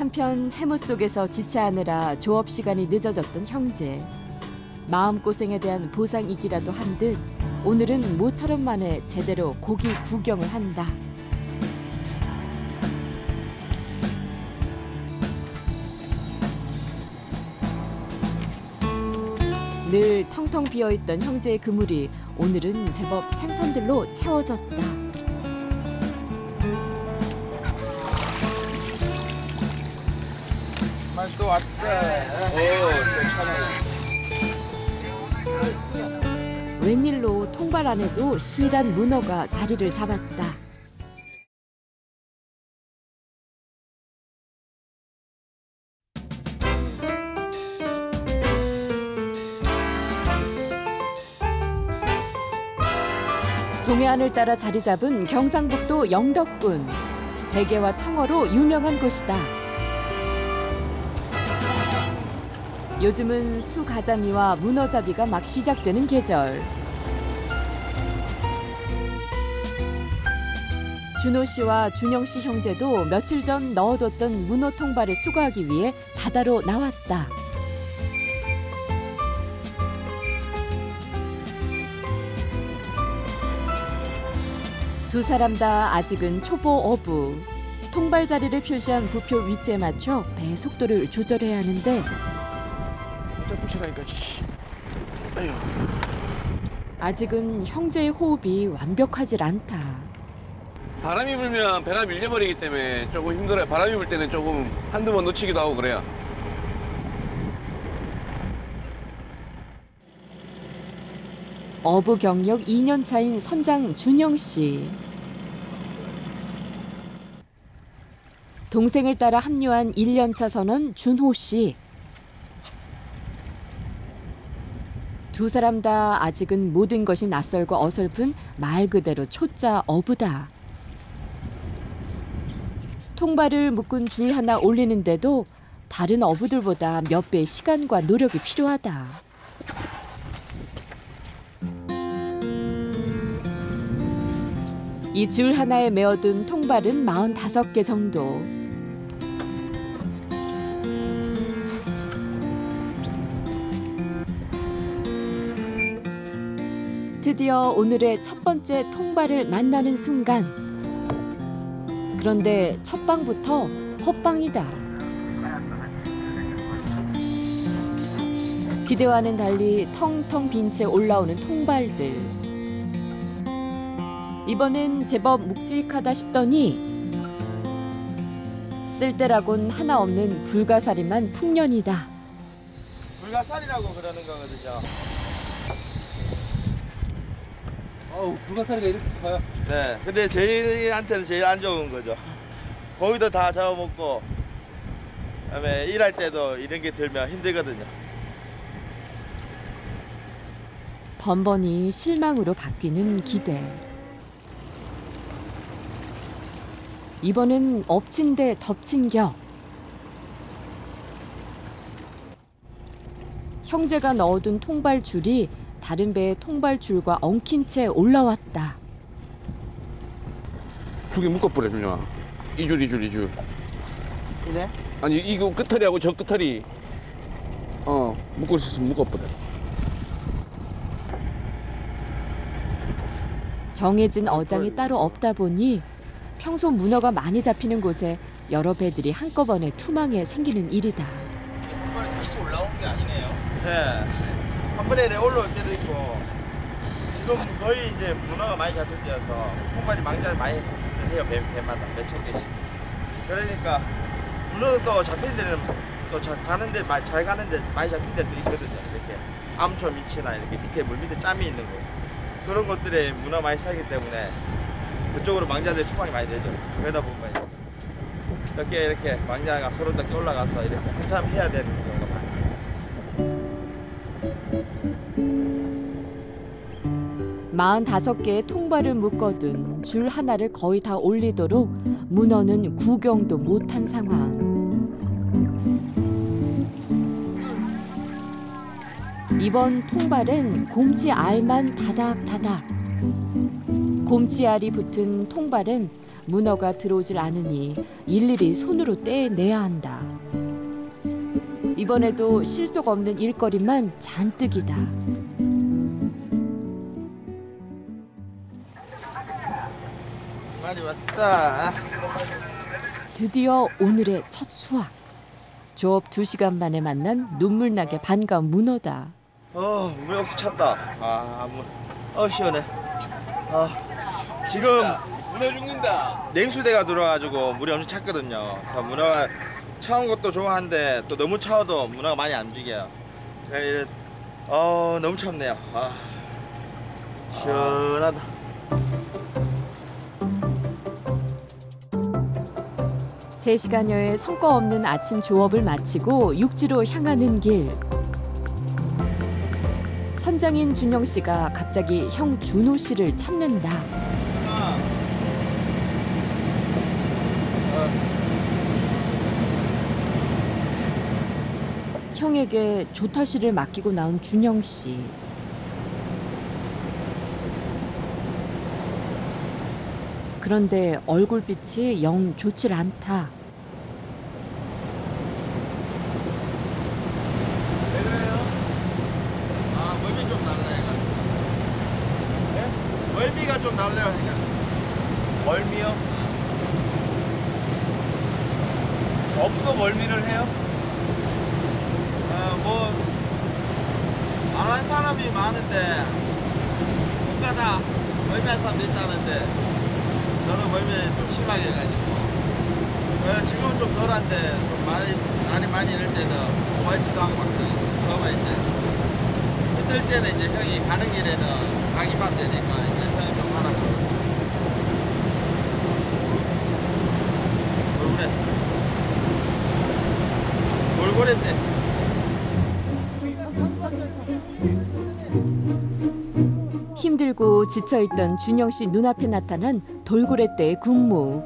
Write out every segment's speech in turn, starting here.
한편 해무 속에서 지체하느라 조업 시간이 늦어졌던 형제. 마음고생에 대한 보상이기라도 한 듯 오늘은 모처럼 만에 제대로 고기 구경을 한다. 늘 텅텅 비어있던 형제의 그물이 오늘은 제법 생선들로 채워졌다. 맛도 왔어. 오. 웬일로 통발 안에도 실한 문어가 자리를 잡았다. 동해안을 따라 자리 잡은 경상북도 영덕군. 대게와 청어로 유명한 곳이다. 요즘은 수가자미와 문어잡이가 막 시작되는 계절. 준호 씨와 준영 씨 형제도 며칠 전 넣어뒀던 문어 통발을 수거하기 위해 바다로 나왔다. 두 사람 다 아직은 초보 어부. 통발 자리를 표시한 부표 위치에 맞춰 배 속도를 조절해야 하는데 떼붙이라니까. 아유. 아직은 형제의 호흡이 완벽하질 않다. 바람이 불면 배가 밀려버리기 때문에 조금 힘들어요. 바람이 불 때는 조금 한두 번 놓치기도 하고 그래요. 어부 경력 2년 차인 선장 준영 씨. 동생을 따라 합류한 1년 차 선원 준호 씨. 두 사람 다 아직은 모든 것이 낯설고 어설픈 말 그대로 초짜 어부다. 통발을 묶은 줄 하나 올리는데도 다른 어부들보다 몇 배의 시간과 노력이 필요하다. 이 줄 하나에 메어둔 통발은 45개 정도. 드디어 오늘의 첫 번째 통발을 만나는 순간. 그런데 첫 방부터 헛방이다. 기대와는 달리 텅텅 빈 채 올라오는 통발들. 이번엔 제법 묵직하다 싶더니 쓸데라곤 하나 없는 불가사리만 풍년이다. 불가사리라고 그러는 거거든요. 어우 불가사리가 이렇게 커요. 네. 근데 저희한테는 제일 안 좋은 거죠. 거기도 다 잡아먹고, 그다음에 일할 때도 이런 게 들면 힘들거든요. 번번이 실망으로 바뀌는 기대. 이번엔 엎친 데 덮친 격. 형제가 넣어둔 통발줄이 다른 배의 통발줄과 엉킨 채 올라왔다. 두 개 묶어버려, 준영아. 이 줄, 이 줄, 이 줄. 이네? 아니, 이거 끝털이하고 저 끝털이, 어, 묶을 수 있으면 묶어버려. 정해진 어장이 따로 없다 보니 평소 문어가 많이 잡히는 곳에 여러 배들이 한꺼번에 투망해 생기는 일이다. 쭉 올라온 게 아니네요. 네. 한 번에 내 올라올 때도 있고, 지금 거의 이제 문어가 많이 잡힐 때여서 통발이 망자를 많이 해요, 배, 배마다. 몇천 개씩. 그러니까, 문어도 잡힌 데는 또 자, 가는데, 마- 잘 가는데 많이 잡힌 데도 있거든요. 이렇게 암초 밑이나 이렇게 밑에 물 밑에 짬이 있는 거. 그런 것들에 문어 많이 살기 때문에 그쪽으로 망자들 추방이 많이 되죠. 그러다 보면 이렇게 이렇게 망자가 서로 이렇게 올라가서 이렇게 한참 해야 되는 경우가. 45개의 통발을 묶어둔 줄 하나를 거의 다 올리도록 문어는 구경도 못한 상황. 이번 통발엔 곰치 알만 다닥다닥. 곰치 알이 붙은 통발은 문어가 들어오질 않으니 일일이 손으로 떼내야 한다. 이번에도 실속 없는 일거리만 잔뜩이다. 많이 왔다. 드디어 오늘의 첫 수확. 조업 두 시간 만에 만난 눈물 나게 반가운 문어다. 어, 물역수 찼다. 아, 물. 어, 시원해. 아, 지금 문어 죽는다. 냉수대가 들어와가지고 물이 엄청 찼거든요. 문어가 차온 것도 좋아한데 또 너무 차워도 문어가 많이 안 죽여요. 제가 이래, 어, 너무 찹네요. 아, 시원하다. 세시간여의 성과 없는 아침 조업을 마치고 육지로 향하는 길. 선장인 준영 씨가 갑자기 형 준호 씨를 찾는다. 형에게 조타시를 맡기고 나온 준영 씨. 그런데 얼굴빛이 영 좋질 않다. 왜 그래요? 아, 멀미 좀 날라요. 네? 멀미가 좀 날라요. 그러니까. 멀미요? 업도 멀미를 해요? 어, 뭐, 안 한 사람이 많은데, 국가다 멀미한 사람도 있다는데, 저는 멀미 좀 심하게 해가지고, 어, 지금은 좀 덜한데, 좀 많이, 날이 많이 이럴 때는, 오마이트도 하고 막, 그거만 이제, 힘들 때는 이제 형이 가는 길에는 가기만 되니까, 이제 형이 좀 하라고. 뭘 그래? 뭘 그랬대? 힘들고 지쳐있던 준영 씨 눈앞에 나타난 돌고래 떼의 군무.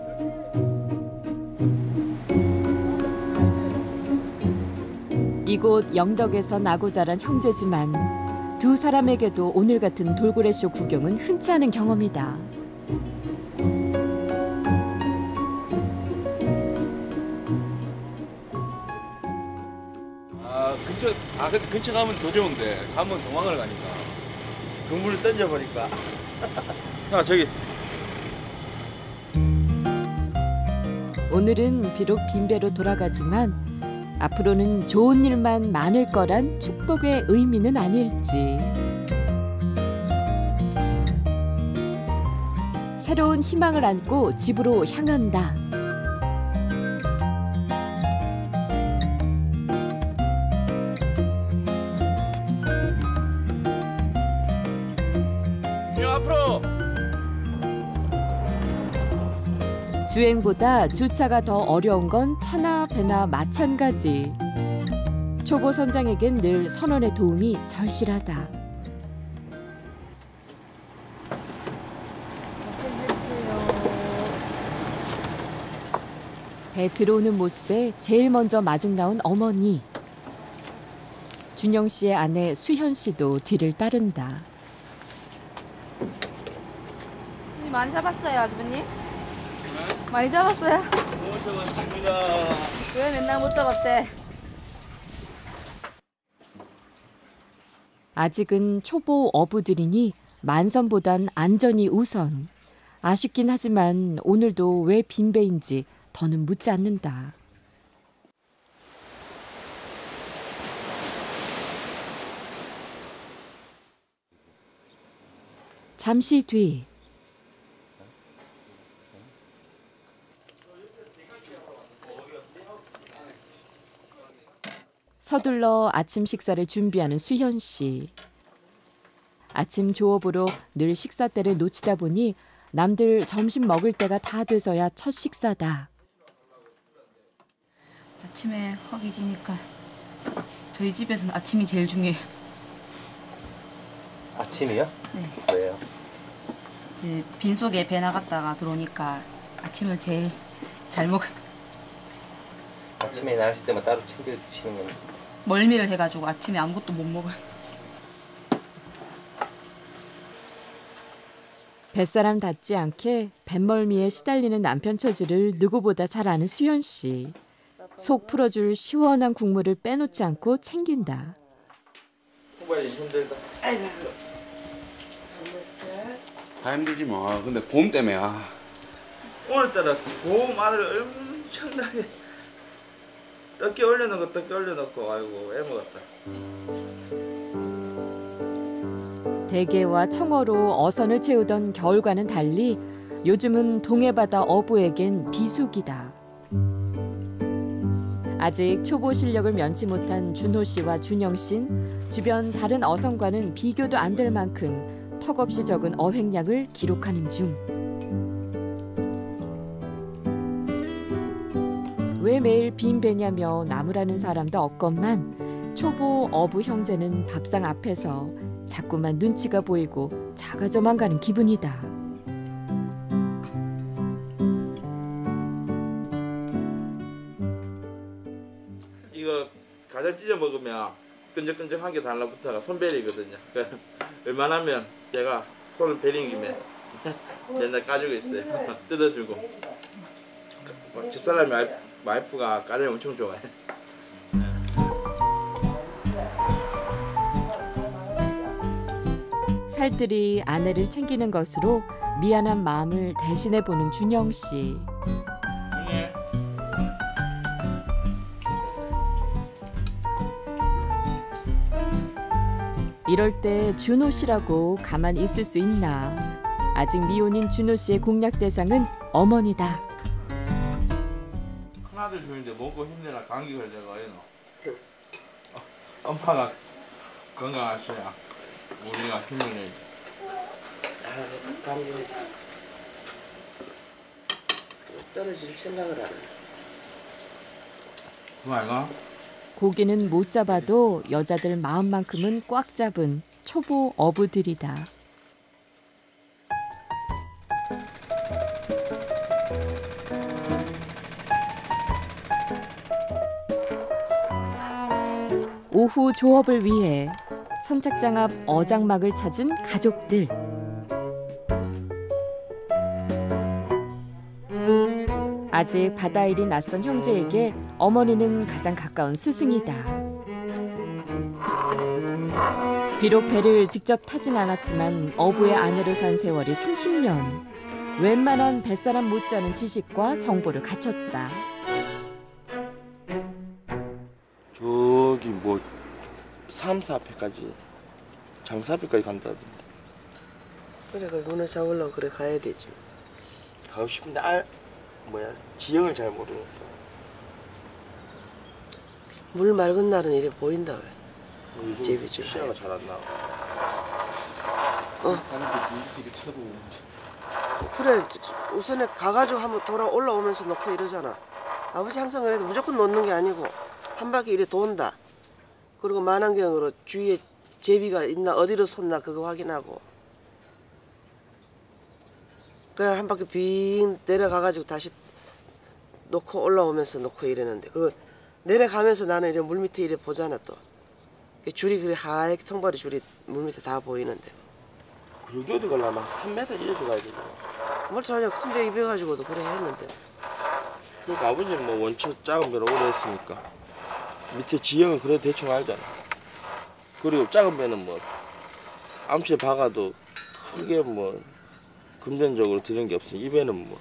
이곳 영덕에서 나고 자란 형제지만 두 사람에게도 오늘 같은 돌고래 쇼 구경은 흔치 않은 경험이다. 아 근처 아 근처 가면 더 좋은데 가면 도망을 가니까. 그물을 던져버릴까? 야 저기 오늘은 비록 빈배로 돌아가지만 앞으로는 좋은 일만 많을 거란 축복의 의미는 아닐지. 새로운 희망을 안고 집으로 향한다. 주행보다 주차가 더 어려운 건 차나 배나 마찬가지. 초보 선장에겐 늘 선원의 도움이 절실하다. 배 들어오는 모습에 제일 먼저 마중 나온 어머니. 준영 씨의 아내 수현 씨도 뒤를 따른다. 많이 잡았어요, 아주버님? 많이 잡았어요? 못 잡았습니다. 왜 맨날 못 잡았대? 아직은 초보 어부들이니 만선보단 안전이 우선. 아쉽긴 하지만 오늘도 왜 빈배인지 더는 묻지 않는다. 잠시 뒤 서둘러 아침 식사를 준비하는 수현 씨. 아침 조업으로 늘 식사 때를 놓치다 보니 남들 점심 먹을 때가 다 돼서야 첫 식사다. 아침에 허기 지니까 저희 집에서는 아침이 제일 중요해요. 아침이요? 네. 왜요? 이제 빈속에 배 나갔다가 들어오니까 아침을 제일 잘 먹어요. 아침에 나가실 때만 따로 챙겨 주시는 건데. 멀미를 해가지고 아침에 아무것도 못 먹어요. 뱃사람답지 않게 뱃멀미에 시달리는 남편 처지를 누구보다 잘 아는 수연 씨. 속 풀어줄 시원한 국물을 빼놓지 않고 챙긴다. 통발이 힘들다. 다 힘들지 뭐. 아, 근데 곰 때문에 아. 오늘따라 고마늘 엄청나게 떡게 올려놓고 떡게 올려놓고 아이고 애먹었다. 대게와 청어로 어선을 채우던 겨울과는 달리 요즘은 동해바다 어부에겐 비수기다. 아직 초보 실력을 면치 못한 준호 씨와 준영 씨는 주변 다른 어선과는 비교도 안 될 만큼 턱없이 적은 어획량을 기록하는 중. 왜 매일 빈 배냐며 나무라는 사람도 없건만 초보 어부 형제는 밥상 앞에서 자꾸만 눈치가 보이고 작아져만 가는 기분이다. 이거 가장 찢어 먹으면 끈적끈적한 게 달라붙어가 손베리거든요. 그러니까 웬만하면 제가 손을 베린 김에 맨날 까주고 있어요. 뜯어주고. 뭐 집사람이 와이프, 와이프가 까를 엄청 좋아해. 살뜰히 아내를 챙기는 것으로 미안한 마음을 대신해 보는 준영 씨. 이럴 때 준호 씨라고 가만히 있을 수 있나? 아직 미혼인 준호 씨의 공략 대상은 어머니다. 큰아들 주인데 먹고 힘내나 감기 걸려가 얘는. 어, 엄마가 건강하셔야 우리가 힘을 내지. 감기 떨어질 생각을 안 해. 그 말가? 고기는 못 잡아도 여자들 마음만큼은 꽉 잡은 초보 어부들이다. 오후 조업을 위해 선착장 앞 어장막을 찾은 가족들. 아직 바다 일이 낯선 형제에게 어머니는 가장 가까운 스승이다. 비록 배를 직접 타진 않았지만 어부의 아내로 산 세월이 30년. 웬만한 뱃사람 못지않은 지식과 정보를 갖췄다. 저기 뭐 3, 4패까지 장사패까지 간다던데. 그래 그 문어 잡으려고 그래 가야 되지. 가고 싶은데 알 뭐야 지형을 잘 모르니까. 물 맑은 날은 이래 보인다 왜? 뭐 요즘 집이 좀 시야가 잘 안 나와. 그래 우선에 가가지고 한번 돌아 올라오면서 놓고 이러잖아. 아버지 항상 그래도 무조건 놓는 게 아니고 한 바퀴 이래 돈다. 그리고 만안경으로 주위에 제비가 있나 어디로 섰나 그거 확인하고. 그래 한 바퀴 빙 내려가가지고 다시 놓고 올라오면서 놓고 이러는데 그 내려가면서 나는 이래 물 밑에 이래 보잖아 또. 그 줄이 그래 하얗게 통발이 줄이 물 밑에 다 보이는데. 그 정도 들어가려면 3m 이래 들어가야 되잖아 뭘 전혀 큰배 입혀가지고도 그래 했는데. 그러니까 아버지는 뭐 원체 작은 배로 오래 했으니까 밑에 지형은 그래도 대충 알잖아. 그리고 작은 배는 뭐 암치에 박아도 크게 뭐 금전적으로 드는 게 없으니 이 배는 뭐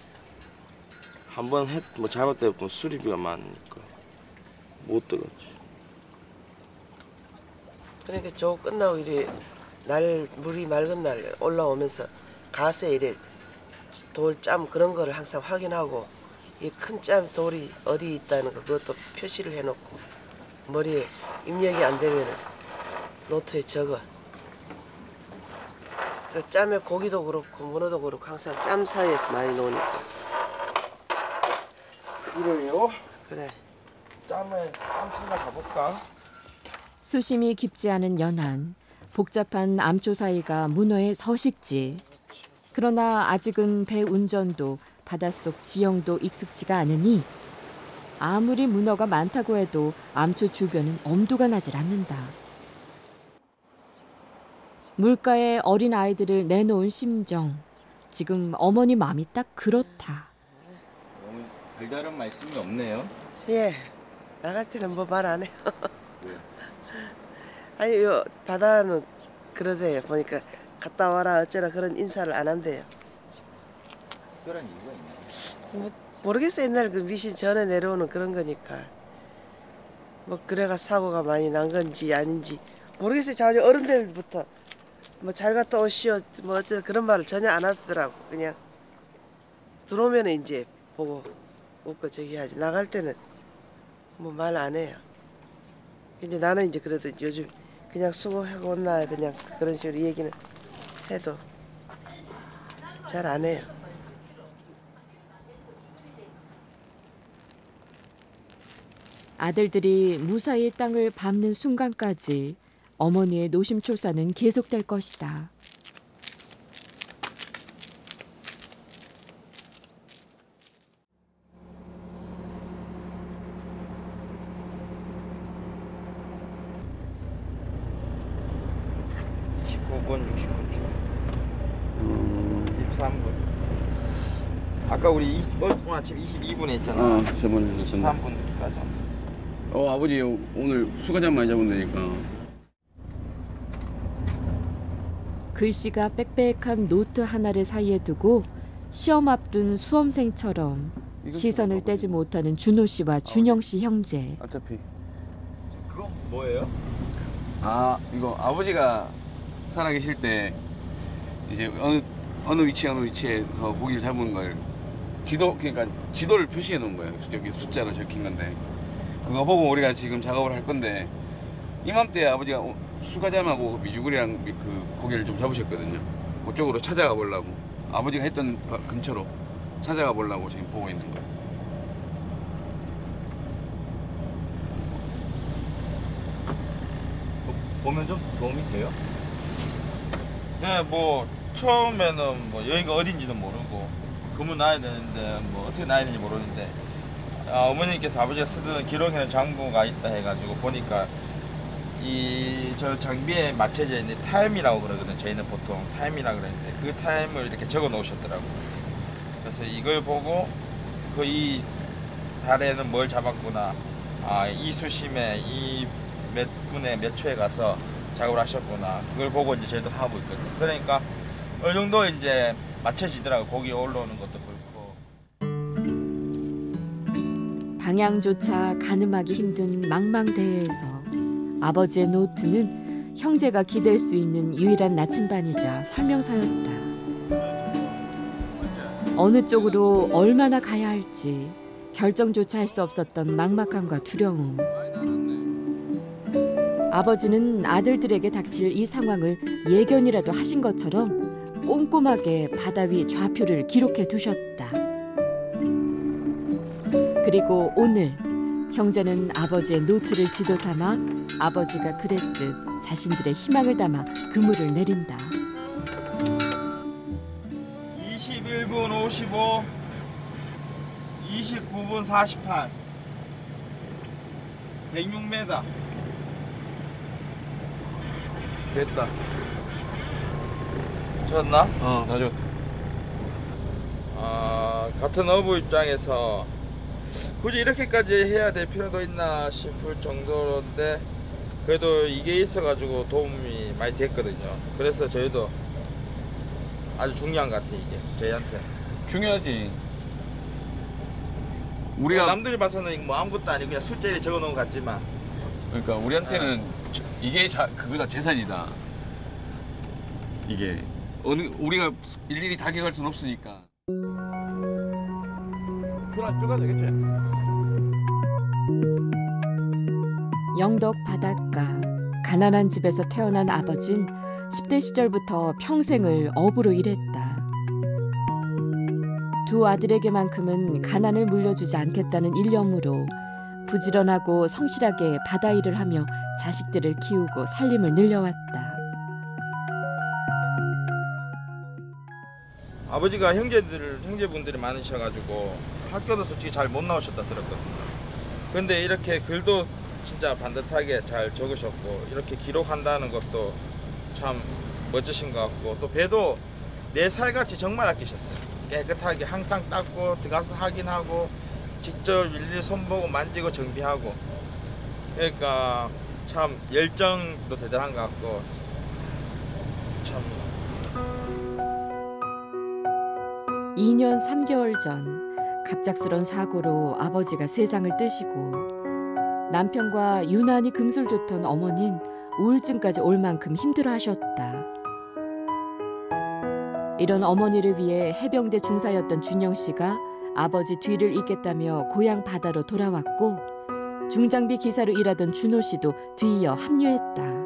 한 번 했 뭐 잘못되면 수리비가 많으니까 못 들어갔지. 그러니까 저 끝나고 이래 날 물이 맑은 날 올라오면서 가세 이래 돌 짬 그런 거를 항상 확인하고 이 큰 짬 돌이 어디 있다는 거 그것도 표시를 해놓고 머리에 입력이 안 되면 노트에 적어. 그 짬에 고기도 그렇고 문어도 그렇고 항상 짬 사이에서 많이 노니까 그래요? 그래. 짬에 짬치나 가볼까? 수심이 깊지 않은 연안, 복잡한 암초 사이가 문어의 서식지. 그러나 아직은 배 운전도 바닷속 지형도 익숙지가 않으니 아무리 문어가 많다고 해도 암초 주변은 엄두가 나질 않는다. 물가에 어린 아이들을 내놓은 심정. 지금 어머니 마음이 딱 그렇다. 너무 별다른 말씀이 없네요. 예. 나갈 때는 뭐 말 안 해요. 왜요? 아니, 요 바다는 그러대요. 보니까 갔다 와라 어쩌라 그런 인사를 안 한대요. 특별한 이유가 있나요? 뭐, 모르겠어요. 옛날 그 미신 전에 내려오는 그런 거니까. 뭐 그래가 사고가 많이 난 건지 아닌지 모르겠어요. 자주 어른들부터 뭐 잘 갔다 오시오 뭐 어쩌 그런 말을 전혀 안 하시더라고. 그냥 들어오면 이제 보고 웃고 저기 하지. 나갈 때는 뭐 말 안 해요. 근데 나는 이제 그래도 요즘 그냥 수고하고 온나 그냥 그런 식으로 얘기는 해도 잘 안 해요. 아들들이 무사히 땅을 밟는 순간까지 어머니의 노심초사는 계속될 것이다. 십 29분 69초 13분. 아까 우리 이, 오늘 아침 22분에 했잖아. 어, 저번에 23분까지 어, 아버지 오늘 수가장 많이 잡은다니까. 글씨가 빽빽한 노트 하나를 사이에 두고 시험 앞둔 수험생처럼 시선을 떼지 못하는 준호 씨와 준영 씨 형제. 어차피. 그건 뭐예요? 아 이거 아버지가 살아계실 때 이제 어느 어느 위치 어느 위치에서 고기를 잡은 걸 지도 그러니까 지도를 표시해 놓은 거예요. 여기 숫자로 적힌 건데 그거 보고 우리가 지금 작업을 할 건데 이맘때 아버지가 어, 수가잠하고 미주구리랑 미- 그 고기를 좀 잡으셨거든요. 그쪽으로 찾아가 보려고 아버지가 했던 바- 근처로 찾아가 보려고 지금 보고 있는 거예요. 보면 좀 도움이 돼요? 네, 뭐 처음에는 뭐 여기가 어딘지도 모르고 그물 놔야 되는데 뭐 어떻게 놔야 되는지 모르는데 아, 어머니께서 아버지가 쓰던 기록에는 장부가 있다 해가지고 보니까 이 저 장비에 맞춰져 있는 타임이라고 그러거든. 저희는 보통 타임이라 그러는데 그 타임을 이렇게 적어 놓으셨더라고. 그래서 이걸 보고 그 이 달에는 뭘 잡았구나. 아, 이 수심에 이 몇 분에 몇 초에 가서 작업을 하셨구나. 그걸 보고 이제 저희도 하고 있거든요. 그러니까 어느 정도 이제 맞춰지더라고. 고기 올라오는 것도 방향조차 가늠하기 힘든 망망대해에서 아버지의 노트는 형제가 기댈 수 있는 유일한 나침반이자 설명서였다. 어느 쪽으로 얼마나 가야 할지 결정조차 할 수 없었던 막막함과 두려움. 아버지는 아들들에게 닥칠 이 상황을 예견이라도 하신 것처럼 꼼꼼하게 바다 위 좌표를 기록해 두셨다. 그리고 오늘 형제는 아버지의 노트를 지도 삼아 아버지가 그랬듯 자신들의 희망을 담아 그물을 내린다. 21분 55, 29분 48, 106m. 됐다. 졌나? 어, 다 줬다. 아, 같은 어부 입장에서 굳이 이렇게까지 해야 될 필요도 있나 싶을 정도인데 그래도 이게 있어가지고 도움이 많이 됐거든요. 그래서 저희도 아주 중요한 것 같아 이게 저희한테. 중요하지. 뭐 우리가 남들이 봐서는 뭐 아무것도 아니고 그냥 숫자에 적어놓은 것 같지만 그러니까 우리한테는 저- 이게 자, 그거다 재산이다. 이게 어느 우리가 일일이 다 기억할 수는 없으니까. 출하 출가 되겠지. 영덕 바닷가 가난한 집에서 태어난 아버진 10대 시절부터 평생을 어부로 일했다. 두 아들에게만큼은 가난을 물려주지 않겠다는 일념으로 부지런하고 성실하게 바다 일을 하며 자식들을 키우고 살림을 늘려왔다. 아버지가 형제들 형제분들이 많으셔가지고 학교도 솔직히 잘 못 나오셨다 들었거든요. 근데 이렇게 글도 진짜 반듯하게 잘 적으셨고 이렇게 기록한다는 것도 참 멋지신 것 같고 또 배도 내 살같이 정말 아끼셨어요. 깨끗하게 항상 닦고 들어가서 확인하고 직접 일일이 손보고 만지고 정비하고 그러니까 참 열정도 대단한 것 같고 참 2년 3개월 전 갑작스런 사고로 아버지가 세상을 뜨시고 남편과 유난히 금술 좋던 어머닌 우울증까지 올 만큼 힘들어하셨다. 이런 어머니를 위해 해병대 중사였던 준영 씨가 아버지 뒤를 잇겠다며 고향 바다로 돌아왔고 중장비 기사로 일하던 준호 씨도 뒤이어 합류했다.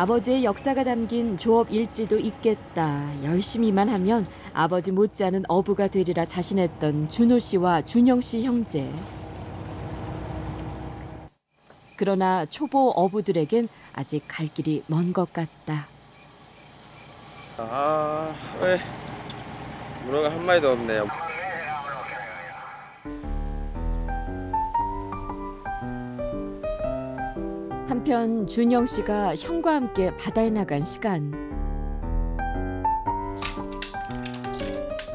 아버지의 역사가 담긴 조업 일지도 있겠다. 열심히만 하면 아버지 못지않은 어부가 되리라 자신했던 준호 씨와 준영 씨 형제. 그러나 초보 어부들에겐 아직 갈 길이 먼 것 같다. 아, 왜 문어가 한 마리도 없네요. 한편 준영 씨가 형과 함께 바다에 나간 시간.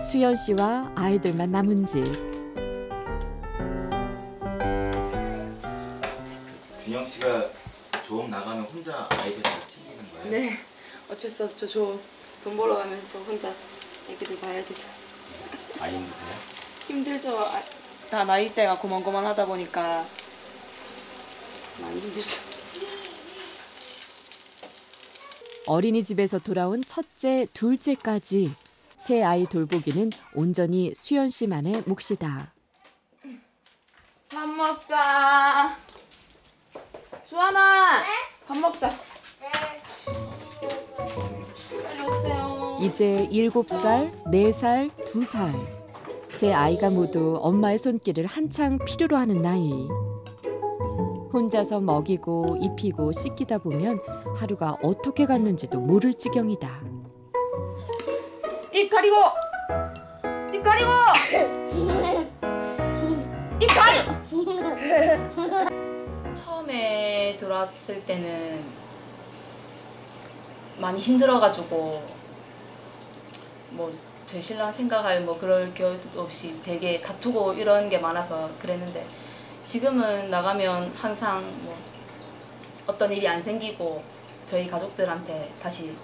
수연 씨와 아이들만 남은 집. 준영 씨가 조업 나가면 혼자 아이들 다 챙기는 거예요? 네, 어쩔 수 없죠. 저돈 벌어 가면 저 혼자 애기들 봐야 되죠. 아 힘드세요? 힘들죠. 아, 다 나이대가 고만고만하다 보니까 많이 힘들죠. 어린이집에서 돌아온 첫째, 둘째까지 새 아이 돌보기는 온전히 수연 씨만의 몫이다. 밥 먹자. 주하나. 밥 먹자. 오세요. 이제 7살, 4살, 2살. 세 아이가 모두 엄마의 손길을 한창 필요로 하는 나이. 혼자서 먹이고 입히고 씻기다 보면 하루가 어떻게 갔는지도 모를 지경이다. 입 가리고. 입 가리고. 입 가리. 처음에 들어왔을 때는 많이 힘들어가지고 뭐 되실라 생각할 뭐 그럴 겨도 없이 되게 다투고 이런 게 많아서 그랬는데 지금은 나가면 항상 뭐 어떤 일이 안 생기고 저희 가족들한테 다시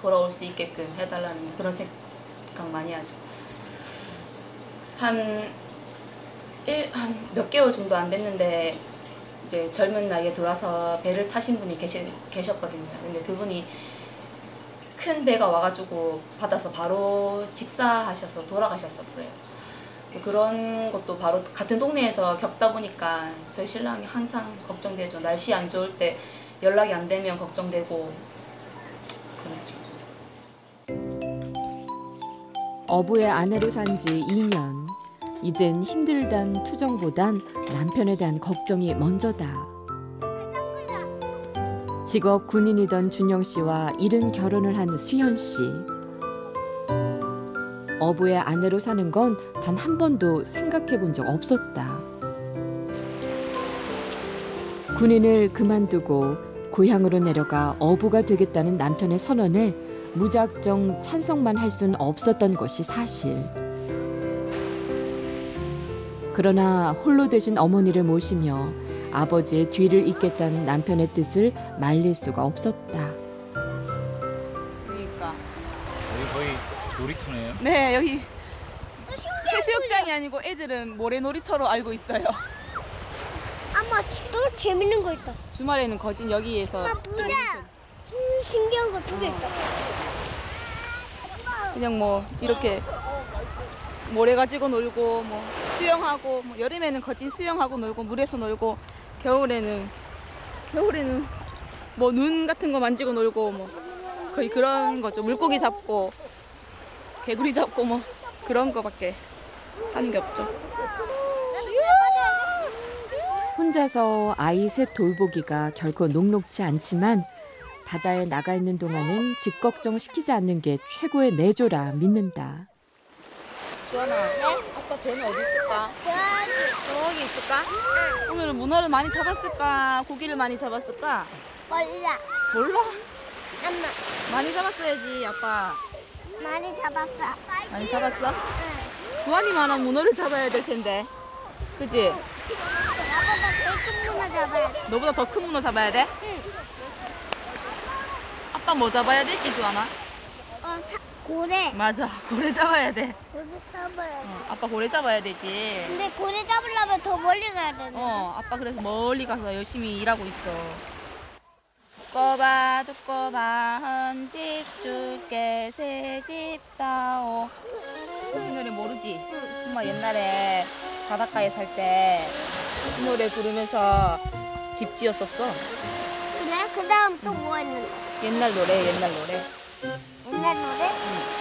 돌아올 수 있게끔 해달라는 그런 생각 많이 하죠. 한 일, 한 몇 개월 정도 안 됐는데 이제 젊은 나이에 들어와서 배를 타신 분이 계시, 계셨거든요. 근데 그분이 큰 배가 와가지고 받아서 바로 직사하셔서 돌아가셨었어요. 그런 것도 바로 같은 동네에서 겪다 보니까 저희 신랑이 항상 걱정되죠. 날씨 안 좋을 때 연락이 안 되면 걱정되고 그렇죠. 어부의 아내로 산 지 2년. 이젠 힘들단 투정보단 남편에 대한 걱정이 먼저다. 직업 군인이던 준영 씨와 이른 결혼을 한 수현 씨. 어부의 아내로 사는 건 단 한 번도 생각해 본 적 없었다. 군인을 그만두고 고향으로 내려가 어부가 되겠다는 남편의 선언에 무작정 찬성만 할 수는 없었던 것이 사실. 그러나 홀로 되신 어머니를 모시며 아버지의 뒤를 잇겠다는 남편의 뜻을 말릴 수가 없었다. 네 여기 해수욕장이 아니고 애들은 모래 놀이터로 알고 있어요. 엄마 또 재밌는 거 있다. 주말에는 거진 여기에서 엄마 보자. 좀 신기한 거 두 개 있다. 그냥 뭐 이렇게 모래 가지고 놀고 뭐 수영하고 뭐 여름에는 거진 수영하고 놀고 물에서 놀고 겨울에는 겨울에는 뭐 눈 같은 거 만지고 놀고 뭐 거의 그런 거죠 물고기 잡고 개구리 잡고 뭐 그런 거밖에 하는 게 없죠. 혼자서 아이 셋 돌보기가 결코 녹록지 않지만 바다에 나가 있는 동안은 집 걱정 시키지 않는 게 최고의 내조라 믿는다. 주하나, 아빠 배는 어디 있을까? 저기 저기 있을까? 오늘은 문어를 많이 잡았을까? 고기를 많이 잡았을까? 몰라. 몰라. 엄마 많이 잡았어야지, 아빠. 많이 잡았어. 많이 잡았어? 주환이만한 문어를 잡아야 될 텐데. 그지? 나보다 제일 큰 문어 잡아야 돼. 너보다 더 큰 문어 잡아야 돼? 응. 아빠 뭐 잡아야 되지, 주환아? 어, 사, 고래. 맞아, 고래 잡아야 돼. 고래 잡아야 돼. 어, 아빠 고래 잡아야 되지. 근데 고래 잡으려면 더 멀리 가야 되네. 어, 아빠 그래서 멀리 가서 열심히 일하고 있어. 두꺼봐, 두꺼봐, 헌집 줄게, 새집 다오. 이 노래 모르지? 엄마 옛날에 바닷가에 살 때 이 노래 부르면서 집 지었었어. 그래? 그 다음 또 뭐 했는데? 옛날 노래, 옛날 노래. 옛날 노래? 자.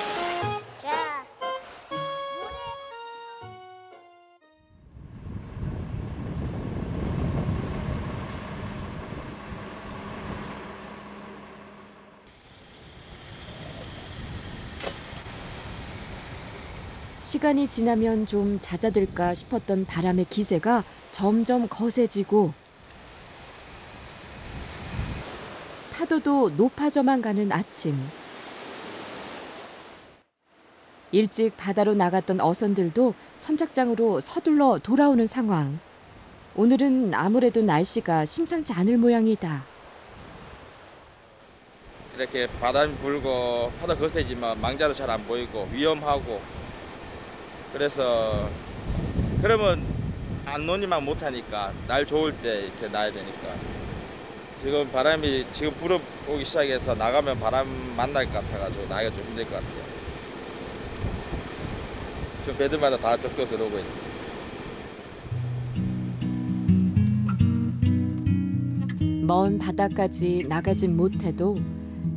시간이 지나면 좀 잦아들까 싶었던 바람의 기세가 점점 거세지고 파도도 높아져만 가는 아침. 일찍 바다로 나갔던 어선들도 선착장으로 서둘러 돌아오는 상황. 오늘은 아무래도 날씨가 심상치 않을 모양이다. 이렇게 바람이 불고 파도 거세지만 망자도 잘 안 보이고 위험하고 그래서 그러면 안 노니만 못하니까 날 좋을 때 이렇게 놔야 되니까 지금 바람이 지금 불어오기 시작해서 나가면 바람 만날 것 같아가지고 나기가 좀 힘들 것 같아요. 지금 배들마다 다 쫓겨 들어오고 있는. 먼 바다까지 나가진 못해도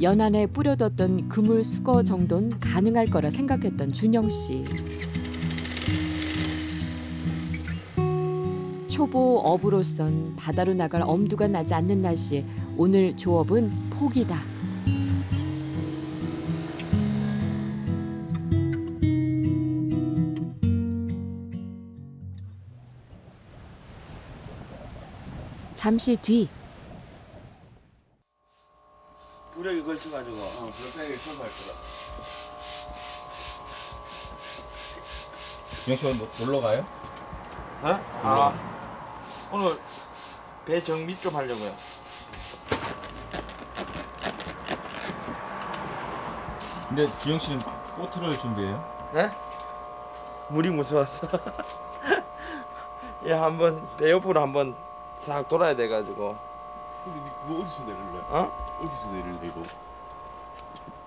연안에 뿌려뒀던 그물 수거 정도는 가능할 거라 생각했던 준영 씨. 초보 어부로선 바다로 나갈 엄두가 나지 않는 날씨에 오늘 조업은 포기다. 잠시 뒤 부력이 걸쳐 가지고 어, 그렇게 처음 할 거다. 준영 씨 오늘 뭐 놀러 가요? 어? 아 오늘 배 정비 좀 하려고요. 근데 준영 씨는 보트를 준비해요? 네? 물이 무서웠어. 예, 한번 배 옆으로 한번 싹 돌아야 돼가지고. 근데 니 그거 어디서 내릴래? 어? 어디서 내릴래 이거?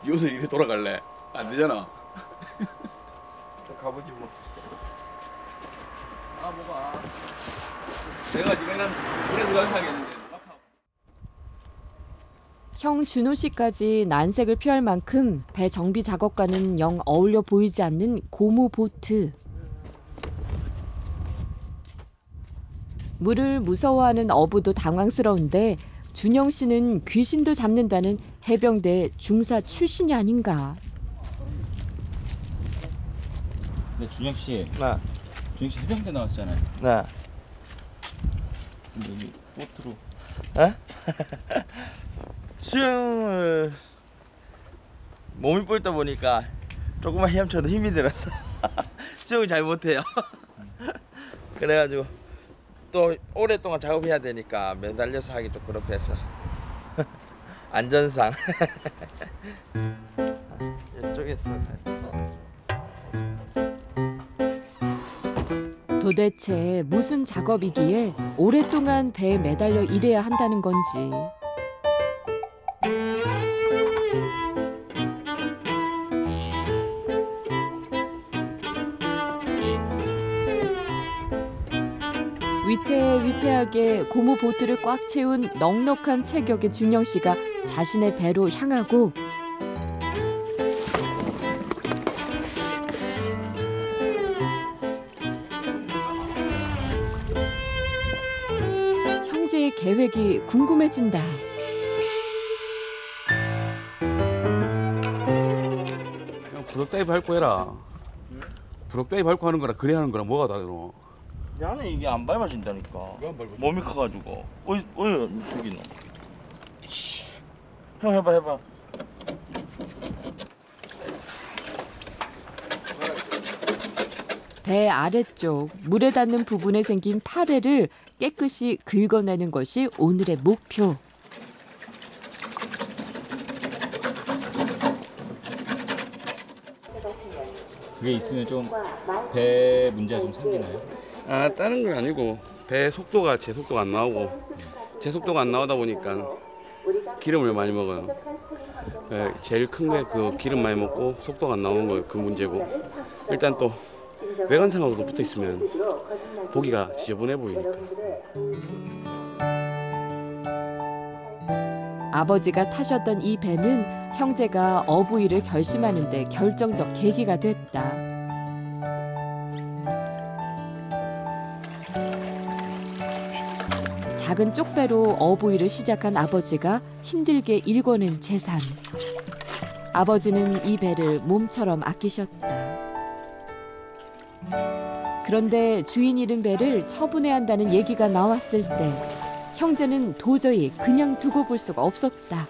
여기서 이렇게 돌아갈래? 안 되잖아. 가보지 뭐. 아 뭐가? 내가 그래서 가서 하겠는데. 형 준호 씨까지 난색을 피할 만큼 배 정비 작업과는 영 어울려 보이지 않는 고무 보트. 물을 무서워하는 어부도 당황스러운데 준영 씨는 귀신도 잡는다는 해병대 중사 출신이 아닌가. 근데 준영 씨, 네. 준영 씨 해병대 나왔잖아요. 네. 여기 보트로 에? 수영을 몸이 뿔다 보니까 조금만 헤엄쳐도 힘이 들어서 수영을 잘 못해요. 그래가지고 또 오랫동안 작업해야 되니까 매달려서 하기 좀 그렇고 해서 안전상 이쪽에서 도대체 무슨 작업이기에 오랫동안 배에 매달려 일해야 한다는 건지. 위태위태하게 고무 보트를 꽉 채운 넉넉한 체격의 준영 씨가 자신의 배로 향하고 궁금해진다. 그냥 부럭다이 밟고 해라. 부럭다이 밟고 하는 거랑 그래 하는 거랑 뭐가 다르노? 야는 이게 안 밟아진다니까. 왜 안 밟아져? 몸이 커가지고. 어이 어이 저기는. 형 해봐 해봐. 배 아래쪽 물에 닿는 부분에 생긴 파래를 깨끗이 긁어내는 것이 오늘의 목표. 그게 있으면 좀 배 문제가 좀 생기나요? 아 다른 건 아니고 배 속도가 제 속도가 안 나오고 제 속도가 안 나오다 보니까 기름을 많이 먹어요. 예, 제일 큰 게 그 기름 많이 먹고 속도가 안 나오는 거 그 문제고 일단 또 외관상으로도 붙어 있으면 보기가 지저분해 보이니까. 아버지가 타셨던 이 배는 형제가 어부일을 결심하는데 결정적 계기가 됐다. 작은 쪽배로 어부일을 시작한 아버지가 힘들게 일궈낸 재산. 아버지는 이 배를 몸처럼 아끼셨다. 그런데 주인 잃은 배를 처분해야 한다는 얘기가 나왔을 때 형제는 도저히 그냥 두고 볼 수가 없었다.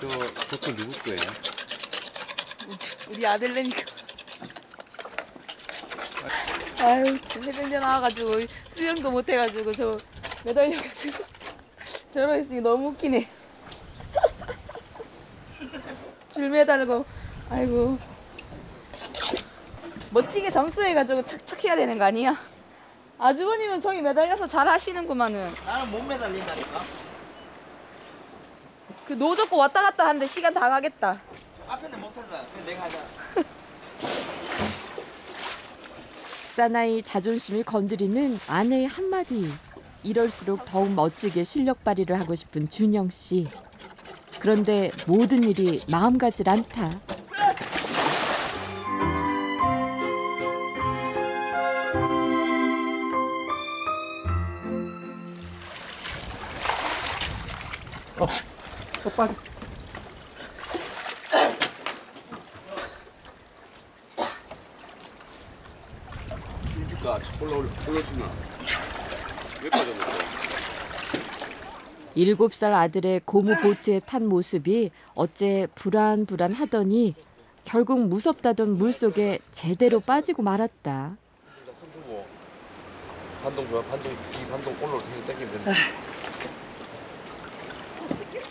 저 저거 누구 거예요? 우리 아들내미가. 아유, 해병대 나와가지고 수영도 못해가지고 저 매달려가지고 저러 있으니 너무 웃기네. 줄 매달고, 아이고. 멋지게 점수해가지고 착착 해야 되는 거 아니야? 아주버님은 저기 매달려서 잘 하시는구만은. 나는 못 매달린다니까. 그노 접고 왔다 갔다 하는데 시간 다 가겠다. 앞에는 못한다. 내가 하자. 사나이 자존심을 건드리는 아내의 한마디. 이럴수록 더욱 멋지게 실력 발휘를 하고 싶은 준영 씨. 그런데 모든 일이 마음 같질 않다. 또 빠졌어. 일주가 올라 올려주나? 왜 빠졌나? 일곱 살 아들의 고무 보트에 탄 모습이 어째 불안불안하더니 결국 무섭다던 물속에 제대로 빠지고 말았다.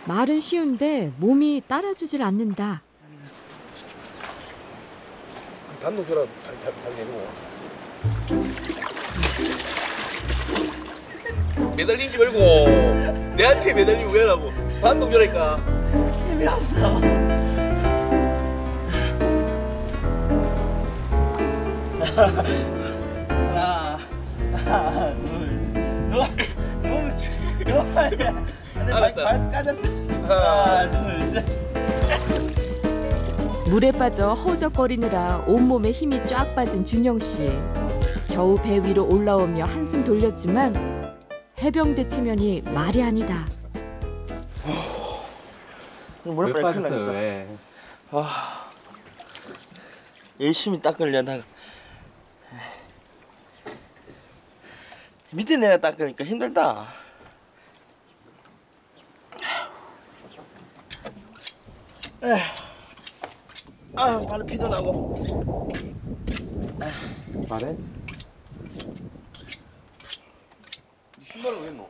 말은 쉬운데 몸이 따라주질 않는다. 반동 잘, 잘, 잘 내리고. 매달리지 말고 내한테 매달리고 왜 하라고 반동 줘라니까 힘이 없어. 하나, 하나, 둘, 너, 너무 주- 너무 아니야. 내 발, 알았다. 발 까졌다. 하나, 둘, 셋. 물에 빠져 허우적거리느라 온몸에 힘이 쫙 빠진 준영 씨. 겨우 배 위로 올라오며 한숨 돌렸지만 해병 대 체면이 말이 아니다. 물에 왜 빠질 빠졌어요? 큰일 나니까. 왜? 아, 열심히 닦으려다가 밑에 내려 닦으니까 힘들다. 아, 발에 피도 나고. 말해? 신발을 왜 넣어?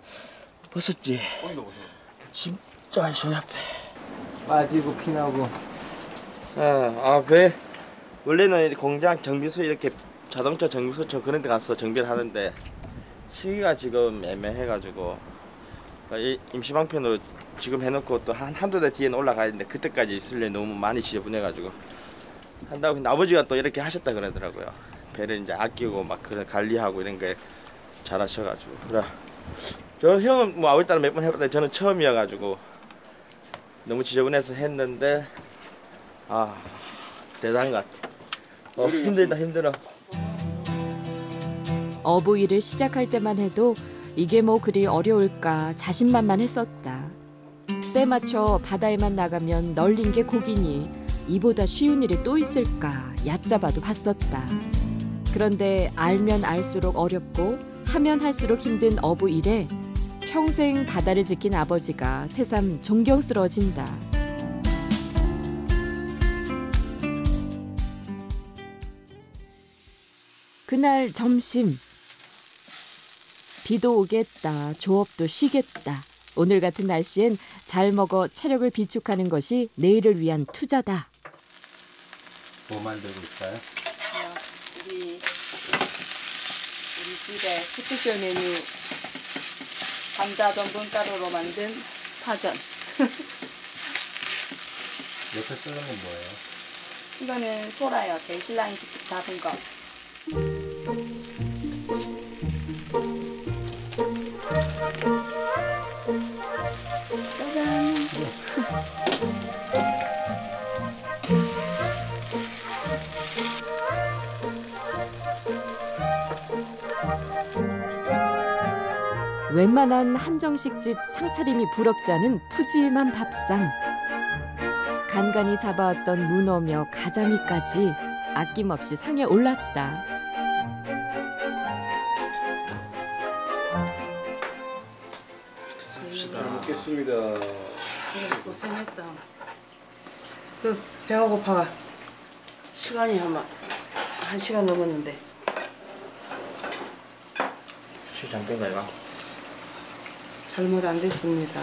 벗었지. 어디다 벗어? 진짜 저 앞에. 빠지고 피나고. 아, 아, 배. 원래는 공장 정비소 이렇게 자동차 정비소처럼 그런 데 가서 정비를 하는데 시기가 지금 애매해가지고 그러니까 이 임시방편으로 지금 해놓고 또 한 한두 달 뒤에는 올라가야 되는데 그때까지 있을래 너무 많이 지저분해가지고 한다고 근데 아버지가 또 이렇게 하셨다 그러더라고요 배를 이제 아끼고 막 그런 관리하고 이런 게 잘하셔가지고 그래 저 형은 뭐 아버지 따라 몇 번 해봤는데 저는 처음이어가지고 너무 지저분해서 했는데 아 대단한 것 같아 어, 힘들다 힘들어 어부 일을 시작할 때만 해도 이게 뭐 그리 어려울까 자신만만했었다. 때 맞춰 바다에만 나가면 널린 게 고기니 이보다 쉬운 일이 또 있을까 얕잡아도 봤었다. 그런데 알면 알수록 어렵고 하면 할수록 힘든 어부 일에 평생 바다를 지킨 아버지가 새삼 존경스러워진다. 그날 점심 비도 오겠다 조업도 쉬겠다 오늘 같은 날씨엔 잘 먹어 체력을 비축하는 것이 내일을 위한 투자다 뭐 만들고 있어요? 우리 우리 집의 special 메뉴 감자 전분 가루로 만든 파전. 옆에 쓰는 건 뭐예요? 이거는 소라요. 제 신랑이 직접 잡은 거. 웬만한 한정식집 상차림이 부럽지 않은 푸짐한 밥상 간간히 잡아왔던 문어며 가자미까지 아낌없이 상에 올랐다 잘 먹겠습니다. 고생했다. 그 배가 고파. 시간이 아마 한 시간 넘었는데. 시장 뺀가 이거? 잘못 안 됐습니다.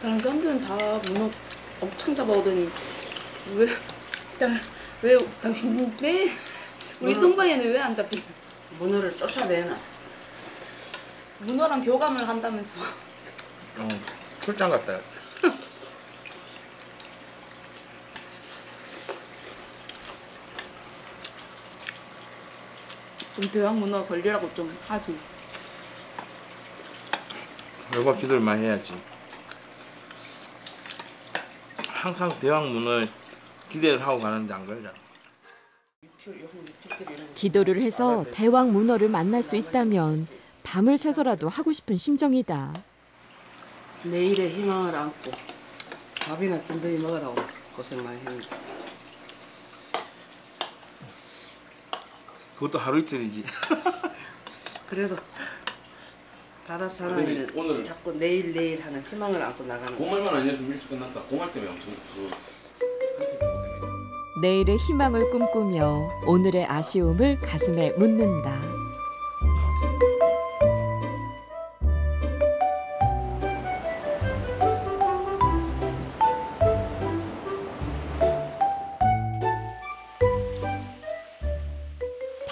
다른 사람들은 다 문어 엄청 잡아오더니 왜, 일단 왜 당신 왜 우리 똥바리에는 왜 안 잡히? 문어를 쫓아내나. 문어랑 교감을 한다면서. 어, 출장 갔다. 좀 대왕 문어 걸리라고 좀 하지. 기도를 많이 해야지. 항상 대왕 문을 기대를 하고 가는데 안 걸잖아. 기도를 해서 대왕 문어를 만날 수 있다면 밤을 새서라도 하고 싶은 심정이다 내일의 희망을 안고 밥이나 든든히 먹으라고 고생 많이 했는데. 그것도 하루 이틀이지. 그래도 바다 사나이는 근데 오늘- 자꾸 내일 내일 하는 희망을 안고 나가는. 공말만 아니었으면 일찍 끝났다. 공말 때문에 엄청 그 내일의 희망을 꿈꾸며 오늘의 아쉬움을 가슴에 묻는다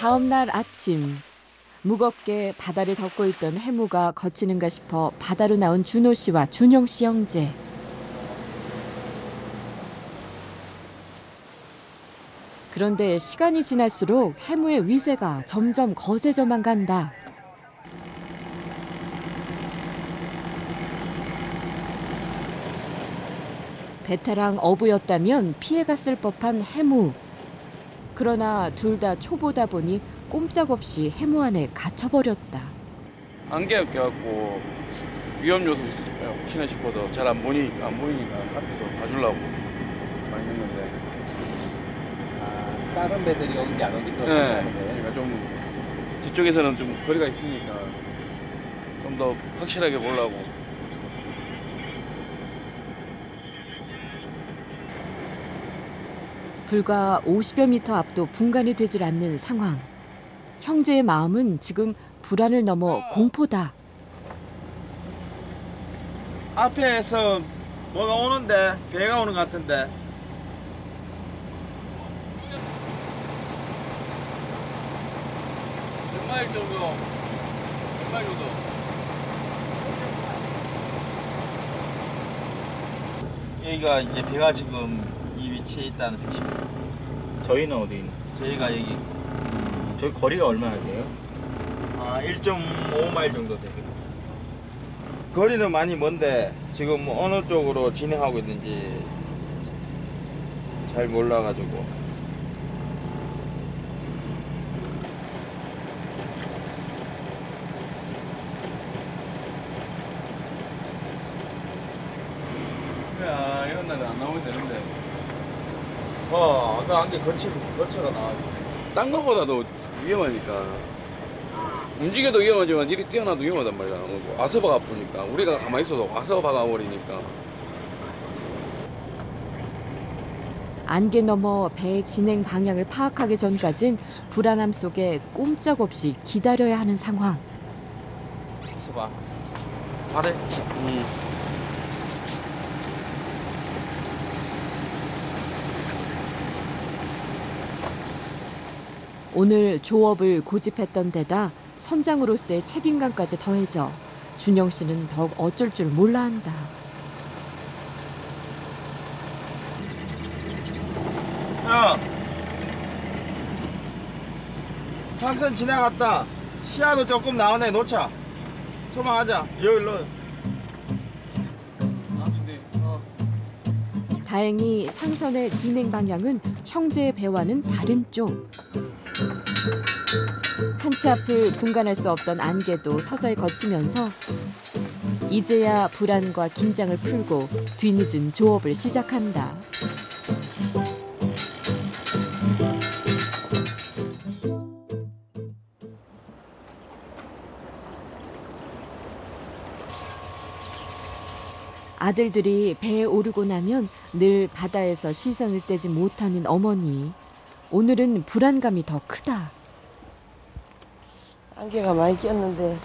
다음 날 아침 무겁게 바다를 덮고 있던 해무가 거치는가 싶어 바다로 나온 준호 씨와 준영 씨 형제. 그런데 시간이 지날수록 해무의 위세가 점점 거세져만 간다. 베테랑 어부였다면 피해갔을 법한 해무. 그러나 둘 다 초보다 보니 꼼짝없이 해무 안에 갇혀버렸다. 안개가 껴갖고 위험 요소 있을까요? 혹시나 싶어서 잘 안 보니 안 보이니까 앞에서 봐주려고 많이 했는데. 아, 다른 배들이 오는지 안 오는지 그런 거 네. 그러니까 좀 뒤쪽에서는 좀 거리가 있으니까 좀 더 확실하게 보려고. 불과 50여 미터 앞도 분간이 되질 않는 상황. 형제의 마음은 지금 불안을 넘어 공포다. 앞에서 뭐가 오는데 배가 오는 것 같은데 몇 마일 정도? 몇 마일 정도? 여기가 이제 배가 지금 이 위치에 있다는 뜻입니다. 저희는 어디 있는? 저희가 여기 저희 거리가 얼마나 돼요? 아 1.5마일 정도 되거든요. 거리는 많이 먼데 지금 어느 쪽으로 진행하고 있는지 잘 몰라가지고 나오면 되는데. 어, 아까 안개 거치 거쳐가 나와. 딴 거보다도 위험하니까. 움직여도 위험하지만 일이 뛰어나도 위험하단 말이야. 뭐 와서 박아 보니까 우리가 가만히 있어도 와서 박아 버리니까. 안개 너머 배의 진행 방향을 파악하기 전까진 불안함 속에 꼼짝없이 기다려야 하는 상황. 있어 봐. 발에. 음. 오늘 조업을 고집했던 데다 선장으로서의 책임감까지 더해져 준영 씨는 더욱 어쩔 줄 몰라 한다. 야. 상선 지나갔다. 시야도 조금 나오네. 놓자. 소망하자. 여기로. 다행히 상선의 진행 방향은 형제의 배와는 다른 쪽. 한치 앞을 분간할 수 없던 안개도 서서히 걷히면서 이제야 불안과 긴장을 풀고 뒤늦은 조업을 시작한다. 아들들이 배에 오르고 나면 늘 바다에서 시선을 떼지 못하는 어머니. 오늘은 불안감이 더 크다. 안개가 많이 꼈는데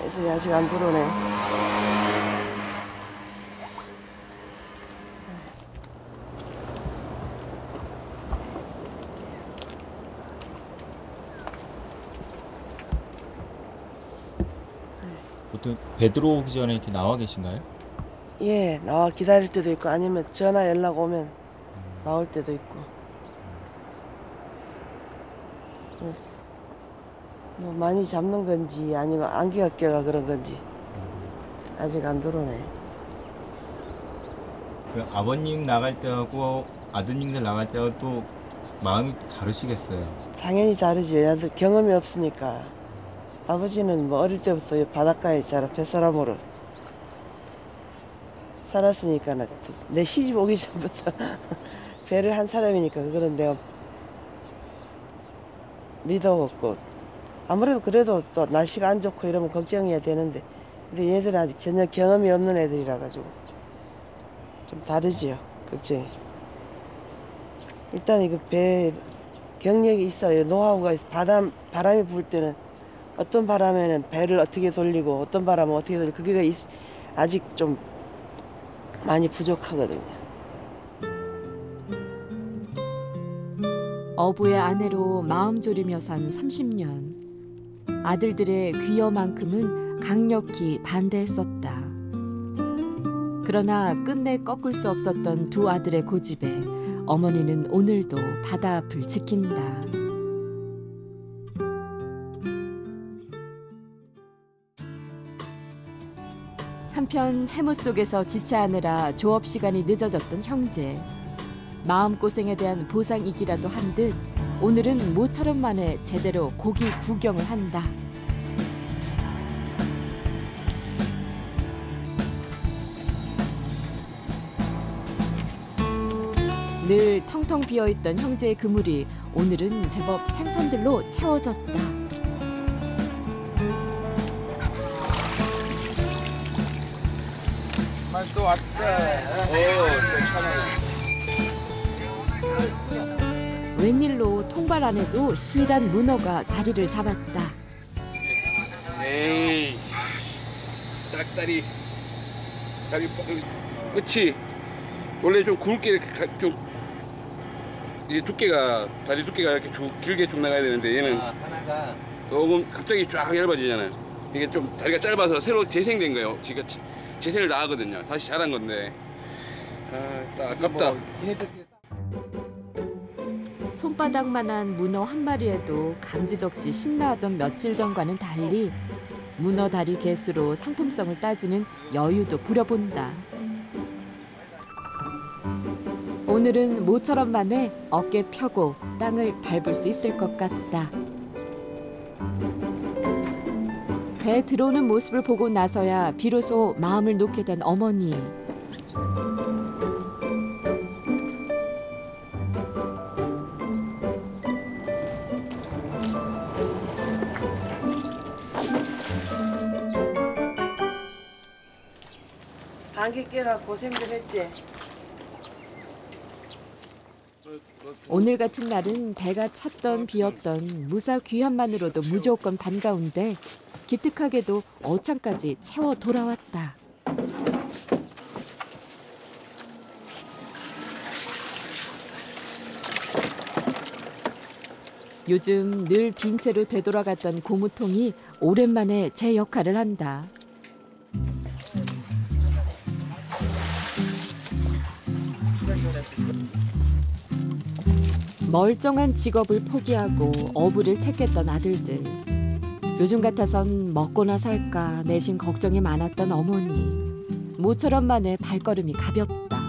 애들이 아직 안 들어오네. 보통 배 들어오기 전에 이렇게 나와 계신가요? 예, 나와 기다릴 때도 있고 아니면 전화 연락 오면 나올 때도 있고. 뭐 많이 잡는 건지 아니면 안개가 껴가 그런 건지 아직 안 들어오네. 그 아버님 나갈 때하고 아드님들 나갈 때하고 또 마음이 다르시겠어요. 당연히 다르죠. 애들 경험이 없으니까. 아버지는 뭐 어릴 때부터 이 바닷가에 자라 뱃사람으로 살았으니까 내 시집 오기 전부터 배를 한 사람이니까 그거는 내가 믿어왔고 아무래도 그래도 또 날씨가 안 좋고 이러면 걱정해야 되는데 근데 얘들은 아직 전혀 경험이 없는 애들이라 가지고 좀 다르지요 걱정이 일단 이거 배 경력이 있어요 노하우가 있어 바람 바람이 불 때는 어떤 바람에는 배를 어떻게 돌리고 어떤 바람은 어떻게 돌리고 그게 있, 아직 좀 많이 부족하거든요. 어부의 아내로 마음 졸이며 산 30년. 아들들의 귀여만큼은 강력히 반대했었다. 그러나 끝내 꺾을 수 없었던 두 아들의 고집에 어머니는 오늘도 바다 앞을 지킨다. 한편 해무 속에서 지체하느라 조업 시간이 늦어졌던 형제. 마음고생에 대한 보상이기라도 한 듯 오늘은 모처럼 만에 제대로 고기 구경을 한다. 늘 텅텅 비어있던 형제의 그물이 오늘은 제법 생선들로 채워졌다. 또 왔다. 오, 웬일로 통발 안에도 실한 문어가 자리를 잡았다. 에이, 짝다리. 다리 뻗- 끝이 원래 좀 굵게 가- 좀 두께가 다리 두께가 이렇게 쭉 길게 쭉 나가야 되는데 얘는 하나가 조금 갑자기 쫙 얇아지잖아요. 이게 좀 다리가 짧아서 새로 재생된 거예요. 지가 재- 재생을 나가거든요. 다시 자란 건데. 아, 딱 아깝다. 손바닥만한 문어 한 마리에도 감지덕지 신나하던 며칠 전과는 달리 문어 다리 개수로 상품성을 따지는 여유도 부려본다. 오늘은 모처럼 만에 어깨 펴고 땅을 밟을 수 있을 것 같다. 배 들어오는 모습을 보고 나서야 비로소 마음을 놓게 된 어머니. 안개 깨가 고생들 했지. 오늘 같은 날은 배가 찼던 비었던 무사 귀환만으로도 무조건 반가운데 기특하게도 어창까지 채워 돌아왔다. 요즘 늘 빈 채로 되돌아갔던 고무통이 오랜만에 제 역할을 한다. 멀쩡한 직업을 포기하고 어부를 택했던 아들들. 요즘 같아선 먹고나 살까 내심 걱정이 많았던 어머니. 모처럼 만에 발걸음이 가볍다.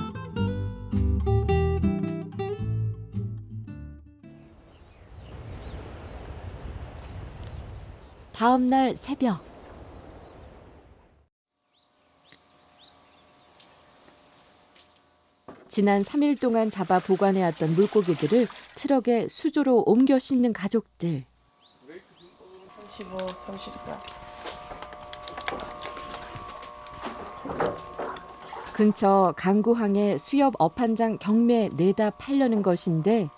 다음 날 새벽. 지난 3일 동안 잡아 보관해왔던 물고기들을 트럭에 수조로 옮겨 싣는 가족들. 35, 34. 근처 강구항에 수협 어판장 경매 내다 팔려는 것인데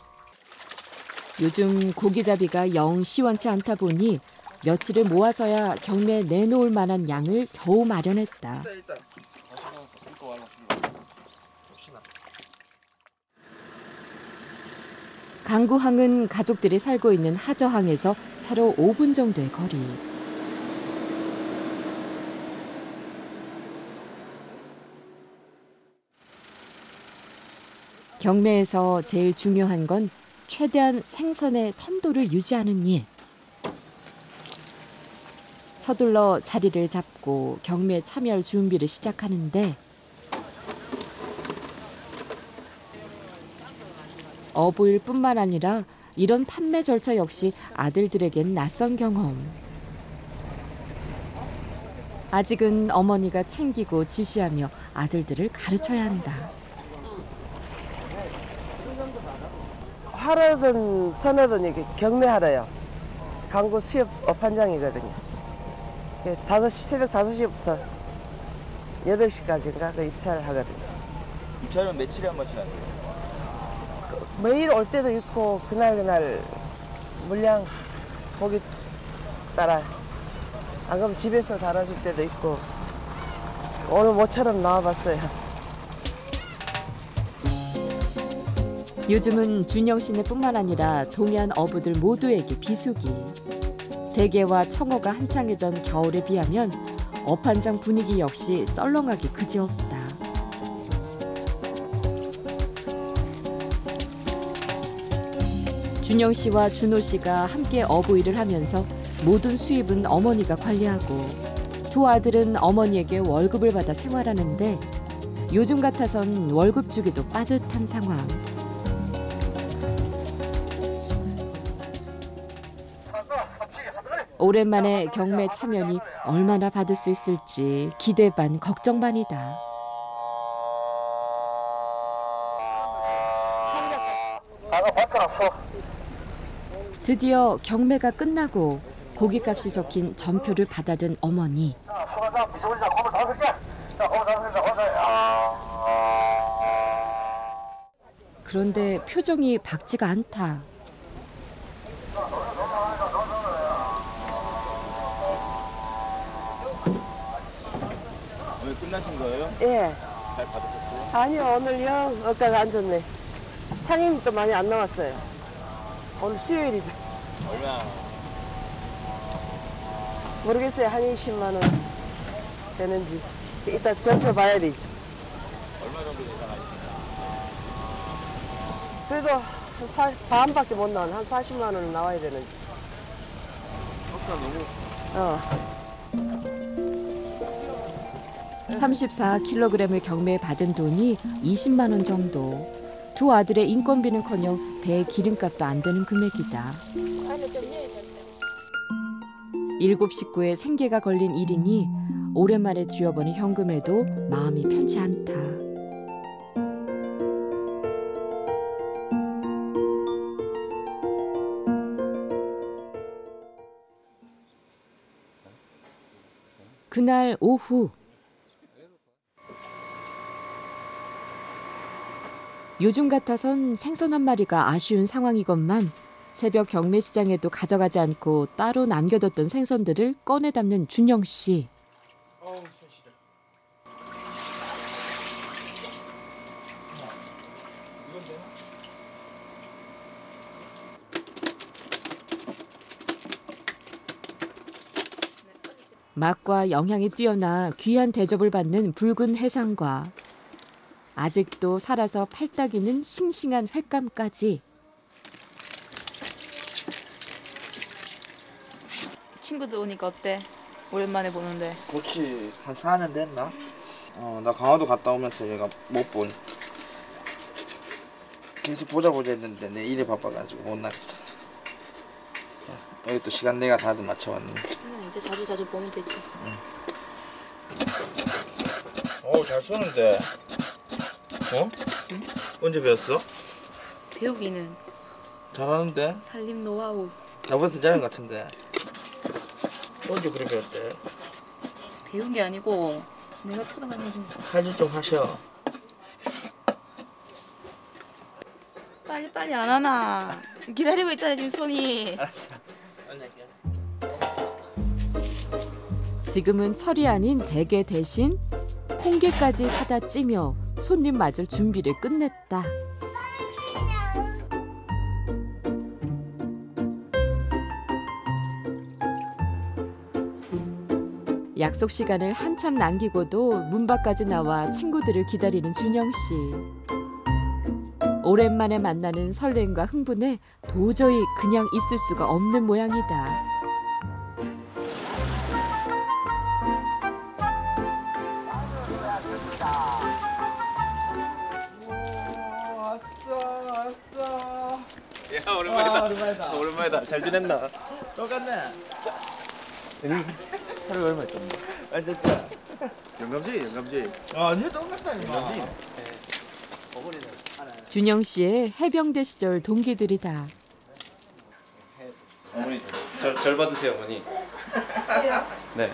요즘 고기잡이가 영 시원치 않다 보니 며칠을 모아서야 경매에 내놓을 만한 양을 겨우 마련했다. 강구항은 가족들이 살고 있는 하저항에서 차로 5분 정도의 거리. 경매에서 제일 중요한 건 최대한 생선의 선도를 유지하는 일. 서둘러 자리를 잡고 경매 참여할 준비를 시작하는데 어부일 뿐만 아니라 이런 판매 절차 역시 아들들에겐 낯선 경험. 아직은 어머니가 챙기고 지시하며 아들들을 가르쳐야 한다. 하루든 서너든 이렇게 경매하러요. 강구 수협 업판장이거든요. 그 다섯 시 새벽 5시부터 8시까지인가 그 입찰을 하거든요. 입찰은 며칠에 한 번씩 하세요? 매일 올 때도 있고 그날 그날 물량 보기 따라 안 그러면 집에서 달아줄 때도 있고 오늘 모처럼 나와봤어요. 요즘은 준영 씨네뿐만 아니라 동해안 어부들 모두에게 비수기. 대게와 청어가 한창이던 겨울에 비하면 어판장 분위기 역시 썰렁하기 그지없다. 준영 씨와 준호 씨가 함께 어부 일을 하면서 모든 수입은 어머니가 관리하고 두 아들은 어머니에게 월급을 받아 생활하는데 요즘 같아선 월급 주기도 빠듯한 상황. 오랜만에 경매 참여니 얼마나 받을 수 있을지 기대 반 걱정 반이다. 드디어 경매가 끝나고 고기값이 적힌 전표를 받아든 어머니. 그런데 표정이 밝지가 않다. 오늘 끝나신 거예요? 예. 잘 받으셨어요? 아니요 오늘 영 어가가 안 좋네. 상인이 또 많이 안 나왔어요. 오늘 수요일이죠. 얼마? 모르겠어요 한 20만 원 되는지 이따 전표 봐야 되죠. 얼마 정도 예상하십니까? 그래도 한 사, 반밖에 못 나온 한 40만 원은 나와야 되는데. 석사 너무 어. 34kg을 경매에 받은 돈이 20만 원 정도. 두 아들의 인건비는커녕 배 기름값도 안 되는 금액이다. 일곱 식구의 생계가 걸린 일이니 오랜만에 쥐어보는 현금에도 마음이 편치 않다. 그날 오후 요즘 같아선 생선 한 마리가 아쉬운 상황이건만 새벽 경매시장에도 가져가지 않고 따로 남겨뒀던 생선들을 꺼내 담는 준영 씨. 맛과 영양이 뛰어나 귀한 대접을 받는 붉은 해상과 아직도 살아서 팔딱이는 싱싱한 횟감까지 친구들 오니까 어때? 오랜만에 보는데. 고치 한 4년 됐나? 어, 나 강화도 갔다 오면서 얘가 못 본. 계속 보자 보자 했는데 내 일이 바빠가지고 못 나갔잖아. 어, 여기 또 시간 내가 다들 맞춰왔네. 음, 이제 자주 자주 보면 되지. 어우 잘 쏘는데. 어? 언제 배웠어? 배우기는 잘하는데? 살림 노하우. 저번 선자는 같은데. 언제 그래 배웠대? 배운 게 아니고 내가 쳐다봤는데 칼질 좀 하셔. 빨리 빨리 안 하나. 기다리고 있잖아 지금 손이. 지금은 철이 아닌 대게 대신 홍게까지 사다 찌며 손님 맞을 준비를 끝냈다. 약속 시간을 한참 남기고도 문 밖까지 나와 친구들을 기다리는 준영 씨. 오랜만에 만나는 설렘과 흥분에 도저히 그냥 있을 수가 없는 모양이다. 오랜만이다. 오랜만이다. 오랜만이다. 잘 지냈나? 똑같네. 하루에 얼마 있던데? 완전 영감지 영감지. 아니 똑같다 임마. 준영 씨의 해병대 시절 동기들이 다. 어머니 절, 절 받으세요 어머니. 네.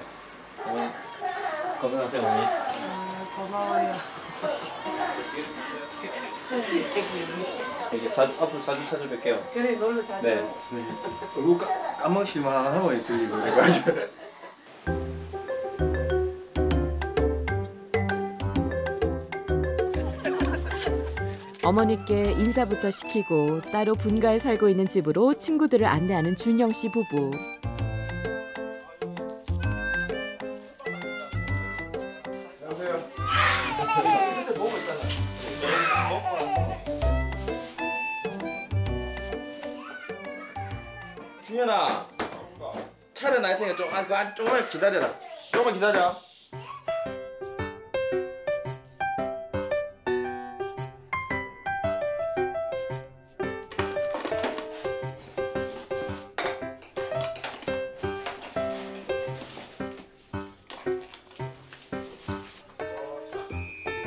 어머니 건강하세요 어머니. 고마워요. 이제 자주 앞으로 자주 찾아뵐게요. 그래 놀러 자주. 네. 그리고 까먹실만 하면 들리고 그래가지고. 어머니께 인사부터 시키고 따로 분가에 살고 있는 집으로 친구들을 안내하는 준영 씨 부부. 준현아. 차를 날 테니까 좀, 아, 그, 아, 조금만 기다려라. 조금만 기다려.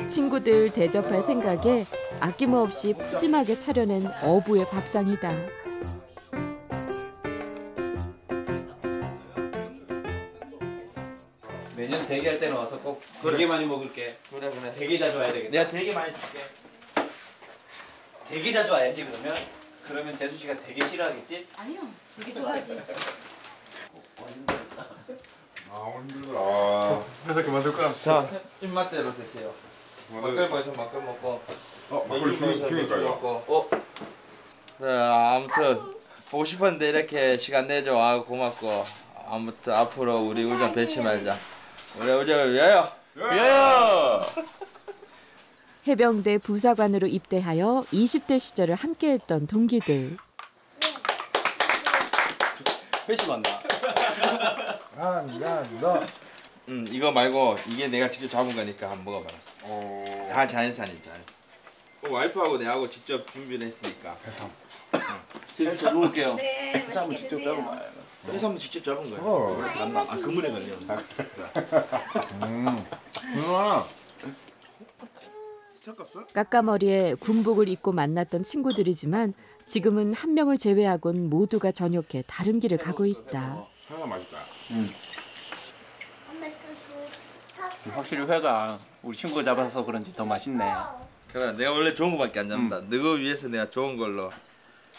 친구들 대접할 생각에 아낌없이 푸짐하게 차려낸 어부의 밥상이다. 대기할 때는 와서 꼭 되게 많이 먹을게. 그래 그래 되게 자주 와야 되겠다. 내가 되게 많이 줄게 되게 자주 와야지 그러면. 그러면 재수 씨가 되게 싫어하겠지? 아니요. 되게 좋아하지. 아 힘들더라. 회사 그만둘 거라. 자 입맛대로 드세요 막걸리 먹어서 막걸리 먹고 어 막걸리? 먹고 어? 그래 아무튼 보고 싶었는데 이렇게 시간 내줘 아 고맙고 아무튼 앞으로 우리 우정 배치 말자 우리 우정을 위하여 위하여 해병대 부사관으로 입대하여 20대 시절을 함께했던 동기들. 회식 왔나? 한간더 음 이거 말고 이게 내가 직접 잡은 거니까 한번 먹어봐라 어. 다 자연산이죠 어, 와이프하고 내하고 직접 준비를 했으니까 해삼. 제수 먹을게요. 네. 해삼은 직접 잡은 거야. 해삼도 직접 잡은 거야 어. 나. 아 그물에 걸려 음. 누나. 섞었어? 까까머리에 군복을 입고 만났던 친구들이지만 지금은 한 명을 제외하곤 모두가 저녁해 다른 길을 가고 있다. 하나 맛있다. 확실히 회가 우리 친구가 잡아서 그런지 더 맛있네. 그래 내가 원래 좋은 거밖에 안 잡는다. 너거 위해서 내가 좋은 걸로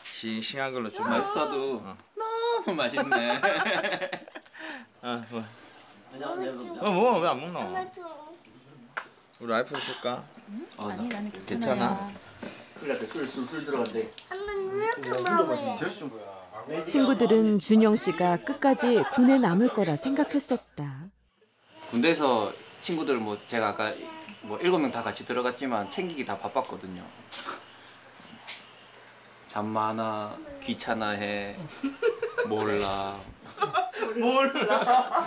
싱싱한 걸로 좀 맛있어도 어. 너무 맛있네. 아, 뭐. 어, 뭐, 왜 안 먹노? 우리 와이프 줄까? 어, 아니 나는 괜찮아? 들어간대. 친구들은 준영 씨가 끝까지 군에 남을 거라 생각했었다. 군대에서 친구들 뭐 제가 아까 뭐 일곱 명 다 같이 들어갔지만 챙기기 다 바빴거든요. 잠 많아, 귀찮아해, 몰라. 몰라.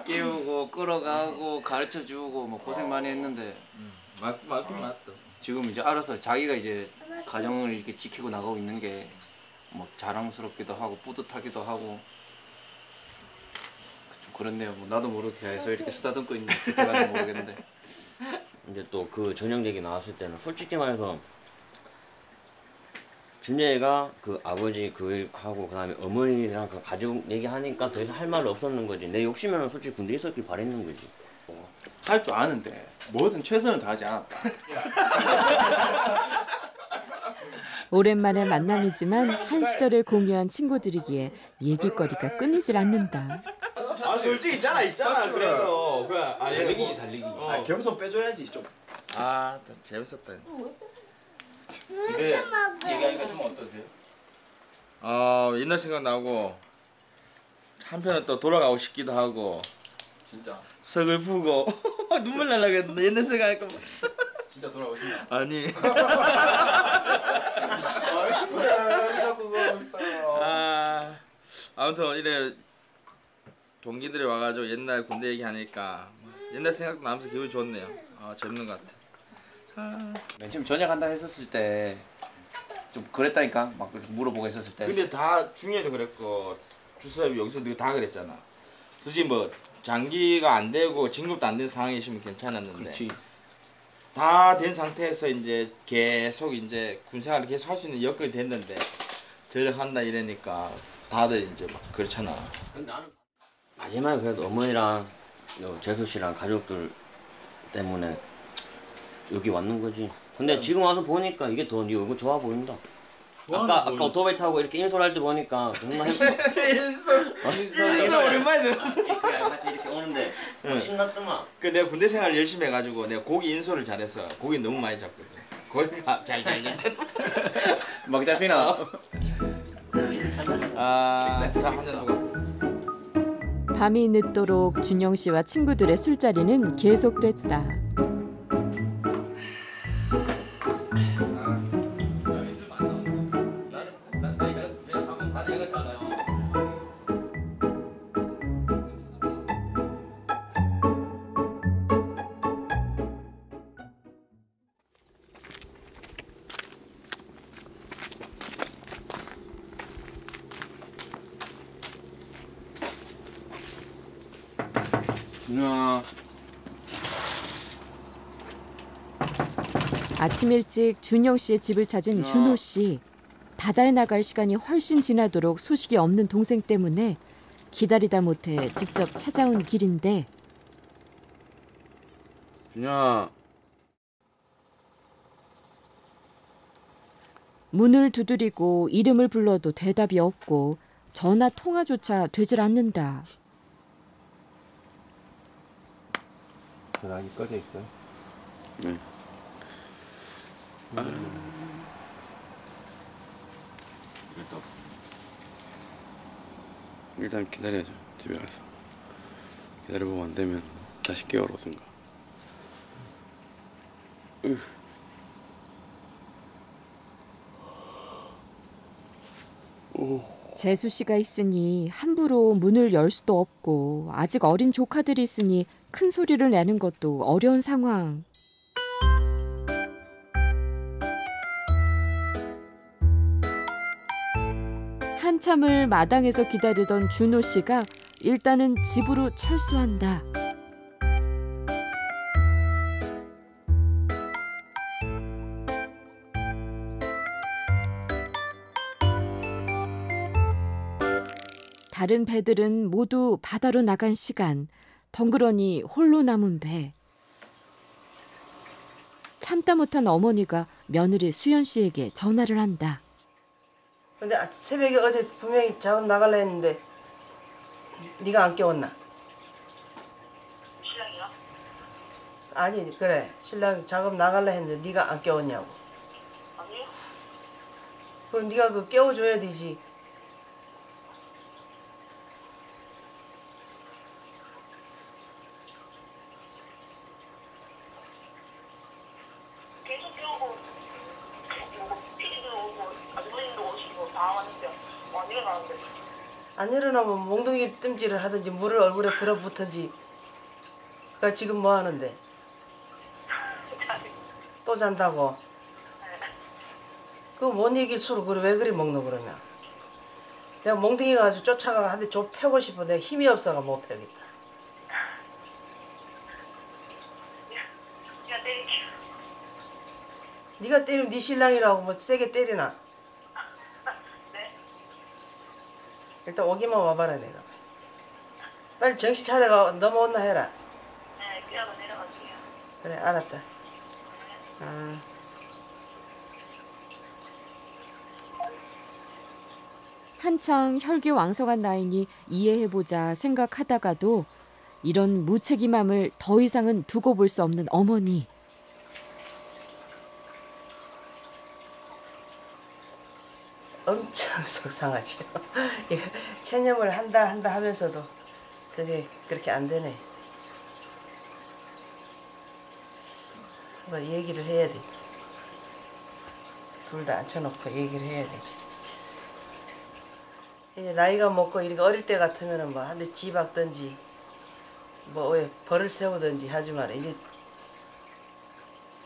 깨우고 끌어가고 가르쳐 주고 뭐 고생 많이 했는데 맞, 맞긴 맞다. 지금 이제 알아서 자기가 이제 가정을 이렇게 지키고 나가고 있는 게 뭐 자랑스럽기도 하고 뿌듯하기도 하고 좀 그렇네요. 뭐 나도 모르게 해서 이렇게 쓰다듬고 있는 그때가 모르겠는데 이제 또 그 전형 얘기 나왔을 때는 솔직히 말해서 준예가 그 아버지 그 일하고 그다음에 어머니랑 그 가족 얘기하니까 더 이상 할말 없었는 거지. 내 욕심에는 솔직히 군대 있었길 바랬는 거지. 할 줄 아는데 뭐든 최선을 다하지 않았다. 오랜만에 만남이지만 한 시절을 공유한 친구들이기에 얘기거리가 끊이질 않는다. 아 솔직히 있잖아 있잖아 그래도 그 아, 달리기지 달리기. 아, 겸손 빼줘야지 좀. 아, 또 재밌었다. 네, 얘기하니까 좀 어떠세요? 어, 옛날 생각 나고 한편은 또 돌아가고 싶기도 하고 진짜 서글프고 눈물 날라겠는데 옛날 생각하니까 진짜 돌아오시나? 아니. 아 근데 자꾸. 아, 아무튼 이래 동기들이 와가지고 옛날 군대 얘기하니까 옛날 생각 나면서 기분이 좋네요. 아, 재밌는 것 같아. 맨 처음 전역 한다 했었을 때 좀 그랬다니까 막 물어보고 했었을 때 근데 다 중요해도 그랬고 주사위 여기서 다 그랬잖아. 솔직히 뭐 장기가 안 되고 진급도 안 된 상황이시면 괜찮았는데 그렇지. 다 된 상태에서 이제 계속 이제 군 생활을 계속 할 수 있는 여건이 됐는데 전역한다 이러니까 다들 이제 막 그렇잖아. 마지막에 그래도 어머니랑 요 재수 씨랑 가족들 때문에 여기 왔는 거지. 근데 지금 와서 보니까 이게 더 네 얼굴 좋아 보인다. 아까 아까 오토바이 타고 이렇게 인솔할 때 보니까 정말 행복. 인솔 오랜만에 들어. 이렇게, 이렇게 오는데 응. 신났더만. 그 내가 군대 생활 열심히 해가지고 내가 고기 인솔을 잘해서 고기 너무 많이 잡거든. 고기가 잘잘 잘. 막 잡히나? 아, 자 한잔 누가. 밤이 늦도록 준영 씨와 친구들의 술자리는 계속됐다. 아침 일찍 준영 씨의 집을 찾은 준호 씨. 바다에 나갈 시간이 훨씬 지나도록 소식이 없는 동생 때문에 기다리다 못해 직접 찾아온 길인데 준영아 문을 두드리고 이름을 불러도 대답이 없고 전화 통화조차 되질 않는다. 전화기 꺼져 있어요. 네. 아. 일단 기다려줘 집에 가서 기다려보면 안 되면 다시 깨워라 오든가 으. 재수 씨가 있으니 함부로 문을 열 수도 없고 아직 어린 조카들이 있으니 큰 소리를 내는 것도 어려운 상황. 한참을 마당에서 기다리던 준호 씨가 일단은 집으로 철수한다. 다른 배들은 모두 바다로 나간 시간, 덩그러니 홀로 남은 배. 참다 못한 어머니가 며느리 수연 씨에게 전화를 한다. 근데 아- 새벽에 어제 분명히 작업 나갈라 했는데 네가 안 깨웠나? 신랑이요? 아니 그래 신랑 작업 나갈라 했는데 네가 안 깨웠냐고. 아니요. 그럼 네가 그 깨워줘야 되지. 계속 깨우고 뭐 피디도 오고 아주머님도 오시고 다 왔는데 안 일어나는데 안 일어나면 몽둥이 뜸질을 하든지 물을 얼굴에 들어붙든지. 그러니까 지금 뭐 하는데? 또 잔다고? 그거 뭔 얘기 술을 그래 왜 그리 먹노 그러면? 내가 몽둥이 가지고 쫓아가 한대 줘 패고 싶어 내가 힘이 없어가 못 패겠다. 네가 때리면 네 신랑이라고 뭐 세게 때리나? 네. 일단 오기만 와봐라 내가. 빨리 정신 차려가 넘어온나 해라. 네, 깨어가 내려가세요. 그래 알았다. 아. 한창 혈기왕성한 나이니 이해해보자 생각하다가도 이런 무책임함을 더 이상은 두고 볼 수 없는 어머니. 엄청 속상하죠. 이거 체념을 한다 한다 하면서도 그게 그렇게 안 되네. 뭐 얘기를 해야 돼. 둘 다 앉혀놓고 얘기를 해야 되지. 이제 나이가 먹고 이렇게 어릴 때 같으면은 뭐 한 대 집박든지 뭐 왜 벌을 세우든지 하지만 이제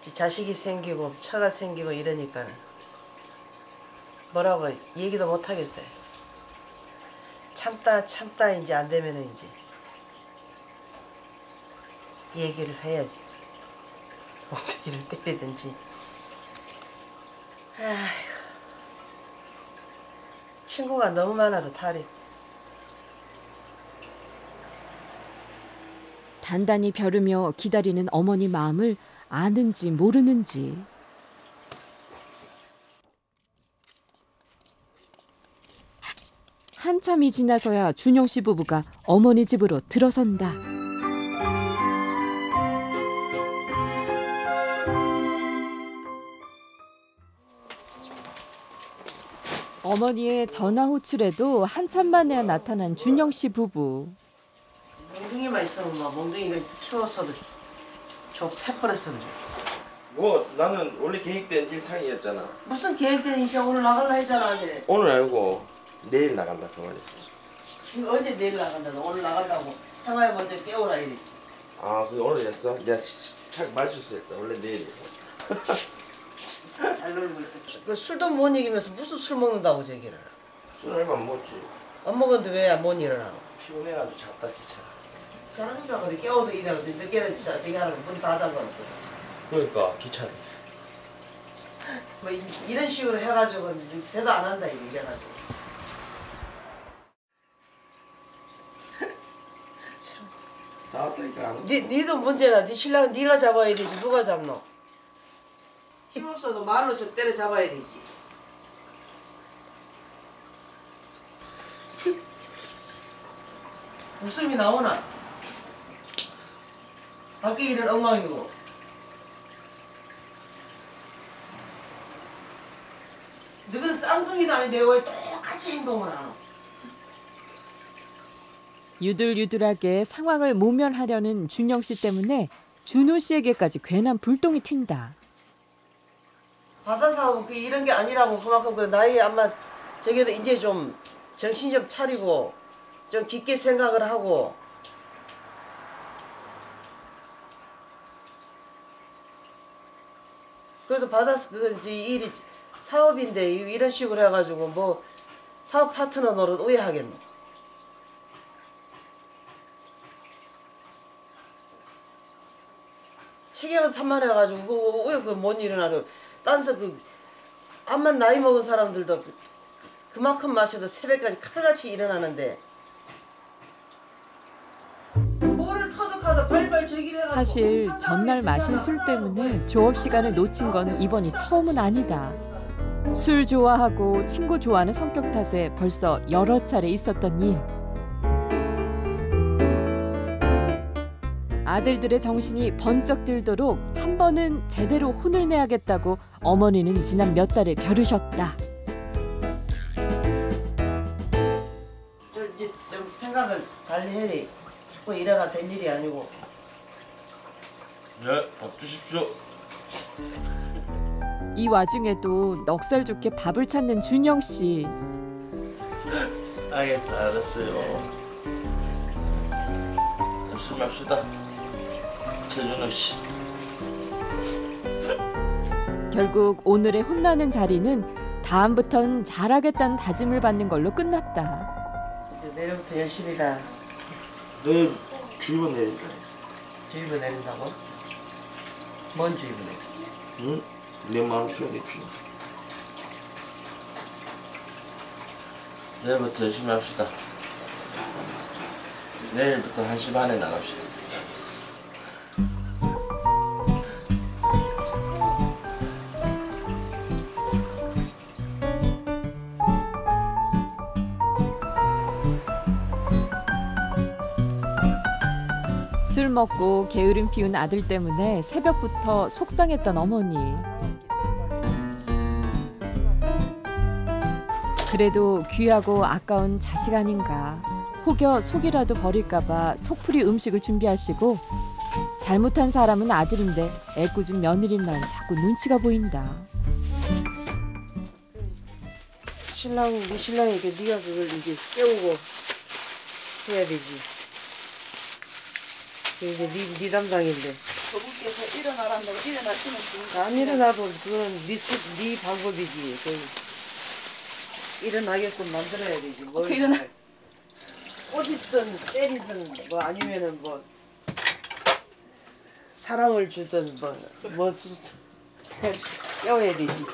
자식이 생기고 처가 생기고 이러니까는 뭐라고 얘기도 못 하겠어요. 참다 참다 이제 안 되면은 이제 얘기를 해야지. 엉덩이를 때리든지. 아이고. 친구가 너무 많아도 탈이. 단단히 벼르며 기다리는 어머니 마음을 아는지 모르는지 한참이 지나서야 준영 씨 부부가 어머니 집으로 들어선다. 어머니의 전화 호출에도 한참 만에 나타난 준영 씨 부부. 몽둥이만 있으면 뭐 몽둥이가 키워서도 저 패버렸으면 좋뭐 나는 원래 계획된 일상이었잖아. 무슨 계획된 이제 오늘 나갈라 했잖아. 오늘 알고 내일 나간다 그 말이야. 이거 어제 내일 나간다. 너 오늘 나간다고 형아 먼저 깨우라 이랬지. 아, 그 오늘 했어? 내가 착 맞췄었다. 원래 내일이고. 잘 놀고 있어. 그 술도 못 이기면서 무슨 술 먹는다고 저기를. 술 얼마 안 먹지. 안 먹었는데 왜못 일어나? 피곤해가지고 잤다 귀찮아. 줄 알고 깨워도 일하고 늦게는 진짜 저기 하는 문다 잠궈놓고. 그러니까 귀찮아. 뭐 이, 이런 식으로 해가지고 대도 안 한다 이래가지고. 나왔다니까 안 니, 니도 문제나 니 신랑 니가 잡아야 되지 누가 잡노? 힘없어도 말로 좀 때려 잡아야 되지. 웃음이 나오나? 밖에 일은 엉망이고. 너희는 쌍둥이도 아닌데 왜 똑같이 행동을 하노? 유들유들하게 상황을 모면하려는 준영 씨 때문에 준호 씨에게까지 괜한 불똥이 튄다. 바다 사업은 그 이런 게 아니라고 그만큼 그 나이 아마 저기도 이제 좀 정신 좀 차리고 좀 깊게 생각을 하고 그래도 바다 그 이제 일이 사업인데 이런 식으로 해가지고 뭐 사업 파트너 노릇 왜 하겠노? 체계가 산만해가지고 그왜그못 일어나고 딴서 그 암만 나이 먹은 사람들도 그, 그만큼 마셔도 새벽까지 칼같이 일어나는데 사실 전날 마신 술 때문에 조업 시간을 놓친 건 이번이 처음은 아니다. 술 좋아하고 친구 좋아하는 성격 탓에 벌써 여러 차례 있었던 일. 아들들의 정신이 번쩍 들도록 한 번은 제대로 혼을 내야겠다고 어머니는 지난 몇 달을 벼르셨다. 저 이제 좀 생각을 달리 해리. 자꾸 이래가 된 일이 아니고. 네, 밥 주십시오. 이 와중에도 넉살 좋게 밥을 찾는 준영 씨. 알겠다, 알았어요. 열심히 합시다. 최준호 씨. 결국 오늘의 혼나는 자리는 다음부턴 잘하겠다는 다짐을 받는 걸로 끝났다. 이제 내일부터 열심히다. 내일 주입원 내린다. 주입을 내린다고? 뭔 주입을 내? 응? 내 마음속이지. 내일부터 열심히 합시다. 내일부터 1시 반에 나갑시다. 술 먹고 게으름 피운 아들 때문에 새벽부터 속상했던 어머니. 그래도 귀하고 아까운 자식 아닌가. 혹여 속이라도 버릴까봐 속풀이 음식을 준비하시고 잘못한 사람은 아들인데 애꿎은 며느리만 자꾸 눈치가 보인다. 신랑, 네 신랑이니까 네가 그걸 이제 깨우고 해야 되지. 이제 네, 네 담당인데. 저분께서 일어나란다고 일어나시면 좋은 안 일어나도 그건 네, 수- 네 방법이지. 그 일어나게끔 만들어야 되지. 뭘 어떻게 일어나? 꼬집든 때리든 뭐 아니면은 뭐 사랑을 주든 뭐뭐 깨워야 되지.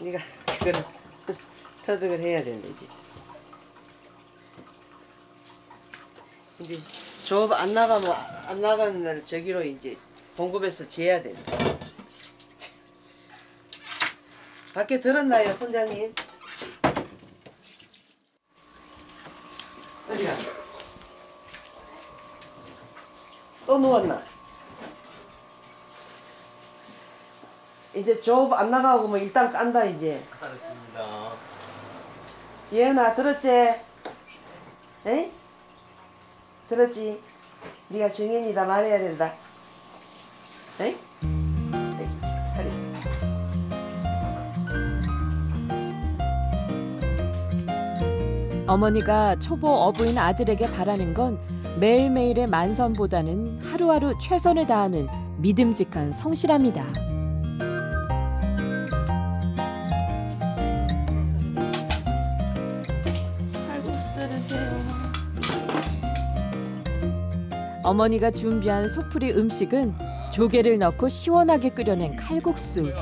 네가 그걸 터득을 해야 된다지. 이제 조업 안 나가면 안 나가는 날 저기로 이제 공급해서 재야 돼. 밖에 들었나요, 선장님? 어디야? 또 누웠나? 이제 조업 안 나가고 뭐 일단 깐다 이제. 알았습니다. 예은아 들었지? 에? 들었지? 네가 증인이다 말해야 된다. 에? 에, 하리. 어머니가 초보 어부인 아들에게 바라는 건 매일매일의 만선보다는 하루하루 최선을 다하는 믿음직한 성실함이다. 어머니가 준비한 속풀이 음식은 조개를 넣고 시원하게 끓여낸 칼국수.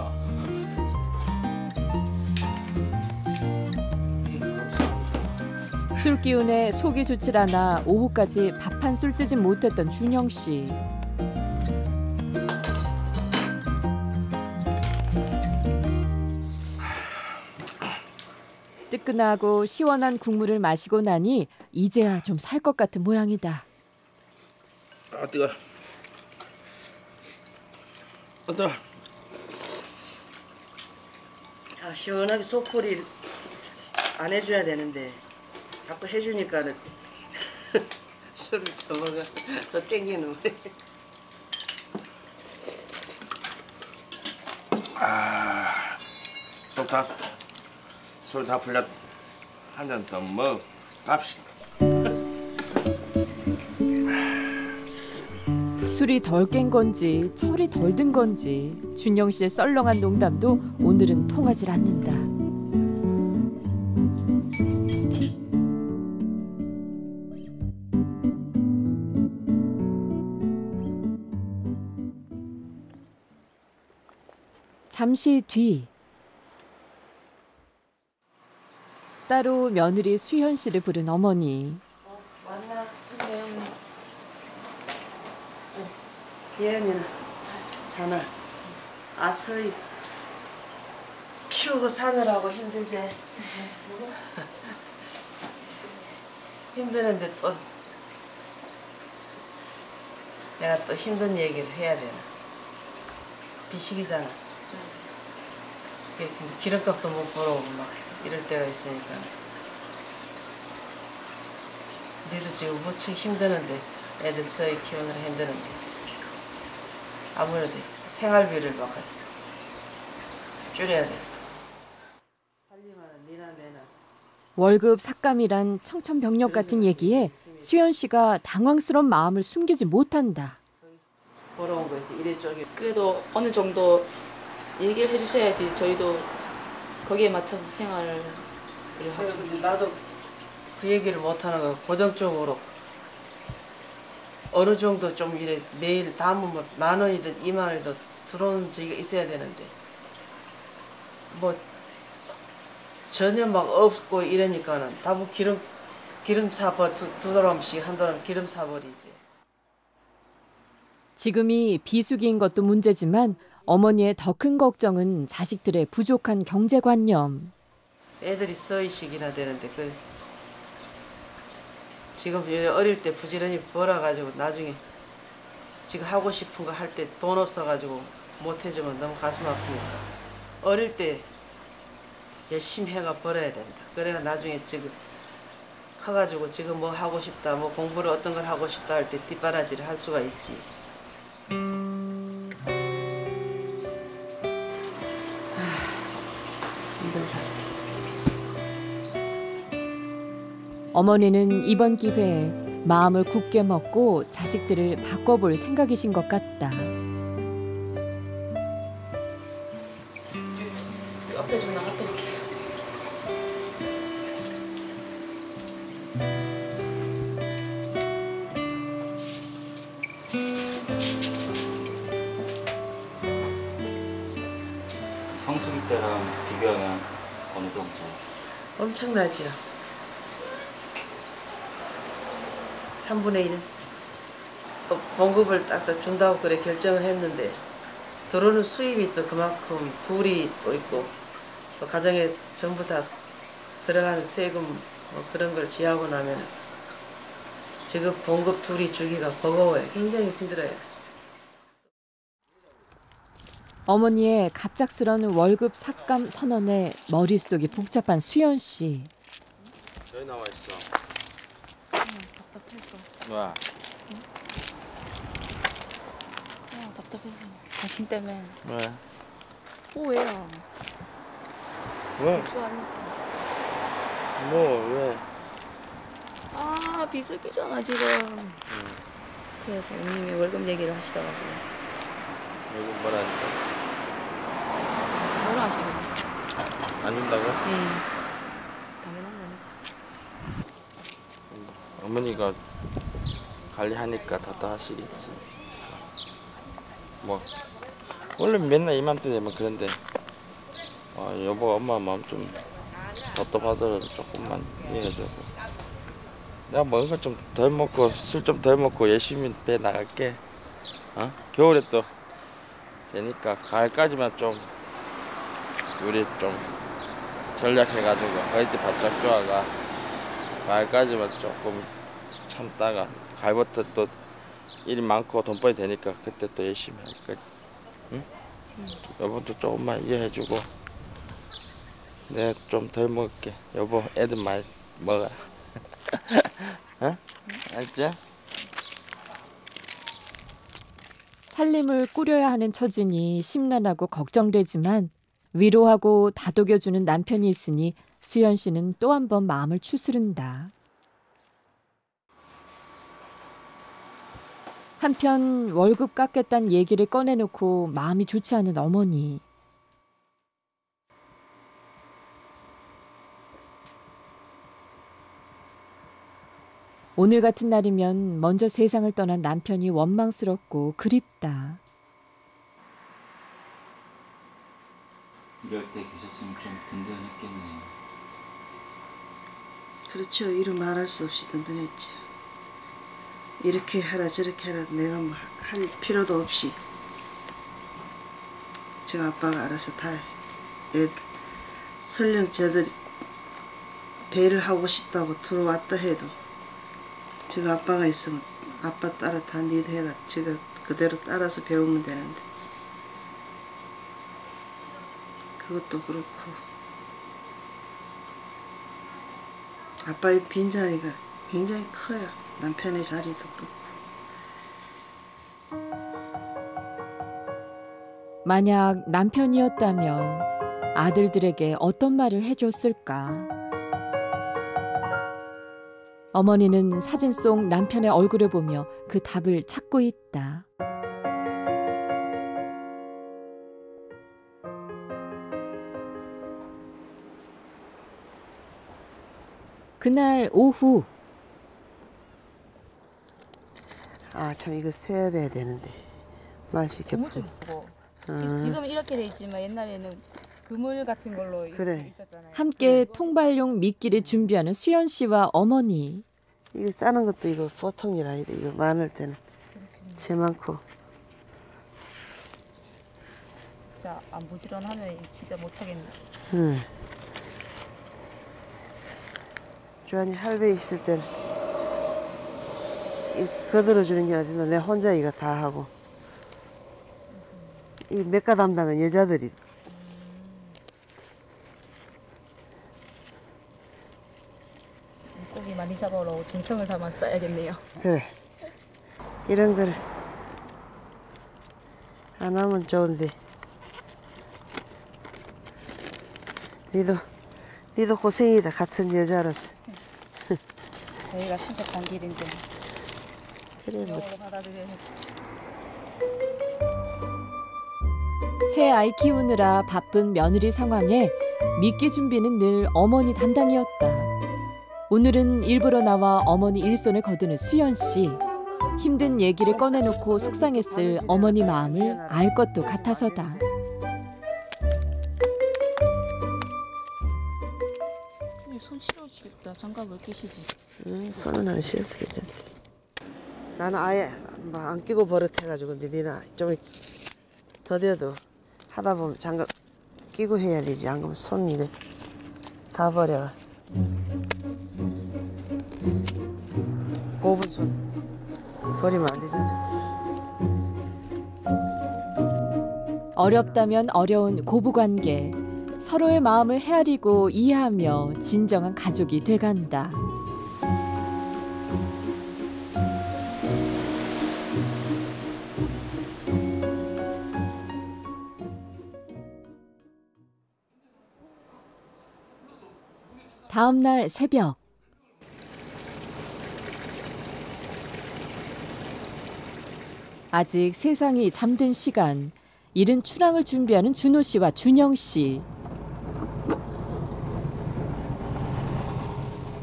술 기운에 속이 좋질 않아 오후까지 밥 한 술 뜨진 못했던 준영 씨. 뜨끈하고 시원한 국물을 마시고 나니 이제야 좀 살 것 같은 모양이다. 아 뜨거. 아 뜨거. 아, 시원하게 속풀이 안 해줘야 되는데 자꾸 해주니까는 술을 더 먹어 더 땡기는. 아, 속다 술다 풀렸. 한잔더 먹. 갑시다. 술이 덜 깬 건지 철이 덜 든 건지 준영 씨의 썰렁한 농담도 오늘은 통하질 않는다. 잠시 뒤 따로 며느리 수현 씨를 부른 어머니. 예은이는 자나 아서이 키우고 사느라고 힘들지. 힘드는데 또 내가 또 힘든 얘기를 해야 되나. 비식이잖아. 기름값도 못 벌어오고 막 이럴 때가 있으니까. 니도 지금 무척 힘드는데 애들 서희 키우느라 힘드는데 아무래도 생활비를 막 줄여야 돼. 월급 삭감이란 청천벽력 같은 얘기에 수연 씨가 당황스러운 마음을 숨기지 못한다. 벌어온 거에서 이래 저기 그래도 어느 정도 얘기를 해주셔야지 저희도 거기에 맞춰서 생활을 이제 나도 그 얘기를 못하는 거 고정적으로 어느 정도 좀 이래 매일 담으면 뭐만 원이든 이만 원이든 들어오는 저기가 있어야 되는데 뭐 전혀 막 없고 이러니까는 다부 기름 기름 사버 두, 두 드럼씩 한 드럼 기름 사버리지. 지금이 비수기인 것도 문제지만 어머니의 더 큰 걱정은 자식들의 부족한 경제관념. 애들이 서의식이나 되는데 그 지금 어릴 때 부지런히 벌어가지고 나중에 지금 하고 싶은 거 할 때 돈 없어가지고 못 해주면 너무 가슴 아프니까 어릴 때 열심히 해가 벌어야 된다. 그래야 나중에 지금 커가지고 지금 뭐 하고 싶다, 뭐 공부를 어떤 걸 하고 싶다 할 때 뒷바라지를 할 수가 있지. 어머니는 이번 기회에 마음을 굳게 먹고 자식들을 바꿔볼 생각이신 것 같다. 옆에 좀 나갔다 올게요. 성수기 때랑 비교하면 어느 정도? 엄청나지요. 3분의 1. 또 봉급을 딱 준다고 그래 결정을 했는데 들어오는 수입이 또 그만큼 둘이 또 있고 또 가정에 전부 다 들어가는 세금 뭐 그런 걸 지하고 나면 지금 봉급 둘이 주기가 버거워요. 굉장히 힘들어요. 어머니의 갑작스런 월급 삭감 선언에 머릿속이 복잡한 수연 씨. 여기 나와 있어. 뭐야? 그냥 답답해서. 당신 때문에. 왜? 오 왜요? 왜? 줄 알았어. 뭐 왜? 아 비수기잖아 지금. 그래서 형님이 월급 얘기를 하시더라고요. 여기 뭐라니까? 뭐라 하시고? 안 준다고? 응. 당연한 거니까. 어머니가 관리하니까 답답하시겠지. 뭐 원래 맨날 이맘때 되면 그런데 아, 여보 엄마 마음 좀 답답하더라도 조금만 이해해주고 내가 먹은 거 좀 덜 먹고 술 좀 덜 먹고 열심히 배 나갈게. 어? 겨울에 또 되니까 가을까지만 좀 우리 좀 전략해가지고 때 바짝 좋아가 가을까지만 조금 참다가 가을부터 또 일이 많고 돈벌이 되니까 그때 또 열심히 할 거지. 응? 여보도 조금만 이해해주고 내가 좀 덜 먹을게. 여보 애들 많이 먹어. 어? 알지? 살림을 꾸려야 하는 처지니 심란하고 걱정되지만 위로하고 다독여주는 남편이 있으니 수연 씨는 또 한 번 마음을 추스른다. 한편 월급 깎겠다는 얘기를 꺼내놓고 마음이 좋지 않은 어머니. 오늘 같은 날이면 먼저 세상을 떠난 남편이 원망스럽고 그립다. 이럴 때 계셨으면 좀 든든했겠네요. 그렇죠. 이루 말할 수 없이 든든했죠. 이렇게 하라 저렇게 하라. 내가 뭐 할 필요도 없이. 저 아빠가 알아서 다 애, 설령 저들이 배를 하고 싶다고 들어왔다 해도 저 아빠가 있으면 아빠 따라 다 니도 해가 제가 그대로 따라서 배우면 되는데. 그것도 그렇고. 아빠의 빈자리가 굉장히 커요 남편의 자리도 그렇고 만약 남편이었다면 아들들에게 어떤 말을 해줬을까? 어머니는 사진 속 남편의 얼굴을 보며 그 답을 찾고 있다. 그날 오후 아 참 이거 세열해야 되는데 말 시켜 너무 좀 예뻐. 음. 지금 이렇게 돼 있지만 옛날에는 그물 같은 걸로 그래. 있었잖아요. 함께 통발용 미끼를 준비하는 수연 씨와 어머니. 이거 싸는 것도 이거 보통 일 아니다 이거 많을 때는 제 많고 진짜 안 부지런하면 진짜 못하겠네. 응. 주한이 할배 있을 때는 이 거들어 주는 게 아니라 내 혼자 이거 다 하고. 이 메가 담당은 여자들이. 물고기 많이 잡아러 정성을 담아 써야겠네요. 그래. 이런 거를 안 하면 좋은데. 니도 니도 고생이다 같은 여자로서. 저희가 선택한 길인데 그래 뭐. 새 아이 키우느라 바쁜 며느리 상황에 미끼 준비는 늘 어머니 담당이었다. 오늘은 일부러 나와 어머니 일손을 거두는 수연 씨. 힘든 얘기를 꺼내놓고 속상했을 어머니 마음을 알 것도 같아서다. 손 시려우시겠다. 장갑을 끼시지. 응, 손은 안 씌워도 괜찮대. 나는 아예 막 안 끼고 버릇해가지고 근데 니는 좀 더뎌도 하다 보면 장갑 끼고 해야 되지 안 그러면 손 이래 다 버려. 고분 손 버리면 안 되잖아. 어렵다면 어려운 고부관계. 서로의 마음을 헤아리고 이해하며 진정한 가족이 돼간다. 다음 날 새벽 아직 세상이 잠든 시간 이른 출항을 준비하는 준호 씨와 준영 씨.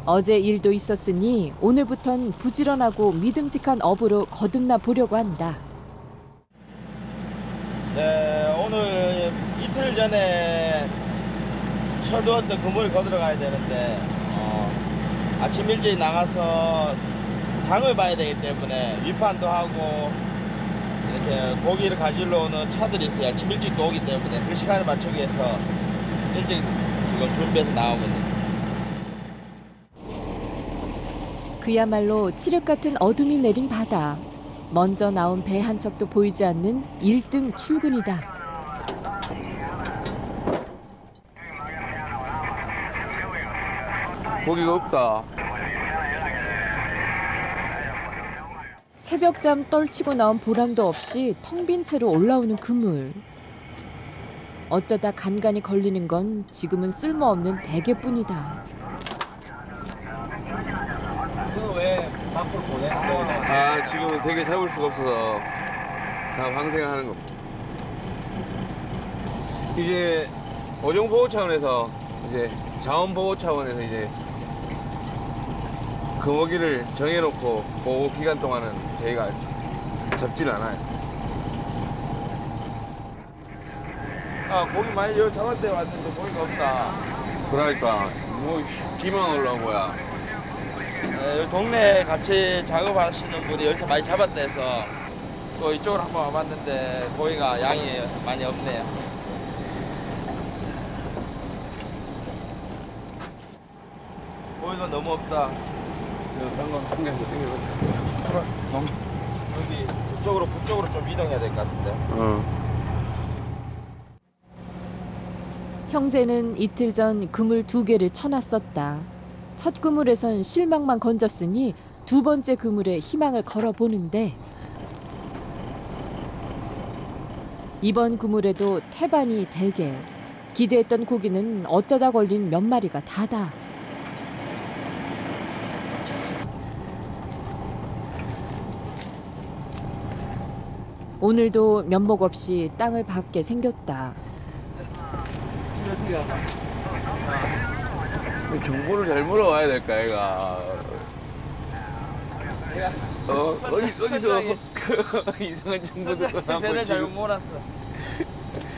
어제 일도 있었으니 오늘부턴 부지런하고 믿음직한 어부로 거듭나 보려고 한다. 네, 오늘 이틀 전에 쳐두었던 그물 거들어 가야 되는데 어, 아침 일찍 나가서 장을 봐야 되기 때문에 위판도 하고 이렇게 고기를 가지러 오는 차들이 있어요. 아침 일찍 또 오기 때문에 그 시간을 맞추기 위해서 일찍 지금 준비해서 나오거든요. 그야말로 칠흑 같은 어둠이 내린 바다. 먼저 나온 배 한 척도 보이지 않는 1등 출근이다. 고기가 없다. 새벽잠 떨치고 나온 보람도 없이 텅 빈 채로 올라오는 그물. 어쩌다 간간히 걸리는 건 지금은 쓸모없는 대게뿐이다. 아 지금은 되게 잡을 수가 없어서 다 방생하는 겁니다. 이제 어종 보호 차원에서 이제 자원 보호 차원에서 이제 금어기를 정해놓고 보호 기간 동안은 저희가 잡질 않아요. 아 고기 많이 여기 잡았대 왔는데 고기가 없다. 그러니까 뭐 기만 올라온 거야. 네, 여기 동네 같이 작업하시는 분이 여기서 많이 잡았다 해서 또 이쪽으로 한번 와봤는데 고기가 양이 많이 없네요. 고기가 너무 없다. 딴거 땡겨서 땡겨서. 풀어. 넘. 여기 북쪽으로 북쪽으로 좀 이동해야 될 것 같은데. 어. 형제는 이틀 전 그물 두 개를 쳐놨었다. 첫 그물에선 실망만 건졌으니 두 번째 그물에 희망을 걸어보는데 이번 그물에도 태반이 대개 기대했던 고기는 어쩌다 걸린 몇 마리가 다다. 오늘도 면목 없이 땅을 밟게 생겼다. 정보를 잘 물어와야 될까 얘가. 어 어디 어디서 이상한 정보 듣고 잘못 몰았어.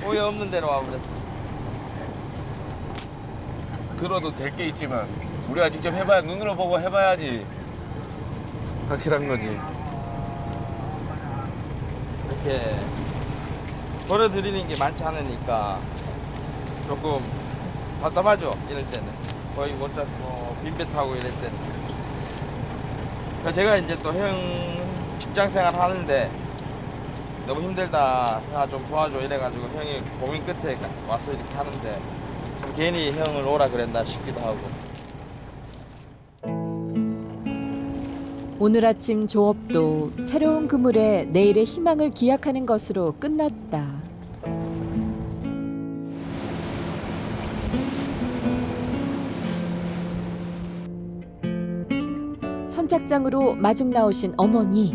고기 없는 데로 와버렸어. 들어도 될 게 있지만 우리가 직접 해봐야 눈으로 보고 해봐야지 확실한 거지. 이렇게 보여드리는 게 많지 않으니까 조금 답답하죠? 이럴 때는. 거의 못 잡고 빈배 타고 이럴 때는. 제가 이제 또 형 직장 생활 하는데 너무 힘들다 형아 좀 도와줘 이래가지고 형이 고민 끝에 와서 이렇게 하는데 좀 괜히 형을 오라 그랬나 싶기도 하고 오늘 아침 조업도 새로운 그물에 내일의 희망을 기약하는 것으로 끝났다. 선착장으로 마중 나오신 어머니.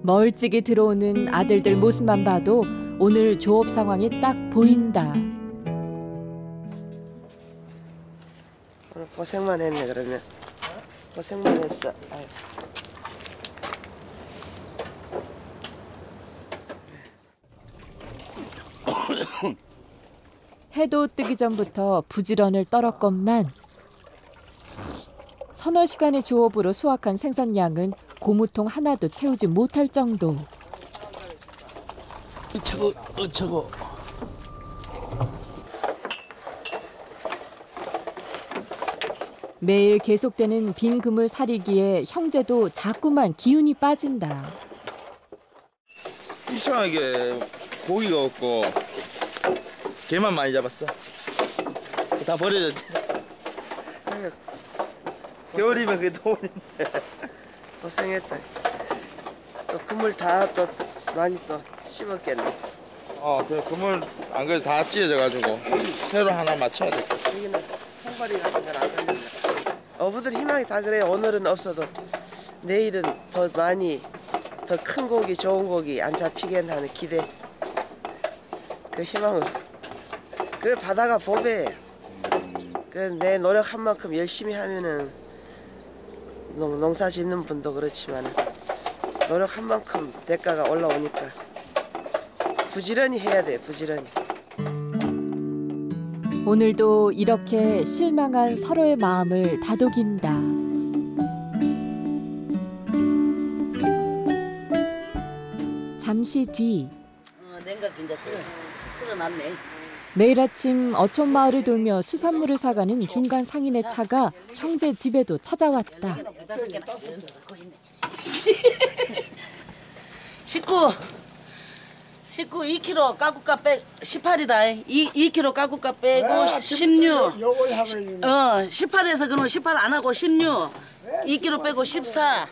멀찍이 들어오는 아들들 모습만 봐도 오늘 조업 상황이 딱 보인다. 고생만 했네 그러면 고생만 했어 아유. 해도 뜨기 전부터 부지런을 떨었건만 서너 시간의 조업으로 수확한 생산량은 고무통 하나도 채우지 못할 정도. 으차고 으차고. 매일 계속되는 빈 그물 사리기에 형제도 자꾸만 기운이 빠진다. 이상하게 고기가 없고 개만 많이 잡았어. 다 버려졌지. 겨울이면 그게 돈인데. 고생했다 또 그물 다 또 많이 또 심었겠네 어, 그 그물 안 그래도 다 찢어져가지고 새로 하나 맞춰야 돼. 여기는 통발이 같은 건안 걸린다 어부들 희망이 다 그래 오늘은 없어도 내일은 더 많이 더 큰 고기 좋은 고기 안 잡히겠나 하는 기대. 그 희망은 그 바다가 보배. 그 내 노력한 만큼 열심히 하면은 농, 농사 짓는 분도 그렇지만 노력한 만큼 대가가 올라오니까 부지런히 해야 돼 부지런히 오늘도 이렇게 실망한 서로의 마음을 다독인다. 잠시 뒤 어, 냉각 이제 틀어, 틀어놨네. 매일 아침 어촌 마을을 돌며 수산물을 사가는 중간 상인의 차가 형제 집에도 찾아왔다. 식 구. 식구 2kg 까구까 빼 18이다. 2 2kg 까구까 빼고 16. 어, 18에서 그러면 18 안 하고 16. 2kg 빼고 14.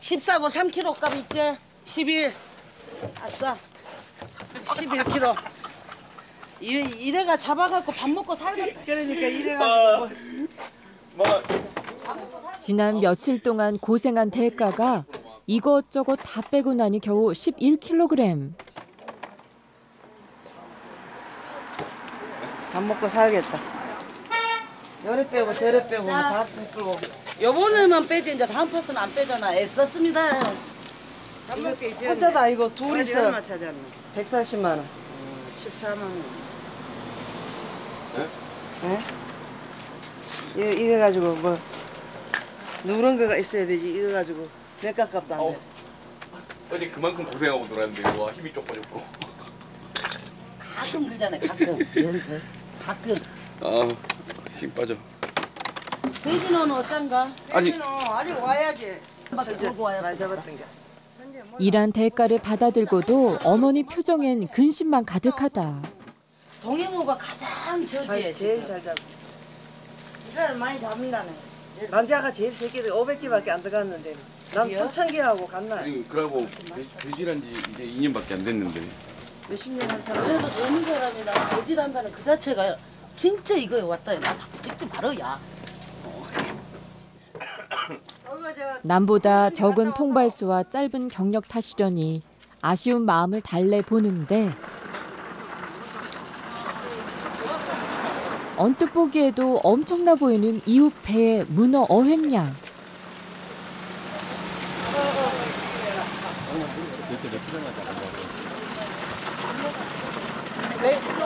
14고 3kg 값 있지? 11. 아싸. 11kg. 이래, 이래가 잡아갖고 밥 먹고 살겠다. 그러니까 이래가지고. 지난 며칠 동안 고생한 대가가 이것저것 다 빼고 나니 겨우 11kg. 밥 먹고 살겠다. 요리 빼고 저리 빼고 자. 다 빼고. 요번에만 빼지 이제 다음 파스는 안 빼잖아. 애썼습니다. 이거 혼자다 이거 둘이서 얼마 차지하는 140만 원. 14만 원. 네? 이래, 이래 가지고 뭐 누런 거가 있어야 되지. 이래 가지고 몇 가깝도 안 돼. 어제 그만큼 고생하고 놀았는데 와 힘이 쪽팔렸고. 가끔 그러잖아요. 가끔. 가끔. 아 힘 빠져. 돼지는 어쩐가? 아직 아직 와야지. 와야 게. 일한 대가를 받아들고도 어머니 표정엔 근심만 가득하다. 동해모가 가장 저지해 잘, 제일 지금. 잘 잡고. 이사를 많이 잡는다네. 남자가 제일 새끼들 500개밖에 안 들어갔는데 남 그래요? 3,000개하고 갔나? 아니 그러고 돼지란 지 이제 2년밖에 안 됐는데. 몇십 년 한 사람. 그래도 젊은 사람이나 돼지란다는 그 자체가 진짜 이거에 왔다. 나 직접 바로야. 남보다 적은 통발수와 짧은 경력 탓이려니 아쉬운 마음을 달래 보는데 언뜻 보기에도 엄청나 보이는 이웃 배의 문어 어획량.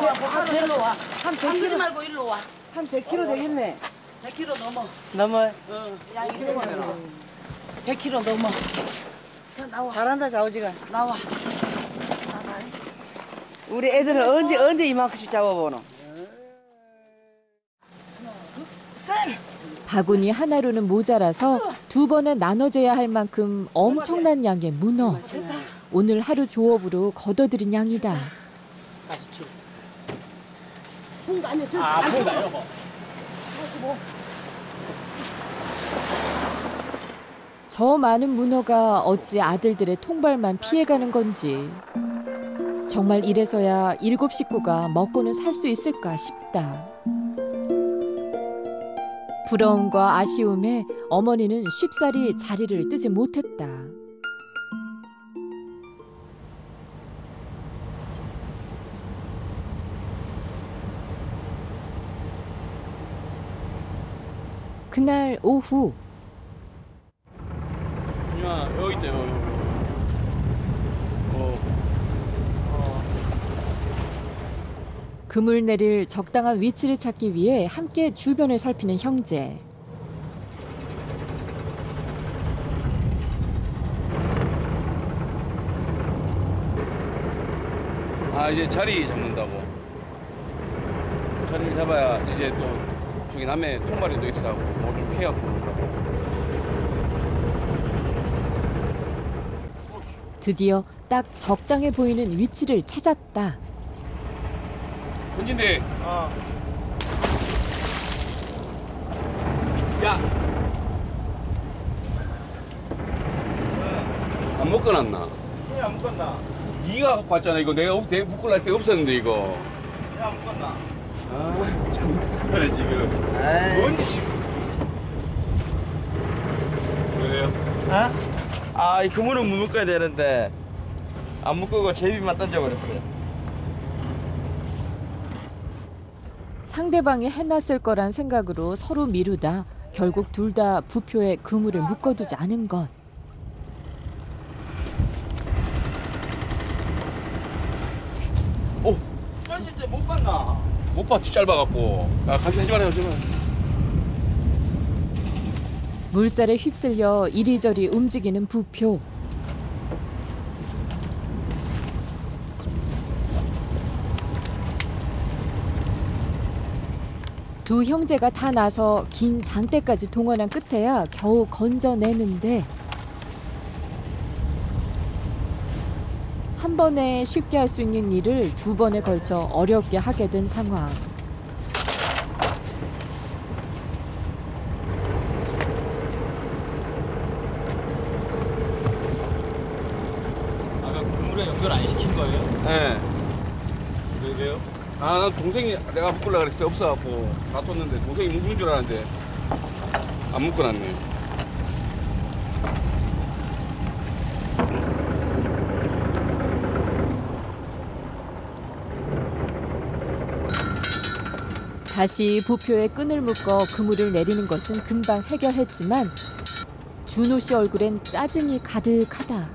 한 일로 와. 한 100kg 말고 일로 와. 한 100kg 되겠네. 100kg 넘어. 넘어. 응. 야 이거 100kg 넘어. 자 나와. 잘한다 자오지가. 나와. 우리 애들은 언제 언제 이만큼씩 잡아보노? 바구니 하나로는 모자라서 두 번에 나눠줘야 할 만큼 엄청난 양의 문어. 오늘 하루 조업으로 걷어들인 양이다. 풍가 아니야. 저 아, 풍가 여보. 45. 저 많은 문어가 어찌 아들들의 통발만 피해가는 건지. 정말 이래서야 일곱 식구가 먹고는 살 수 있을까 싶다. 부러움과 아쉬움에 어머니는 쉽사리 자리를 뜨지 못했다. 그날 오후 준영아 여기 있다 여기. 어. 그물 내릴 적당한 위치를 찾기 위해 함께 주변을 살피는 형제. 아 이제 자리 잡는다고. 자리를 잡아야 이제 또 저기 남해 통발이도 있어 하고 뭐 좀 피하고. 드디어 딱 적당해 보이는 위치를 찾았다. 던진대. 어. 야. 안 묶어놨나? 왜안 묶었나? 네가 갖고 왔잖아 이거 내가 없- 내가 묶어놓을 데 없었는데 이거. 왜안 묶었나? 아 정말에 지금. 뭔 지금. 왜요? 어? 아, 이 그물은 못 묶어야 되는데 안 묶고 제비만 던져버렸어요. 상대방이 해놨을 거란 생각으로 서로 미루다 결국 둘 다 부표에 그물을 묶어두지 않은 것. 오. 던질 때 못 봤나? 못 봤지 짧아갖고. 야 같이 하지 말아요 제발. 물살에 휩쓸려 이리저리 움직이는 부표. 두 형제가 다 나서 긴 장대까지 동원한 끝에야 겨우 건져내는데 한 번에 쉽게 할 수 있는 일을 두 번에 걸쳐 어렵게 하게 된 상황. 아까 그물에 연결 안 시킨 거예요? 네. 왜 왜요? 아, 난 동생이 내가 묶으려고 그랬을 때 없어갖고 놔뒀는데 동생이 묶는 줄 알았는데 안 묶어놨네. 다시 부표에 끈을 묶어 그물을 내리는 것은 금방 해결했지만 준호 씨 얼굴엔 짜증이 가득하다.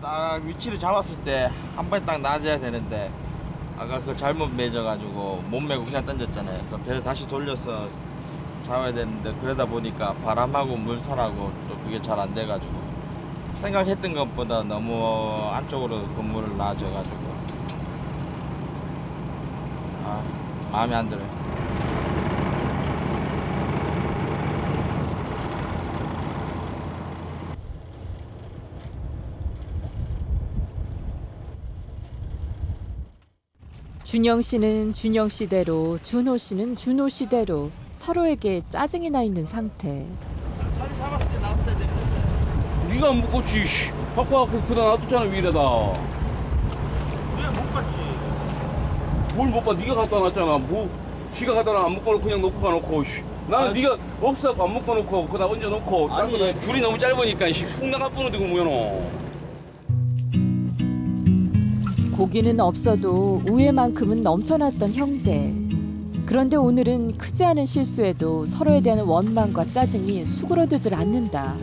딱 위치를 잡았을 때 한번딱 낮아야 되는데 아까 그 잘못 맺어가지고 못 매고 그냥 던졌잖아요. 배를 다시 돌려서 잡아야 되는데 그러다 보니까 바람하고 물살하고 또 그게 잘 안 돼가지고 생각했던 것보다 너무 안쪽으로 건물을 놔줘가지고 아 마음에 안 들어요. 준영 씨는 준영 씨대로, 준호 씨는 준호 씨대로 서로에게 짜증이 나 있는 상태. 네가 안 묶었지. 씨. 갖고 와갖고 그다 놔뒀잖아 위에다. 왜못 갔지? 뭘 못 봐? 네가 갖다 놨잖아. 뭐 지가 갖다 놔 안 묶어 놓고 그냥 놓고 가놓고. 씨. 나는 네가 없어갖고 안 묶어 놓고 그다 얹어 놓고. 아니 줄이 너무 짧으니까 씨, 훅 나가 뿌는데 그 뭐야노. 고기는 없어도 우애만큼은 넘쳐났던 형제. 그런데 오늘은 크지 않은 실수에도 서로에 대한 원망과 짜증이 수그러들질 않는다.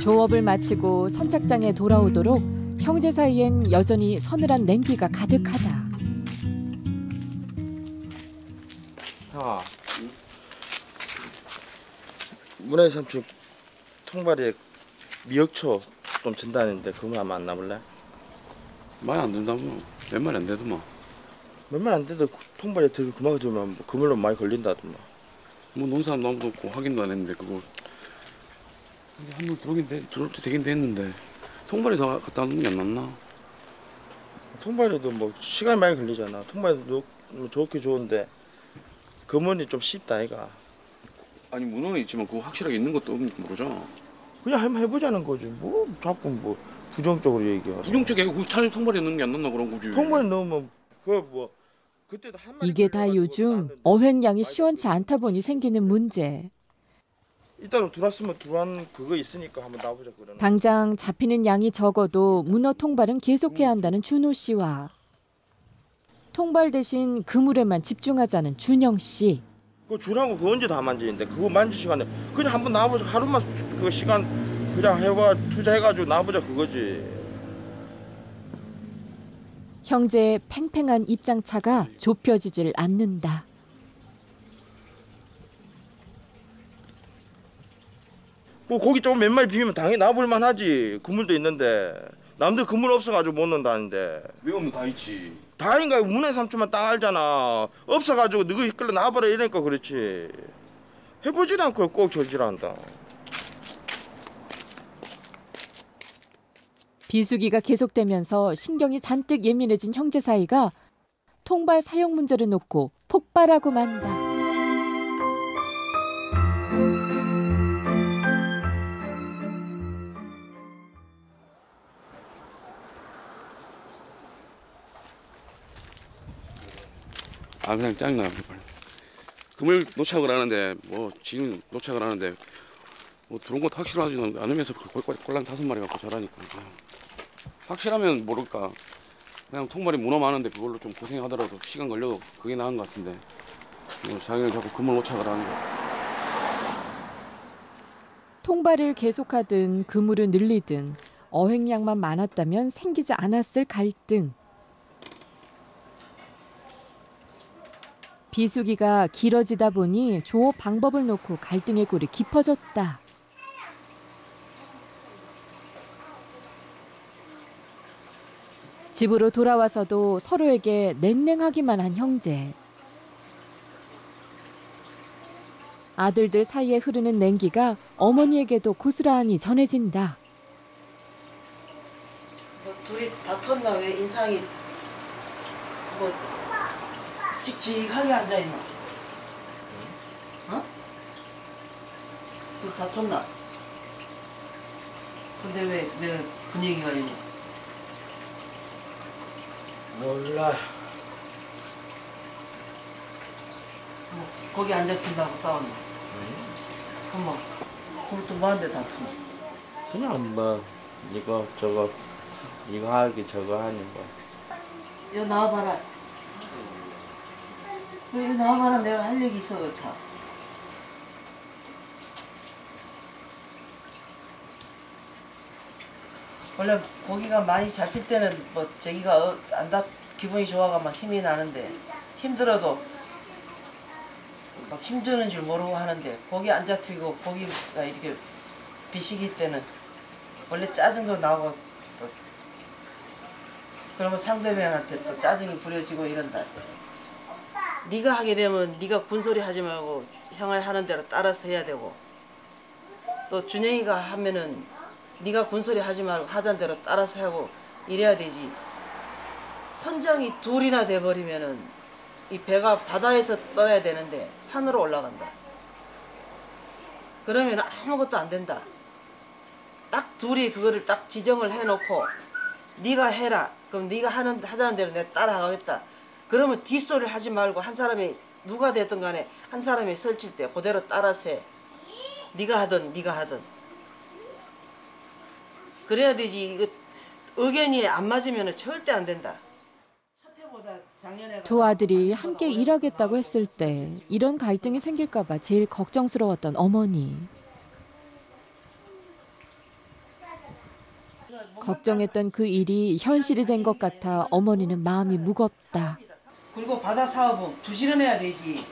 조업을 마치고 선착장에 돌아오도록 형제 사이엔 여전히 서늘한 냉기가 가득하다. 형아 문화의 삼촌 통발에 미역초 좀 준다는데 그거 한번 안 나볼래? 많이 안 된다고. 몇 마리 안 되더만. 몇만 안 돼도 통발에 들 그만 들면 그물로 많이 걸린다더만 뭐 농사는 아무도 없고 확인도 안 했는데 그거 한물 들어오긴 돼, 들어올 때 되긴 됐는데 통발에서 갖다 놓는 게 안 낫나? 통발에도 뭐 시간이 많이 걸리잖아 통발에도 좋게 좋은데 그물이 좀 쉽다 아이가 아니 문어는 있지만 그거 확실하게 있는 것도 없는지 모르잖아. 그냥 한번 해보자는 거지 뭐 자꾸 뭐 부정적으로 얘기하고 부정적이 아니고 그 차라리 통발에 넣는 게안 낫나 그런 거지. 통발에 넣으면 그뭐 그때도 한 이게 다 요즘 어획량이 시원치 않다 보니 생기는 문제. 일단은 들어왔으면 들어온 그거 있으니까 한번 나보자 그러는 당장 잡히는 양이 적어도 문어 통발은 계속해야 한다는 준호 씨와 통발 대신 그물에만 집중하자는 준영 씨. 그 줄하고 그 언제 다 만지는데? 그거 만질 시간에 그냥 한번 나보자. 하루만 그 시간 그냥 해봐 투자해가지고 나보자 그거지. 형제의 팽팽한 입장차가 좁혀지질 않는다. 뭐 고기 조금 몇 마리 비비면 당연히 나볼만 하지. 그물도 있는데. 남들 그물 없어가지고 못 넣는다는데. 왜 없는 다 있지. 다인가 문의 삼촌만 딱 알잖아. 없어가지고 너희 이끌려 나와버려 이러니까 그렇지. 해보질 않고 꼭 저질한다. 비수기가 계속되면서 신경이 잔뜩 예민해진 형제 사이가 통발 사용 문제를 놓고 폭발하고 만다. 아 그냥 짜증나요. 그물 노착을 하는데 뭐 지금 노착을 하는데 뭐 들어온 것도 확실하지 않으면서 꼴- 꼴- 꼴랑 다섯 마리 갖고 자라니까. 확실하면 모를까 그냥 통발이 문어 많은데 그걸로 좀 고생하더라도 시간 걸려도 그게 나은 것 같은데 뭐 자기는 자꾸 그물 노착을 거 통발을 계속하든 그물을 늘리든 어획량만 많았다면 생기지 않았을 갈등. 비수기가 길어지다 보니 조업 방법을 놓고 갈등의 골이 깊어졌다. 집으로 돌아와서도 서로에게 냉랭하기만 한 형제. 아들들 사이에 흐르는 냉기가 어머니에게도 고스란히 전해진다. 뭐 둘이 다퉜나 왜 인상이 뭐 찍찍하게 앉아 있나? 어? 둘 다퉜나? 근데 왜 왜 분위기가 이래? 몰라 뭐 거기 안 잡힌다고 싸웠나? 어머 그럼 또 뭐한테 다투나? 그냥 뭐 이거 저거 이거 하기 저거 하는 거 여기 나와봐라. 여기 나와봐라. 내가 할 얘기 있어 그렇다. 원래 고기가 많이 잡힐 때는 뭐 저기가 어, 안다 기분이 좋아가 막 힘이 나는데 힘들어도 막 힘드는 줄 모르고 하는데 고기 안 잡히고 고기가 이렇게 비시기 때는 원래 짜증도 나고 또 그러면 상대방한테 또 짜증이 부려지고 이런다. 네가 하게 되면 네가 군소리 하지 말고 형아 하는 대로 따라서 해야 되고 또 준영이가 하면은 네가 군소리 하지 말고 하자는 대로 따라서 하고 이래야 되지. 선장이 둘이나 돼버리면은 이 배가 바다에서 떠야 되는데 산으로 올라간다. 그러면 아무것도 안 된다. 딱 둘이 그거를 딱 지정을 해놓고 네가 해라. 그럼 네가 하는 하자는 대로 내가 따라가겠다. 그러면 뒷소리를 하지 말고 한 사람이 누가 됐든 간에 한 사람이 설칠 때 그대로 따라서 해. 네가 하든 네가 하든. 그래야 되지. 이거 의견이 안 맞으면 절대 안 된다. 두 아들이 함께 일하겠다고 했을 때 이런 갈등이 생길까 봐 제일 걱정스러웠던 어머니. 걱정했던 그 일이 현실이 된 것 같아 어머니는 마음이 무겁다. 그리고 바다 사업은 부지런해야 되지.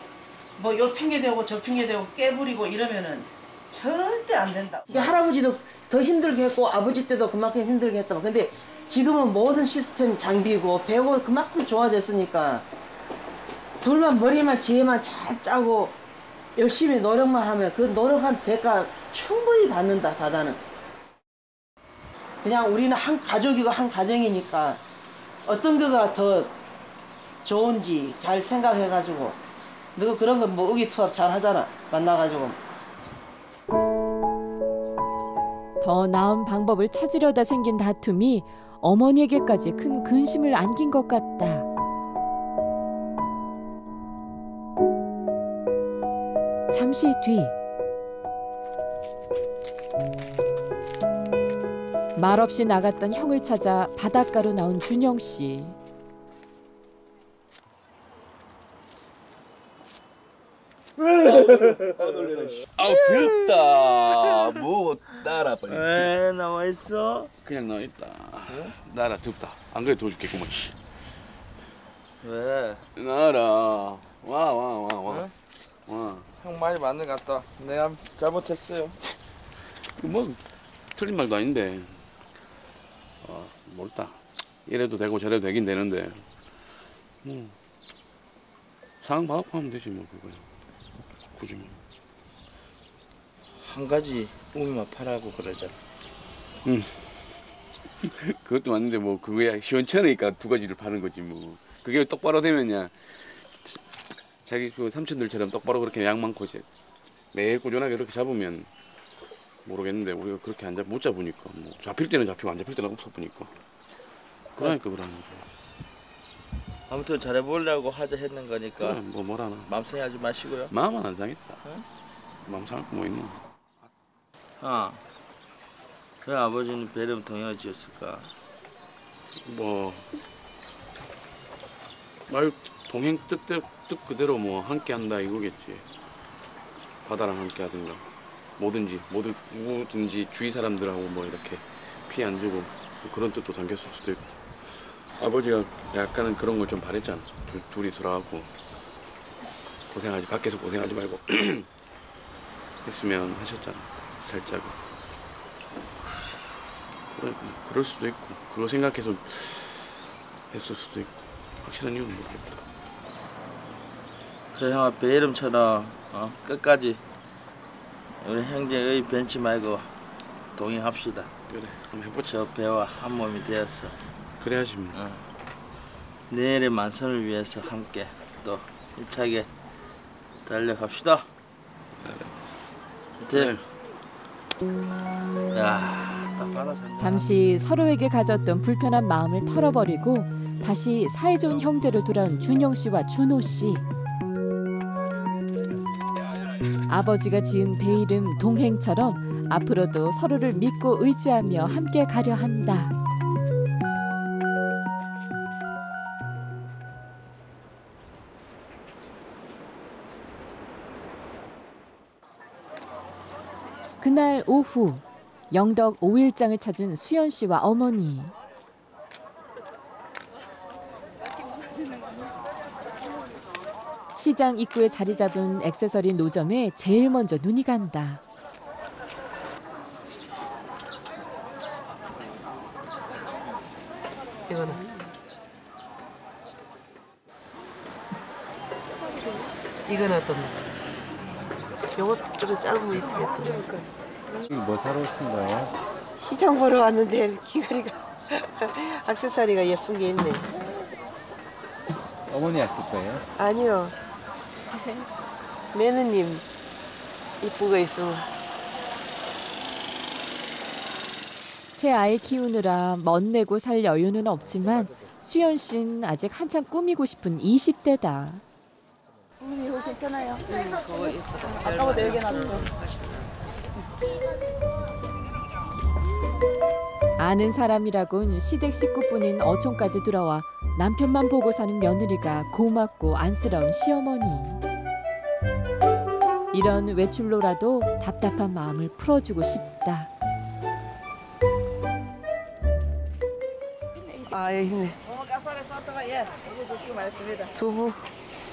뭐 요 핑계 대고 저 핑계 대고 깨부리고 이러면은 절대 안 된다. 이게 할아버지도 더 힘들게 했고 아버지 때도 그만큼 힘들게 했다. 근데 지금은 모든 시스템 장비고 배우고 그만큼 좋아졌으니까 둘만 머리만 지혜만 잘 짜고 열심히 노력만 하면 그 노력한 대가 충분히 받는다 바다는. 그냥 우리는 한 가족이고 한 가정이니까 어떤 거가 더 좋은지 잘 생각해가지고 너 그런 거뭐 의기투합 잘 하잖아 만나가지고 더 나은 방법을 찾으려다 생긴 다툼이 어머니에게까지 큰 근심을 안긴 것 같다. 잠시 뒤 말없이 나갔던 형을 찾아 바닷가로 나온 준영 씨. 아우 덥다. 뭐 나라 빨리. 에 나와 있어? 그냥 나와 있다. 나라 덥다. 안 그래 도와줄겠구만. 씨. 왜? 나라 와 와 와 와. 와. 형 말이 맞는 것 같다. 내가 잘못했어요. 뭐 틀린 말도 아닌데. 어, 모르다. 이래도 되고 저래도 되긴 되는데. 뭐 상황 파악하면 되지 뭐 그거. 뭐. 한 가지 우미만 파라고 그러잖아. 응. 그것도 맞는데 뭐 그거야 시원찮으니까 두 가지를 파는 거지 뭐. 그게 똑바로 되면야 자기 그 삼촌들처럼 똑바로 그렇게 양 많고 이제 매일 꾸준하게 그렇게 잡으면 모르겠는데 우리가 그렇게 안 잡, 못 잡으니까 뭐 잡힐 때는 잡히고 안 잡힐 때는 없어 보니까 그러니까 그러는 거죠. 아무튼 잘해보려고 하자 했는 거니까 그래, 뭐 뭐라나. 마음 상하지 마시고요. 마음은 안 상했다. 응? 마음 상할 거뭐 있노? 아, 왜 아버지는 배름 동양을 지었을까? 뭐 말 동행 뜻대로 뜻 그대로 뭐 함께 한다 이거겠지. 바다랑 함께 하든가 뭐든지 모든 뭐든지 주위 사람들하고 뭐 이렇게 피해 안 주고 뭐 그런 뜻도 담겼을 수도 있고 아버지가 약간은 그런 걸 좀 바랬잖아. 둘, 둘이 돌아가고 고생하지 밖에서 고생하지 말고 했으면 하셨잖아. 살짝은. 그래, 그럴 수도 있고 그거 생각해서 했을 수도 있고 확실한 이유는 모르겠다. 그 형아 배름처럼 어? 끝까지 우리 형제의 벤치 말고 동행합시다. 그래, 한번 해보자. 저 배와 한 몸이 되었어. 그래야지 뭐. 어. 내일의 만선을 위해서 함께 또 힘차게 달려갑시다. 네. 야, 딱 바다 산. 잠시 서로에게 가졌던 불편한 마음을 털어버리고 다시 사이좋은 형제로 돌아온 준영 씨와 준호 씨. 아버지가 지은 배 이름 동행처럼 앞으로도 서로를 믿고 의지하며 함께 가려 한다. 그날 오후 영덕 오일장을 찾은 수연 씨와 어머니. 시장 입구에 자리 잡은 액세서리 노점에 제일 먼저 눈이 간다. 이거는 이거는 어떤 요것도 좀 짧으면 이쁘겠다. 뭐 사러 오신 거예요? 시장 보러 왔는데 귀걸이가 액세서리가 예쁜 게 있네. 어머니 하실 거예요? 아니요. 매느님 이쁜 거 있으면 새 아이 키우느라 멋 내고 살 여유는 없지만 수연 씨는 아직 한창 꾸미고 싶은 20대다. 어머니 이거 괜찮아요. 그거 예쁘다. 아까보다 여기 낫죠. 아는 사람이라곤 시댁 식구뿐인 어촌까지 들어와 남편만 보고 사는 며느리가 고맙고 안쓰러운 시어머니. 이런 외출로라도 답답한 마음을 풀어주고 싶다. 아. 가사를 썼다가 예. 두부.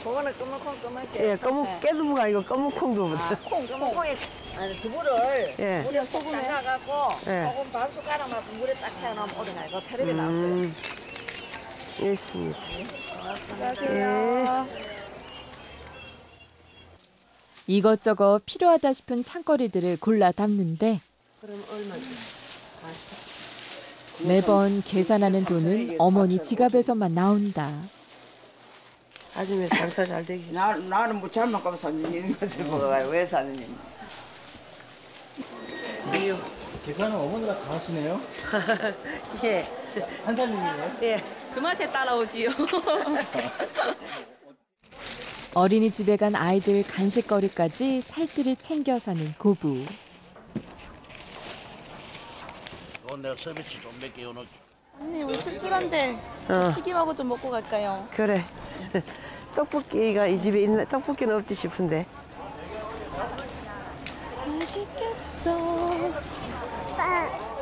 그거는 검은 콩 검은 깨. 예, 검은 깨두부가 아니고 검은 콩두부. 아, 콩 검은 콩에 아니 두부를 예. 물에 소금에 담가갖고 예. 소금 반 숟가락만 물에 딱 태워놓으면 오래 이거 테레비 나왔어요. 음, 예, 있습니다. 안녕하세요. 이것저것 필요하다 싶은 창거리들을 골라 담는데 그럼 얼마죠? 매번 계산하는 돈은 어머니 지갑에서만 나온다. 아줌마 장사 잘 되기. 나 나는 뭐 잘못 가면 손님 것을 먹어가요. 왜 사느니? 이요. 계산은 어머니가 다 하시네요? 예. 한살림이에요? 예. 그 맛에 따라오지요. 어린이집에 간 아이들 간식거리까지 살뜰히 챙겨 사는 고부. 내가 서비스 좀몇개 해놓을게. 언니 우리 출출한데 어. 튀김하고 좀 먹고 갈까요? 그래. 떡볶이가 이 집에 있나? 떡볶이는 없지 싶은데. 맛있겠다.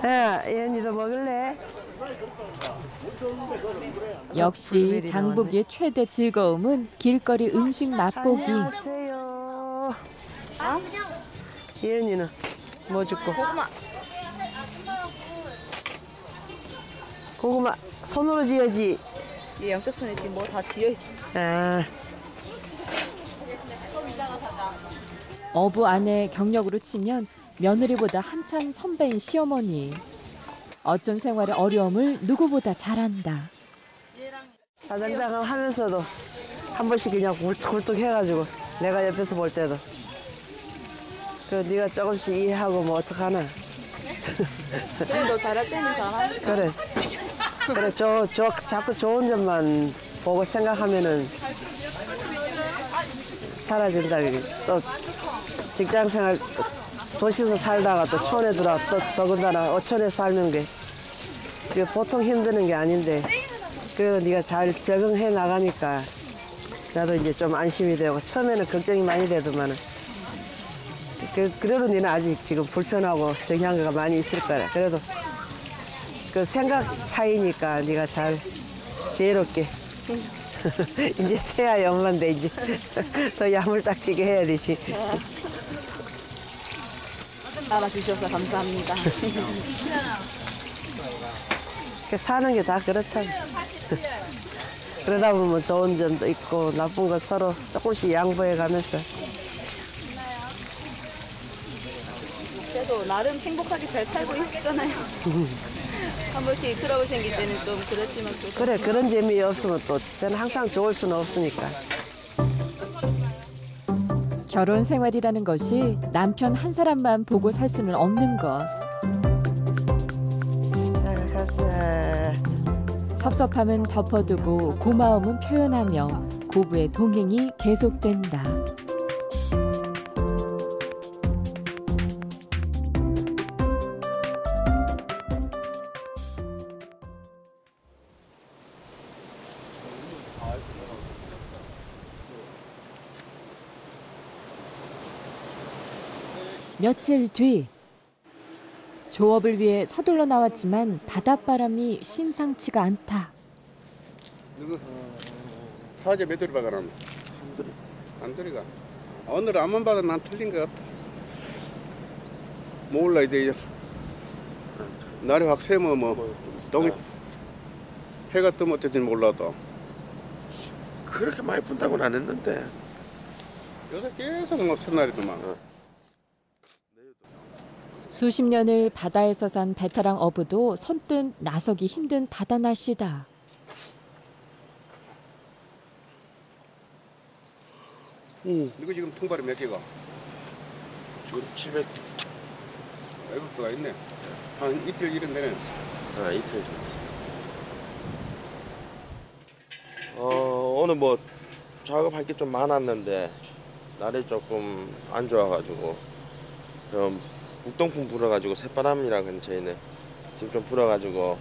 야, 예언이도 먹을래? 역시 장보기의 최대 즐거움은 길거리 음식 맛보기. 안녕하세요. 예언이는 뭐 줄고? 고구마. 고구마 손으로 지어지. 이 영택선에 지금 뭐 다 지어 있어. 아, 어부 아내 경력으로 치면 며느리보다 한참 선배인 시어머니. 어촌 생활의 어려움을 누구보다 잘한다. 다장다감 하면서도 한 번씩 그냥 굴뚝굴뚝 해가지고 내가 옆에서 볼 때도 그 네가 조금씩 이해하고 뭐 어떡하나 그래 너 잘할 때는 잘하니까. 그래 그래 저, 저 자꾸 좋은 점만 보고 생각하면은 사라진다. 또 직장 생활 도시에서 살다가 또 촌에 들어와 또 더군다나 어촌에 살는 게 그게 보통 힘드는 게 아닌데 그래도 네가 잘 적응해 나가니까 나도 이제 좀 안심이 되고 처음에는 걱정이 많이 되더만은 그, 그래도 너는 아직 지금 불편하고 정향가 많이 있을 거라. 그래도 그 생각 차이니까 네가 잘 지혜롭게 이제 새야 엄마인데 이제 더 야물딱지게 해야 되지. 알아주셔서 감사합니다. 그 사는 게 다 그렇다. 그러다 보면 좋은 점도 있고 나쁜 거 서로 조금씩 양보해 가면서 그래도 나름 행복하게 잘 살고 있잖아요. 한 번씩 트러블 생길 때는 좀 그렇지만 또 그래 그런 재미 없으면 또 저는 항상 좋을 수는 없으니까 결혼 생활이라는 것이 남편 한 사람만 보고 살 수는 없는 것. 섭섭함은 덮어두고 고마움은 표현하며 고부의 동행이 계속된다. 며칠 뒤 조업을 위해 서둘러 나왔지만 바닷바람이 심상치가 않다. 누구? 화재 몇 도리 박아놨노? 안 도리가. 오늘 안만 봐도 난 틀린 것 같아. 몰라 이제 날이 확 새면 뭐 동이 해가 뜨면 어쩔지 몰라도 그렇게 많이 분다고는 안 했는데 요새 계속 뭐 새날이더만. 수십 년을 바다에서 산 베테랑 어부도 선뜻 나서기 힘든 바다 날씨다. 누구 지금 통발이 몇 개가? 지금 700. 외국도가 있네. 한 이틀 일은 되네. 아 이틀. 어 오늘 뭐 작업할 게 좀 많았는데 날이 조금 안 좋아가지고 좀 북동풍 불어가지고 새바람이라 근처에는 지금 좀 불어가지고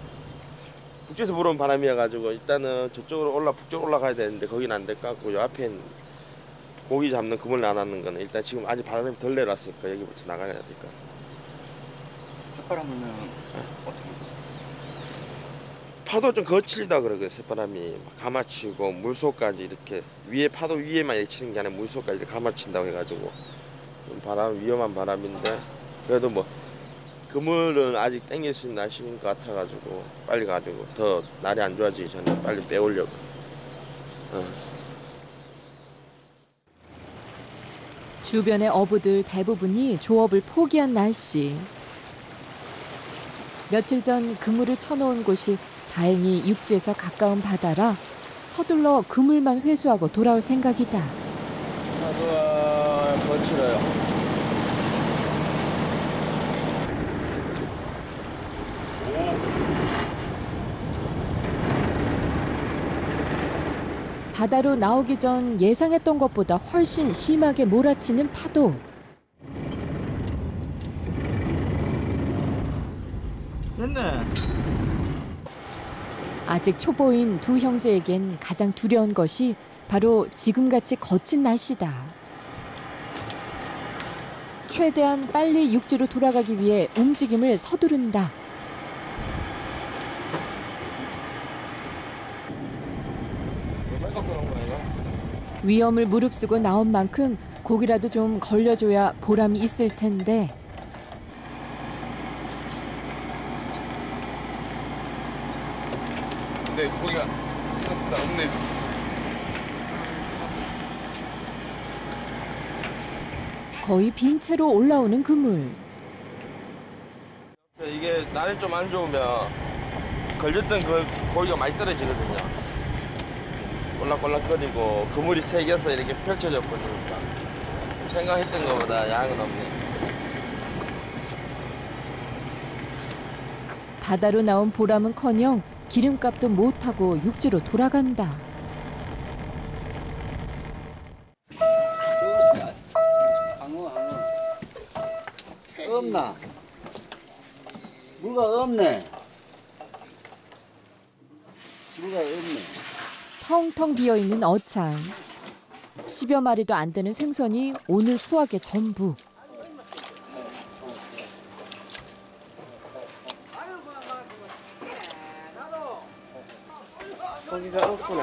북쪽에서 불어온 바람이어가지고 일단은 저쪽으로 올라 북쪽 올라가야 되는데 거기는 안 될 것 같고 요 앞엔 고기 잡는 그물 안 하는 거는 일단 지금 아직 바람이 덜 내려왔으니까 여기부터 나가야 될 것 같아요. 새바람 불면 파도 좀 거칠다 그러거든 새바람이. 막 감아치고 물속까지 이렇게 위에 파도 위에만 이렇게 치는 게 아니라 물속까지 이렇게 감아친다고 해가지고 좀 바람 위험한 바람인데 그래도 뭐 그물은 아직 땡길 수 있는 날씨인 것 같아가지고 빨리 가지고 더 날이 안 좋아지기 전에 빨리 빼오려고 어. 주변의 어부들 대부분이 조업을 포기한 날씨. 며칠 전 그물을 쳐놓은 곳이 다행히 육지에서 가까운 바다라 서둘러 그물만 회수하고 돌아올 생각이다. 파도가 거칠어요 바다로 나오기 전 예상했던 것보다 훨씬 심하게 몰아치는 파도. 됐네. 아직 초보인 두 형제에겐 가장 두려운 것이 바로 지금같이 거친 날씨다. 최대한 빨리 육지로 돌아가기 위해 움직임을 서두른다. 위험을 무릅쓰고 나온 만큼 고기라도 좀 걸려줘야 보람이 있을 텐데 근데 고기가 생각보다 없네. 거의 빈 채로 올라오는 그물. 이게 날이 좀 안 좋으면 걸렸던 그 고기가 많이 떨어지거든요 꼴락꼴락거리고 그물이 세 개서 이렇게 펼쳐져 버리니까 생각했던 것보다 양은 없네 바다로 나온 보람은커녕 기름값도 못하고 육지로 돌아간다. 없나? 뭐가 없네. 뭐가 없네. 텅텅 비어 있는 어창. 10여 마리도 안 되는 생선이 오늘 수확의 전부. 고기가 없구나.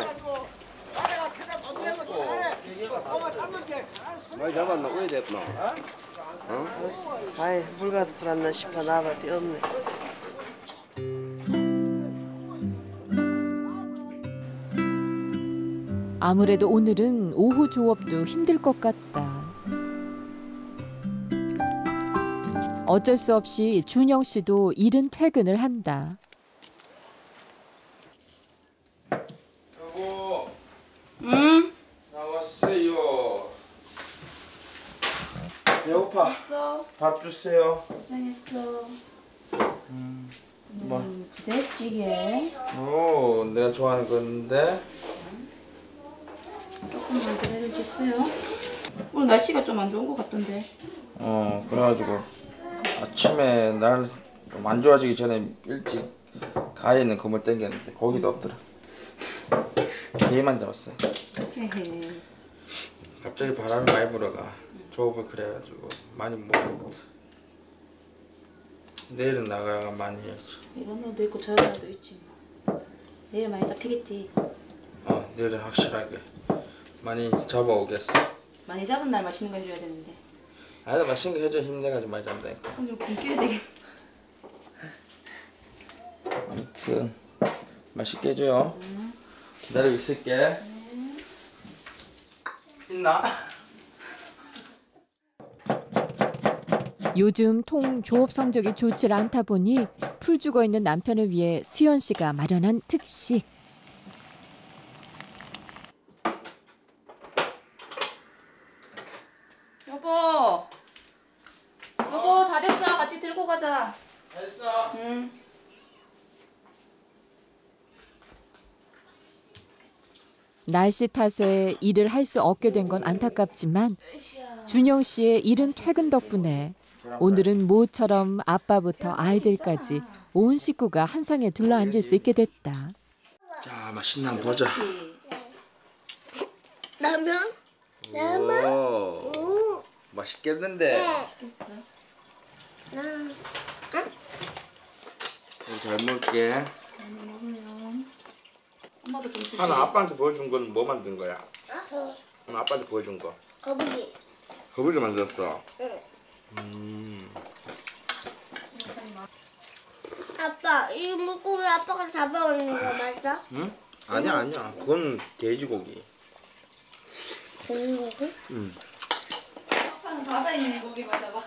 많이 잡았나? 왜 됐나? 어? 아이 물가도 들었나 싶어 나봤더니 없네. 아무래도 오늘은 오후 조업도 힘들 것 같다. 어쩔 수 없이 준영 씨도 이른 퇴근을 한다. 여보 응? 나왔어요 배고파 왔어. 밥 주세요 고생했어. 뭐? 부대찌개. 오 내가 좋아하는 건데 조금만 기다려 주세요. 오늘 날씨가 좀 안 좋은 것 같던데. 어 그래가지고 아침에 날좀안 좋아지기 전에 일찍 가에 있는 그물 땡겼는데 고기도 없더라 게만 잡았어요 헤헤. 갑자기 바람이 많이 불어가 조업을 그래가지고 많이 못 먹었어 내일은 나가야 많이 해야지. 이런 날도 있고 저런 날도 있지 뭐. 내일 많이 잡히겠지 어 내일은 확실하게 많이 잡아오겠어. 많이 잡은 날 맛있는 거 해줘야 되는데 아니다 맛있는 거 해줘 힘내가지고 많이 잡는다니까. 오늘 굶겨야 되겠 아무튼 맛있게 해줘요. 기다리고 있을게. 있나? 요즘 통 조업 성적이 좋지 않다 보니 풀 죽어 있는 남편을 위해 수연 씨가 마련한 특식. 여보 여보 다 됐어 같이 들고 가자 됐어. 응 날씨 탓에 일을 할 수 없게 된 건 안타깝지만 준영 씨의 이른 퇴근 덕분에 오늘은 모처럼 아빠부터 아이들까지 온 식구가 한 상에 둘러앉을 수 있게 됐다. 자 맛있나 보자. 라면? 라면? 오 오. 맛있겠는데. 음. 이거 잘 먹을게. 엄마도 좀 주지 하나 아빠한테 보여준 건 뭐 만든 거야? 어? 하나 아빠한테 보여준 거. 거북이. 거북이 만들었어. 응. 음. 아빠, 이 물고기 아빠가 잡아오는 거 맞아? 응? 아니야 아니야. 그건 돼지고기. 돼지고기? 응. 아빠는 바다에 있는 고기만 잡아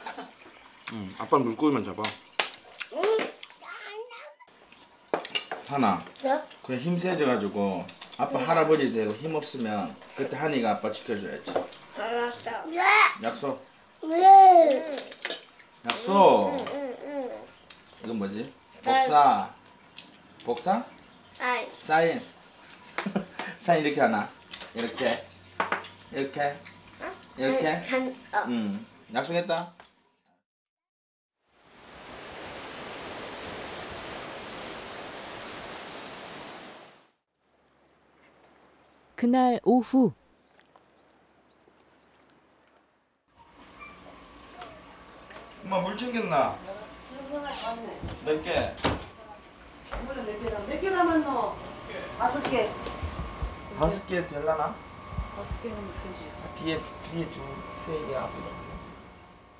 응. 아빠는 물고기만 잡아. 응. 하나. 네? 그냥 힘 세져가지고 아빠 할아버지 되고 힘 없으면 그때 한이가 아빠 지켜줘야지. 알았어. 네. 약속. 네. 약속. 응, 응. 이건 뭐지? 네. 복사. 복사? 아이. 사인. 사인 이렇게 하나. 이렇게. 이렇게. 이렇게. 단, 어. 응. 약속했다. 그날 오후 엄마 물 챙겼나? 몇 개? 몇개 남았노? 다섯 개. 다섯 개 될라나? 다섯 개는 되지. 뒤에 뒤에 두세개 앞으로.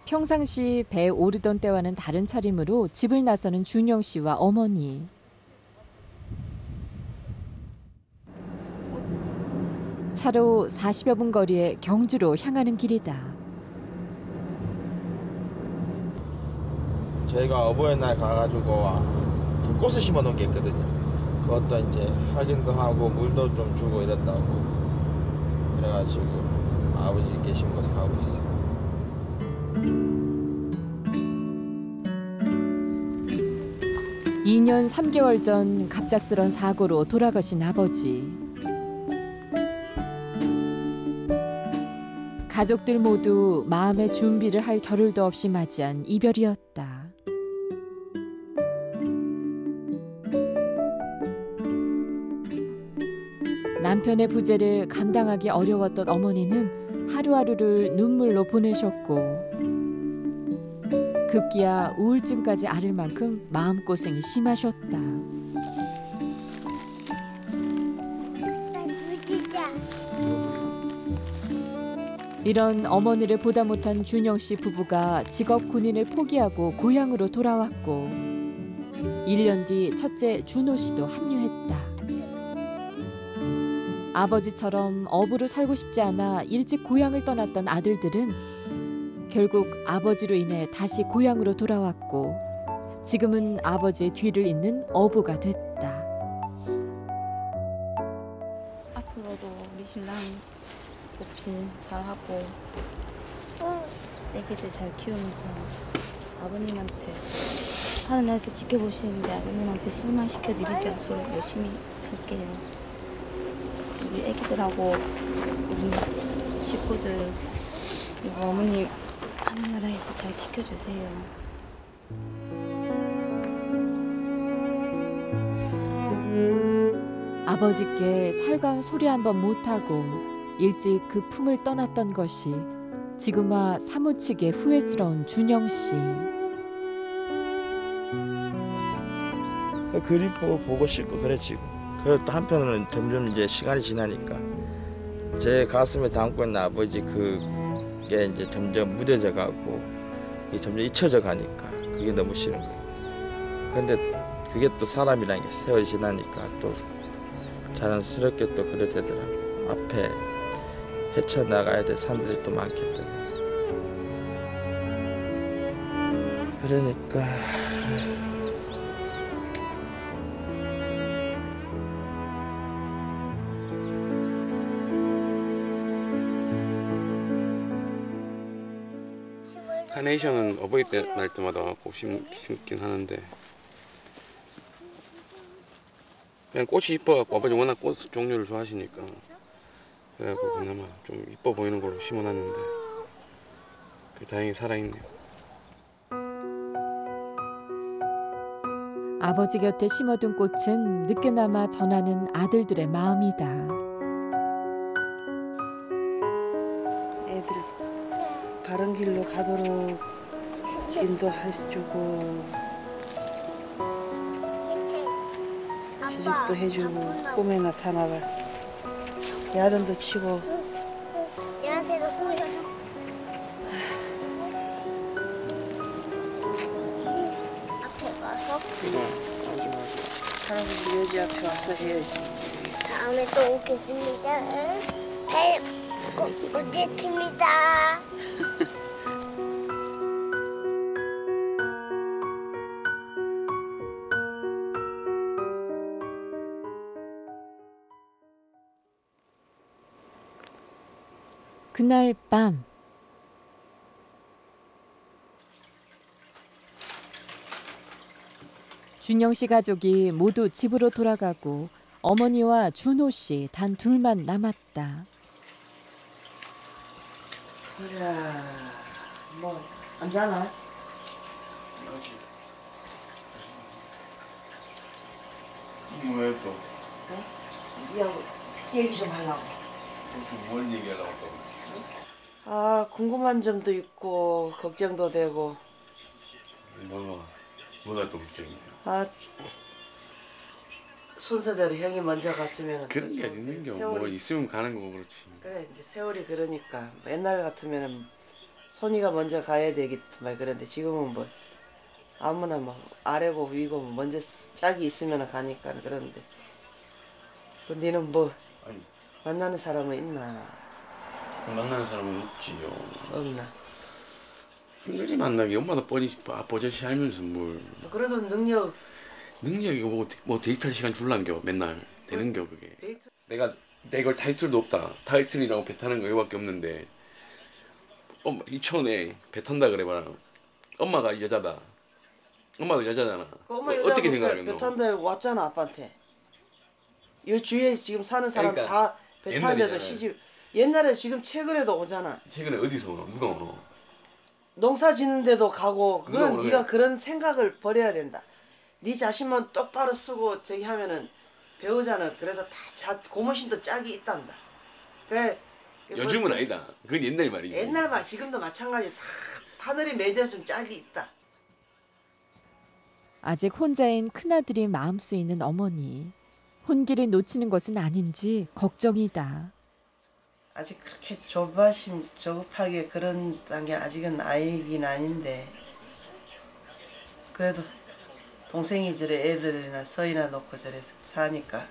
평상시 배 오르던 때와는 다른 차림으로 집을 나서는 준영 씨와 어머니. 차로 40여 분 거리의 경주로 향하는 길이다. 저희가 어버이날 가가지고 꽃을 심어놓은 게 있거든요. 그것도 이제 확인도 하고 물도 좀 주고 이랬다고. 그래가지고 아버지 계신 곳에 가고 있어. 이년 3개월 전 갑작스런 사고로 돌아가신 아버지. 가족들 모두 마음의 준비를 할 겨를도 없이 맞이한 이별이었다. 남편의 부재를 감당하기 어려웠던 어머니는 하루하루를 눈물로 보내셨고 급기야 우울증까지 앓을 만큼 마음고생이 심하셨다. 이런 어머니를 보다 못한 준영 씨 부부가 직업 군인을 포기하고 고향으로 돌아왔고 1년 뒤 첫째 준호 씨도 합류했다. 아버지처럼 어부로 살고 싶지 않아 일찍 고향을 떠났던 아들들은 결국 아버지로 인해 다시 고향으로 돌아왔고 지금은 아버지의 뒤를 잇는 어부가 됐다. 잘하고 애기들 잘 키우면서 아버님한테 하는 날에서 지켜보시는데 아버님한테 실망시켜 드리지 않도록 열심히 살게요. 우리 애기들하고 우리 식구들 그리고 어머님 하늘나라에서 잘 지켜주세요. 아버지께 살가운 소리 한번 못하고 일찍 그 품을 떠났던 것이 지금와 사무치게 후회스러운 준영 씨. 그립고 보고 싶고 그래 지금. 그또 한편으로는 점점 이제 시간이 지나니까 제 가슴에 담고 있는 아버지 그게 이제 점점 무뎌져 가고 점점 잊혀져 가니까 그게 너무 싫은 거예요. 근데 그게 또 사람이라는 게 세월이 지나니까 또 자연스럽게 또 그래 되더라고. 앞에 헤쳐나가야 될 산들이 또 많기 때문에. 그러니까 카네이션은 어버이 때날 때마다 꼭 심, 심긴 하는데 그냥 꽃이 이뻐갖고 아버지 워낙 꽃 종류를 좋아하시니까 그래갖고 그나마 좀 이뻐 보이는 걸로 심어놨는데 그 다행히 살아있네요 아버지 곁에 심어둔 꽃은 늦게나마 전하는 아들들의 마음이다. 애들 바른 길로 가도록 인도해주고 지적도 해주고 꿈에 나타나가 야단도 치고 얘한테도 보여줘. 앞에 가서 할아버지 여지 앞에 와서 해야지 다음에 또 오겠습니다. 네, 오겠습니다. 그날 밤 준영 씨 가족이 모두 집으로 돌아가고 어머니와 준호 씨 단 둘만 남았다. 그래 뭐 앉아나 왜 또? 이하고 얘기 좀 하려고 뭔 얘기하려고 또? 아 궁금한 점도 있고 걱정도 되고. 뭐가 뭐가 또 걱정이에요? 아 순서대로 형이 먼저 갔으면 그런 게 있는 게 뭐 세월이 있으면 가는 거고 그렇지. 그래 이제 세월이 그러니까. 옛날 같으면은 손이가 먼저 가야 되겠지만 그런데 지금은 뭐 아무나 뭐 아래고 위고 뭐 먼저 짝이 있으면 가니까 그런데. 그 니는 뭐 아니. 만나는 사람은 있나 만나는 사람은 없지요. 없나? 힘들지 만나기. 엄마도 뻔히 아버지 알면서 뭘. 그래도 능력. 능력이 뭐, 뭐 데이트할 시간 줄란겨 맨날. 되는겨 그게. 데이트? 내가 내 이걸 타이틀도 없다. 타이틀이라고 배 타는 거 이거밖에 없는데. 엄마 이천에 배 탄다 그래봐라. 엄마가 여자다. 엄마도 여자잖아. 그 엄마 어, 여자하고 어떻게 배- 생각하겠노? 배 탄다 왔잖아 아빠한테. 이 주위에 지금 사는 사람 그러니까 다 배 타는데도 옛날이잖아요. 시집 옛날에 지금 최근에도 오잖아 최근에 어디서 오노 누가 오노 농사 짓는데도 가고 그건? 네가 그런 생각을 버려야 된다. 네 자신만 똑바로 쓰고 저기 하면은 배우자는 그래도 다자 고무신도 짝이 있단다. 그래 요즘은 뭐- 아니다 그건 옛날 말이지 옛날 말 지금도 마찬가지 다 하늘이 맺어준 짝이 있다. 아직 혼자인 큰아들이 마음 쓰이는 어머니. 혼기를 놓치는 것은 아닌지 걱정이다. 아직 그렇게 조바심 조급하게 그런 단계 아직은 아이긴 아닌데 그래도 동생이 저래 애들이나 서이나 놓고 저래 사니까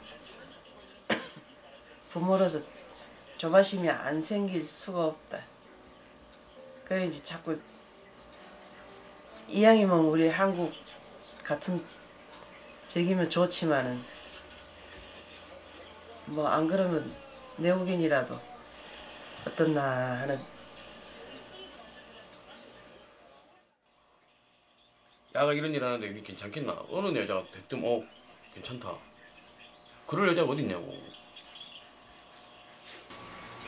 부모로서 조바심이 안 생길 수가 없다. 그래 이제 자꾸 이왕이면 우리 한국 같은 저기면 좋지만은 뭐 안 그러면 내국인이라도 어떻나 하는 야가 이런 일 하는데 니 괜찮겠나? 어느 여자가 대뜸 어 괜찮다. 그럴 여자가 어딨냐고.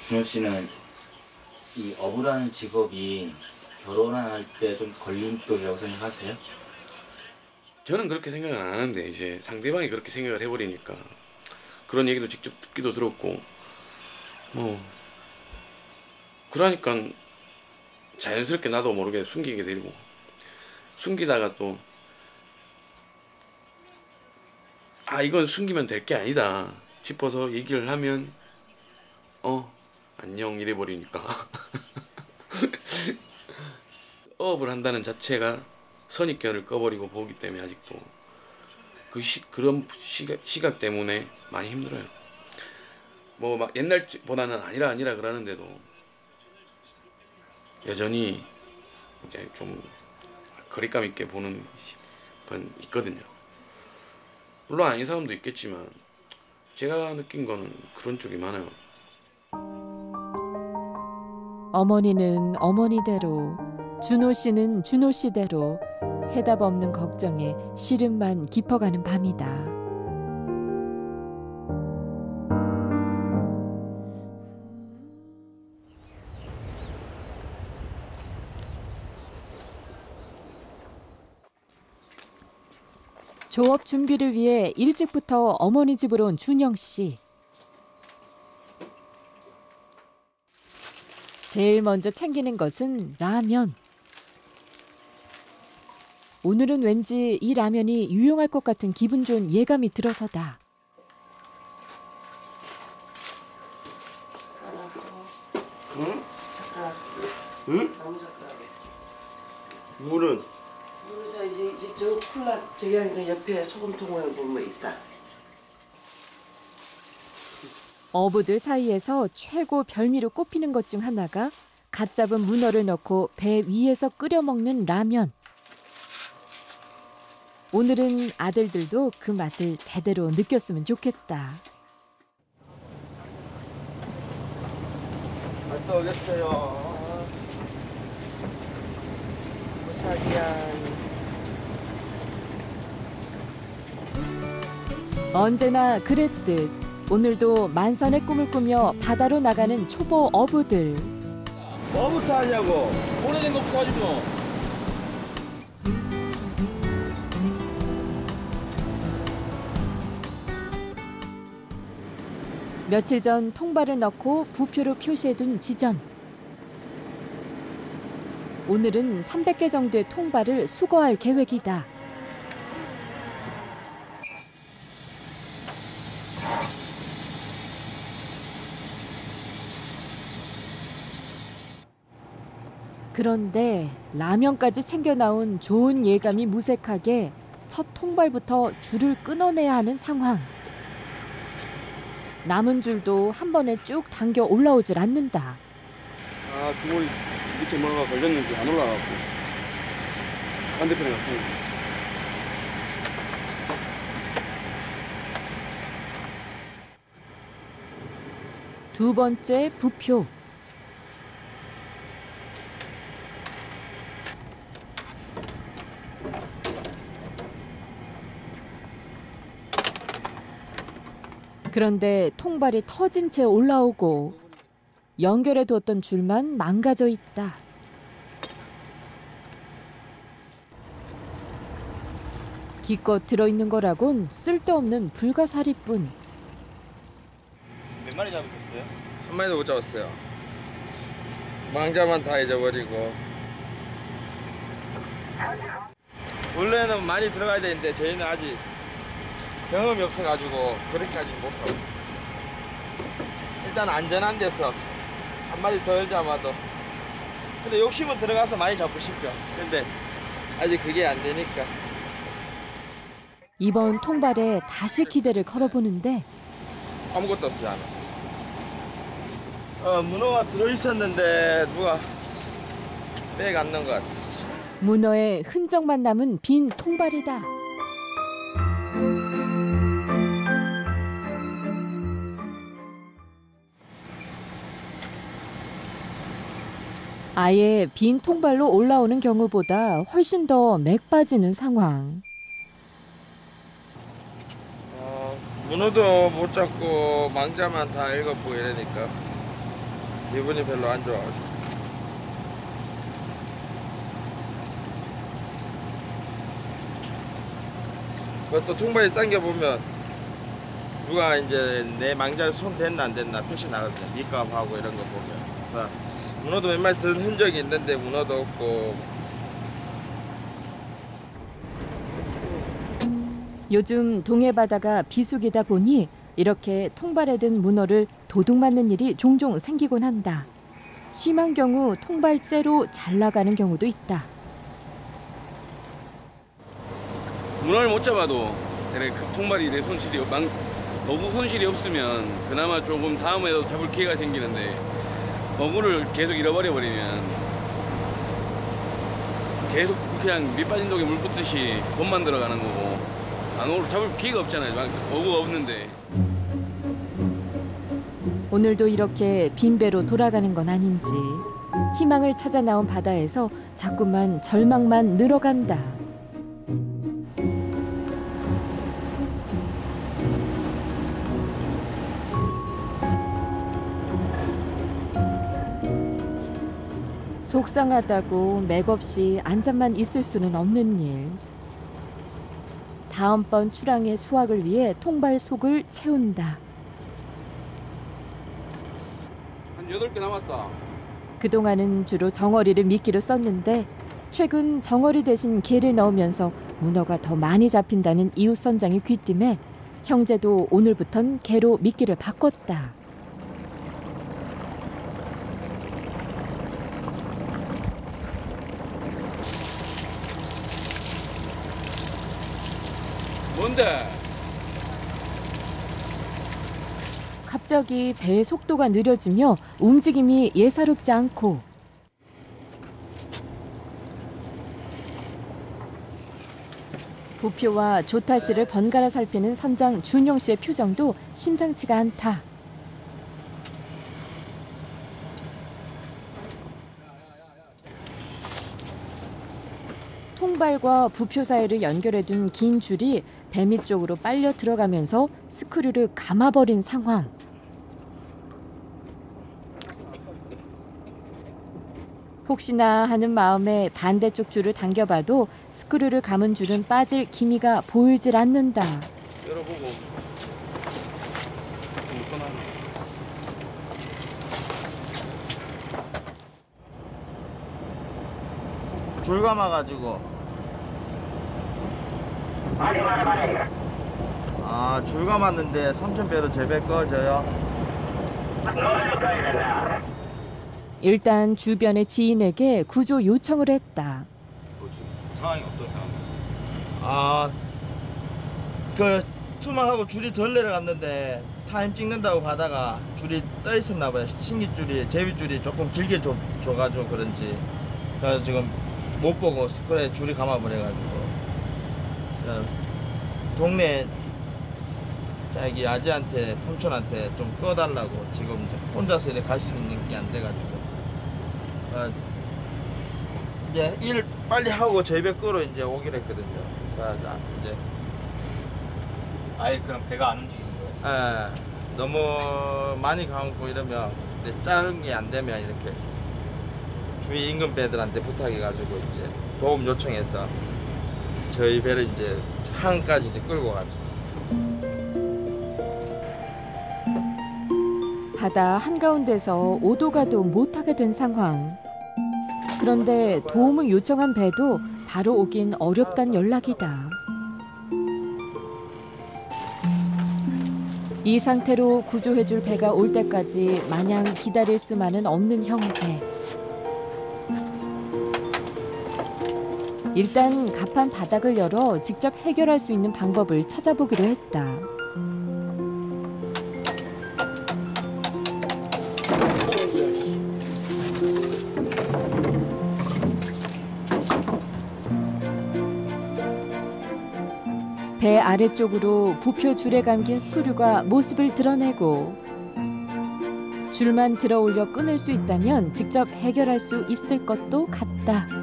준호 씨는 이 어부라는 직업이 결혼할 때 좀 걸림돌이라고 생각하세요? 저는 그렇게 생각을 안 하는데 이제 상대방이 그렇게 생각을 해버리니까. 그런 얘기도 직접 듣기도 들었고 뭐 그러니까 자연스럽게 나도 모르게 숨기게 되고 숨기다가 또 아 이건 숨기면 될 게 아니다 싶어서 얘기를 하면 어 안녕 이래 버리니까 어업을 한다는 자체가 선입견을 꺼버리고 보기 때문에 아직도 그 시, 그런 시각, 시각 때문에 많이 힘들어요. 뭐 막 옛날보다는 아니라 아니라 그러는데도 여전히 이제 좀 거리감 있게 보는 건 있거든요. 물론 아닌 사람도 있겠지만 제가 느낀 거는 그런 쪽이 많아요. 어머니는 어머니대로, 준호 씨는 준호 씨대로 해답 없는 걱정에 시름만 깊어가는 밤이다. 조업 준비를 위해 일찍부터 어머니 집으로 온 준영 씨. 제일 먼저 챙기는 것은 라면. 오늘은 왠지 이 라면이 유용할 것 같은 기분 좋은 예감이 들어서다. 응? 젓가락. 응? 나무 젓가락에. 물은 그래서 이제, 이제 저 저기 하니까 옆에 소금통을 보면 있다. 어부들 사이에서 최고 별미로 꼽히는 것 중 하나가 갓 잡은 문어를 넣고 배 위에서 끓여 먹는 라면. 오늘은 아들들도 그 맛을 제대로 느꼈으면 좋겠다. 갔다 오겠어요. 무사기한 언제나 그랬듯 오늘도 만선의 꿈을 꾸며 바다로 나가는 초보 어부들. 뭐부터 하냐고? 오래된 거부터 하지 뭐. 며칠 전 통발을 넣고 부표로 표시해둔 지점. 오늘은 300개 정도의 통발을 수거할 계획이다. 그런데 라면까지 챙겨 나온 좋은 예감이 무색하게 첫 통발부터 줄을 끊어내야 하는 상황. 남은 줄도 한 번에 쭉 당겨 올라오질 않는다. 아 주머니 밑에 뭐가 걸렸는지 안 올라가고 반대편에 갔어요. 두 번째 부표. 그런데 통발이 터진 채 올라오고 연결해 두었던 줄만 망가져 있다. 기껏 들어있는 거라곤 쓸데없는 불가사리뿐. 몇 마리 잡으셨어요? 한 마리도 못 잡았어요. 망자만 다 잊어버리고. 원래는 많이 들어가야 되는데 저희는 아직 경험이 없어가지고 그렇게까지 못하고. 일단 안전한 데서 한 마리 더 잡아도. 근데 욕심은 들어가서 많이 잡고 싶죠. 근데 아직 그게 안 되니까. 이번 통발에 다시 기대를 걸어보는데 아무것도 없지 않아. 어, 문어가 들어있었는데 누가 빼갔는 것 같아. 문어의 흔적만 남은 빈 통발이다. 아예 빈 통발로 올라오는 경우보다 훨씬 더 맥 빠지는 상황. 어, 문어도 못 잡고 망자만 다 읽어보고 이러니까 기분이 별로 안 좋아. 그것도 통발이 당겨보면 누가 이제 내 망자를 손 댔나 안 댔나 표시 나거든요. 밑값하고 이런 거 보면. 문어도 몇 마리 든 흔적이 있는데 문어도 없고 요즘 동해 바다가 비수기다 보니 이렇게 통발에 든 문어를 도둑 맞는 일이 종종 생기곤 한다. 심한 경우 통발째로 잘 나가는 경우도 있다. 문어를 못 잡아도 되레 그 통발이 내 손실이 망, 어구 손실이 없으면 그나마 조금 다음에도 잡을 기회가 생기는데 어구를 계속 잃어버려 버리면 계속 그냥 밑 빠진 독에 물 붓듯이 돈만 들어가는 거고 안으로 잡을 기회가 없잖아요. 막 어구가 없는데. 오늘도 이렇게 빈 배로 돌아가는 건 아닌지 희망을 찾아 나온 바다에서 자꾸만 절망만 늘어간다. 속상하다고 맥없이 앉아만 있을 수는 없는 일. 다음번 출항의 수확을 위해 통발 속을 채운다. 한 여덟 개 남았다. 그동안은 주로 정어리를 미끼로 썼는데 최근 정어리 대신 게를 넣으면서 문어가 더 많이 잡힌다는 이웃 선장의 귀띔에 형제도 오늘부턴 게로 미끼를 바꿨다. 뭔데? 갑자기 배의 속도가 느려지며 움직임이 예사롭지 않고 부표와 조타 씨를 번갈아 살피는 선장 준영 씨의 표정도 심상치가 않다. 통발과 부표 사이를 연결해 둔 긴 줄이 배 밑쪽으로 빨려 들어가면서 스크류를 감아버린 상황. 혹시나 하는 마음에 반대쪽 줄을 당겨봐도 스크류를 감은 줄은 빠질 기미가 보이질 않는다. 열어보고. 줄 감아가지고. 아, 줄 감았는데 3,000배로 재배 꺼져요. 일단 주변의 지인에게 구조 요청을 했다. 상황이 어떤 상황? 아, 그 투망하고 줄이 덜 내려갔는데 타임 찍는다고 가다가 줄이 떠 있었나 봐요. 신기줄이 제비줄이 조금 길게 줘, 줘가지고 그런지 그래서 지금 못 보고 스크래 줄이 감아버려가지고 어, 동네 자기 아지한테 삼촌한테 좀 꺼달라고 지금 이제 혼자서 이렇게 갈 수 있는 게 안 돼가지고 어, 이제 일 빨리 하고 저희 배 끄러 이제 오기로 했거든요. 그래서 이제 아예 그럼 배가 안 움직이는 거예요? 예, 너무 많이 감고 이러면 자른 게 안 되면 이렇게 주위 인근 배들한테 부탁해가지고 이제 도움 요청해서 저희 배를 이제 항까지 이제 끌고 가죠. 바다 한가운데서 오도 가도 못하게 된 상황. 그런데 도움을 요청한 배도 바로 오긴 어렵단 연락이다. 이 상태로 구조해줄 배가 올 때까지 마냥 기다릴 수만은 없는 형제. 일단 갑판 바닥을 열어 직접 해결할 수 있는 방법을 찾아보기로 했다. 배 아래쪽으로 부표 줄에 감긴 스크류가 모습을 드러내고 줄만 들어 올려 끊을 수 있다면 직접 해결할 수 있을 것도 같다.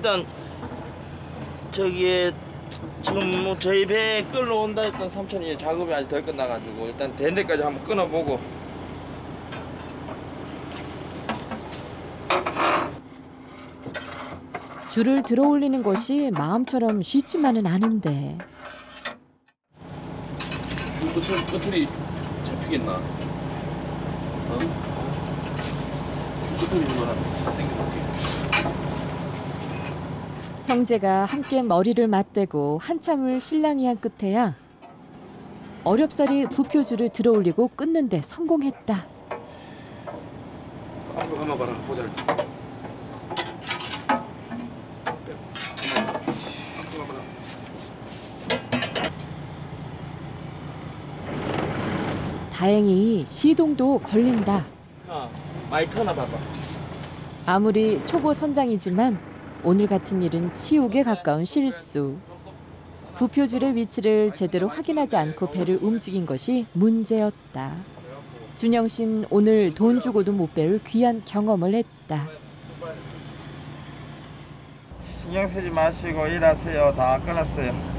일단 저기에 지금 뭐 저희 배에 끌러온다 했던 삼촌이 작업이 아직 덜 끝나가지고 일단 된 데까지 한번 끊어보고 줄을 들어 올리는 것이 마음처럼 쉽지만은 않은데 줄 끝틀이 잡히겠나? 어? 끝틀이 누나랑 잘 당겨볼게 형제가 함께 머리를 맞대고 한참을 실랑이 한 끝에야 어렵사리 부표줄을 들어 올리고 끊는데 성공했다. 앞으로. 보자. 일단. 앞으로 감아라. 다행히 시동도 걸린다. 야, 많이 터나 봐봐. 아무리 초보 선장이지만 오늘 같은 일은 치욕에 가까운 실수. 부표줄의 위치를 제대로 확인하지 않고 배를 움직인 것이 문제였다. 준영 씨는 오늘 돈 주고도 못 배울 귀한 경험을 했다. 신경 쓰지 마시고 일하세요. 다 끊었어요.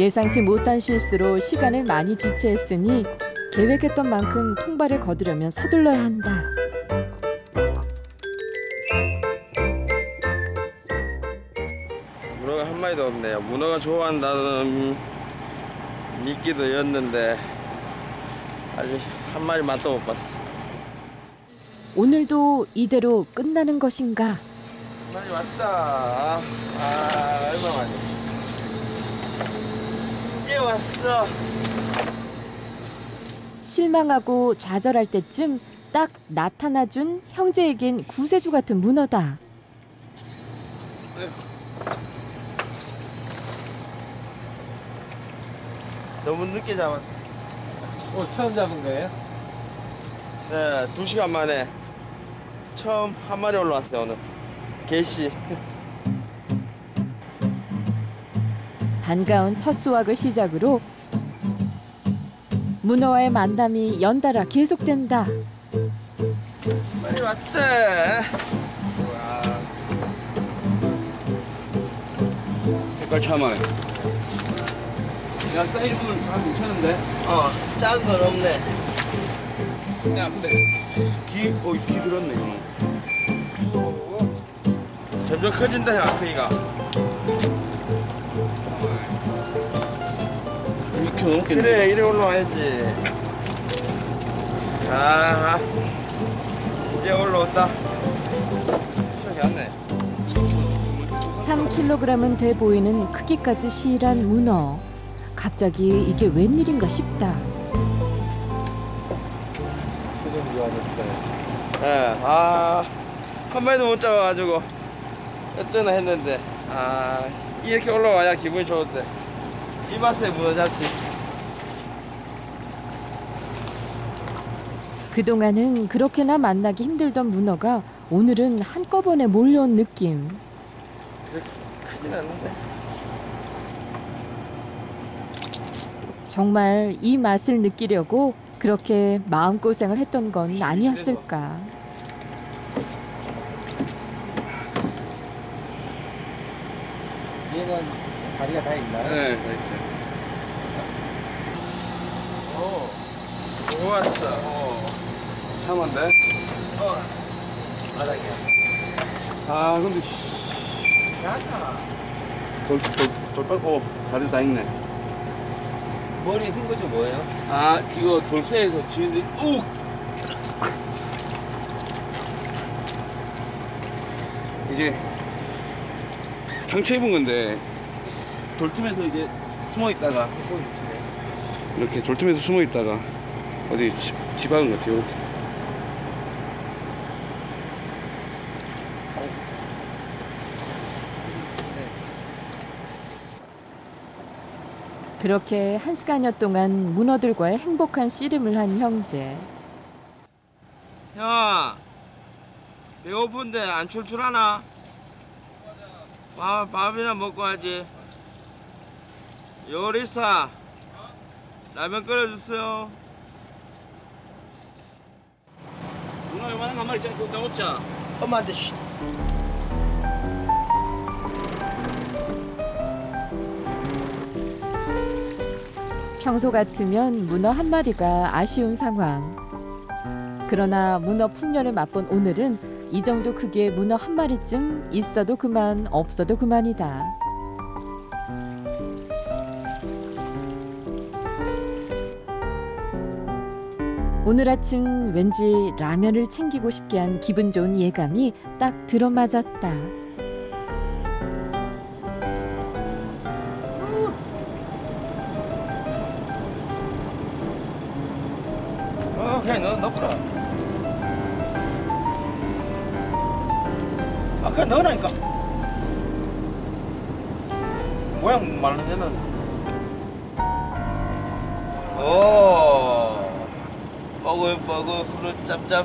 예상치 못한 실수로 시간을 많이 지체했으니 계획했던 만큼 통발을 거두려면 서둘러야 한다. 문어가 한 마리도 없네요. 문어가 좋아한다는 미끼도 였는데 아직 한 마리 맛도 못 봤어. 오늘도 이대로 끝나는 것인가? 한 마리 왔다. 아 얼마 만에. 이제 왔어. 실망하고 좌절할 때쯤 딱 나타나준 형제에겐 구세주 같은 문어다. 너무 늦게 잡았어. 오, 처음 잡은 거예요? 네, 두 시간 만에 처음 한 마리 올라왔어요 오늘. 개시. 반가운 첫 수확을 시작으로 문어와의 만남이 연달아 계속된다. 빨리 왔대. 와. 색깔 참하네. 야, 사이즈는 다 괜찮은데? 어, 작은 건 없네. 야, 근데 귀, 어, 귀 들었네, 이거는. 점점 커진다, 형, 크기가. 이렇게 넘겠네. 그래, 이래 올라와야지. 아, 이제 올라온다. 시작이 안 네. 3kg은 돼 보이는 크기까지 실한 문어. 갑자기 이게 웬일인가 싶다. 표정 좋아졌어요. 예, 아, 한 마리도 못 잡아가지고 어쩌나 했는데, 아, 이렇게 올라와야 기분이 좋은데. 이 맛에 문어 잡지. 그동안은 그렇게나 만나기 힘들던 문어가 오늘은 한꺼번에 몰려온 느낌. 그렇게 크진 않는데. 정말 이 맛을 느끼려고 그렇게 마음고생을 했던 건 아니었을까. 얘는 다리가 다 있나요? 네, 다 있어요. 오, 좋았어. 참한데? 어, 바닥이야. 아, 근데, 야다. 돌, 돌, 돌 빨고 다리 다 있네. 머리 흰 거죠 뭐예요? 아, 이거 돌쇠에서 지는데, 우! 이제 상처 입은 건데 돌틈에서 이제 숨어 있다가 이렇게 돌틈에서 숨어 있다가 어디 지, 지박은 것 같아요. 이렇게. 그렇게 한 시간여 동안 문어들과의 행복한 씨름을 한 형제. 형, 배고픈데 안 출출하나? 밥, 밥이나 먹고 하지. 요리사, 라면 끓여주세요. 누나 요만한 거한 마리. 그거 따먹자. 엄마한테 쉿. 평소 같으면 문어 한 마리가 아쉬운 상황. 그러나 문어 풍년을 맛본 오늘은 이 정도 크기의 문어 한 마리쯤 있어도 그만 없어도 그만이다. 오늘 아침 왠지 라면을 챙기고 싶게 한 기분 좋은 예감이 딱 들어맞았다.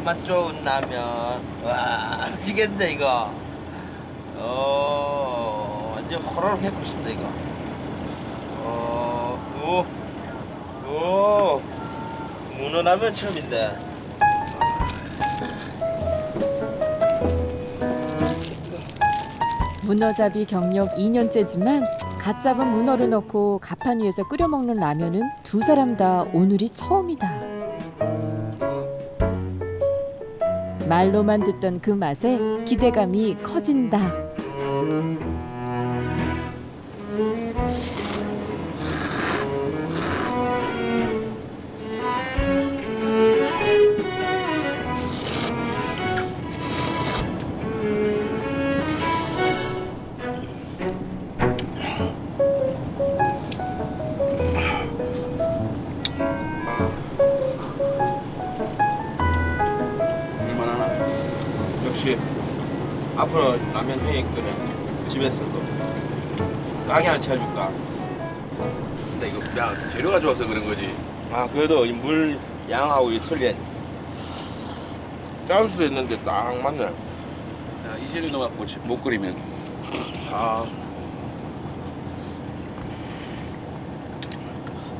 맛 좋은 라면. 와, 미치겠네, 이거. 어, 완전 호로록 해보고 싶다, 이거. 어, 오, 오. 문어 라면 처음인데. 문어잡이 경력 2년째지만 갓 잡은 문어를 넣고 가판 위에서 끓여 먹는 라면은 두 사람 다 오늘이 처음이다. 말로만 듣던 그 맛에 기대감이 커진다. 그래도 이물 양하고 이 틀린 짤 수도 있는데 딱 맞네. 야, 이 재료 넣어갖고 못 끓이면. 아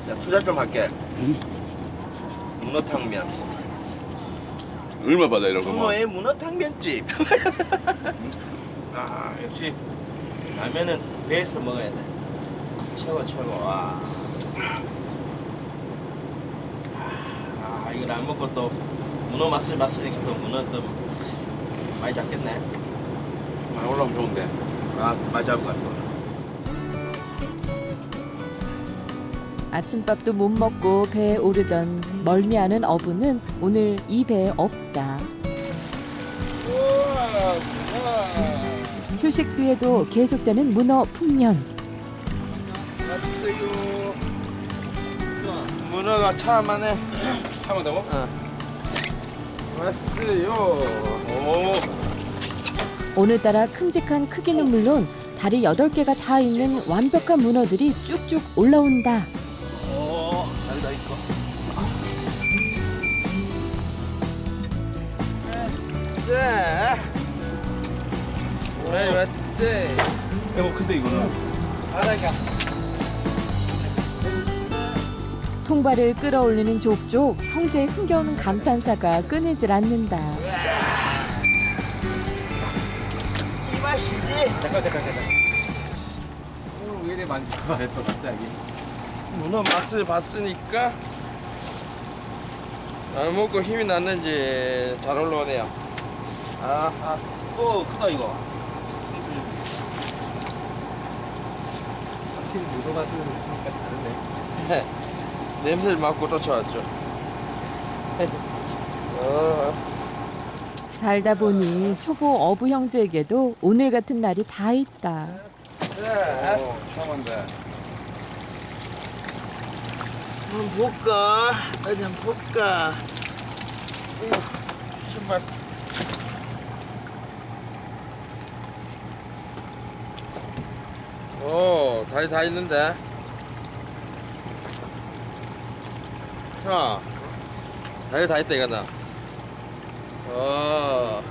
야, 투자 좀 할게. 문어탕면. 얼마 받아 이런 거? 뭐. 문어의 문어탕면집. 아 역시. 라면은 배에서 먹어야 돼. 최고 최고. 와. 아 이거 안 먹고 또 문어 맛을 봤으니까 또 문어 또 많이 잡겠네 많이 올라오면 좋은데 아 많이 잡은 것 같아 아침밥도 못 먹고 배에 오르던 멀미하는 어부는 오늘 이 배에 없다. 휴식 뒤에도 계속되는 문어 풍년. 문어가 참하네 참하다고? 어 왔어요 오 오늘따라 큼직한 크기는 물론 다리 8개가 다 있는 완벽한 문어들이 쭉쭉 올라온다. 오, 잘다 있고. 자, 왜 왔대? 어 근데 이거는 바다가. 통발을 끌어올리는 족족 형제의 흥겨운 감탄사가 끊이질 않는다. 이 맛이지. 잠깐 잠깐 잠깐. 어, 왜 이래 만져봐요 또 갑자기. 문어 맛을 봤으니까 안 먹고 힘이 났는지 잘 올라오네요. 아하, 오 크다 이거. 확실히 문어 맛은 그러니까 다르네. 냄새를 맡고 쫓아왔죠. 어. 살다 보니 초보 어부 형제에게도 오늘 같은 날이 다 있다. 자, 오, 참한데. 한번 볼까? 어디 한번 볼까? 이거 신발. 오, 다리 다 있는데. 자, 다리 다 있다 이거는. 어,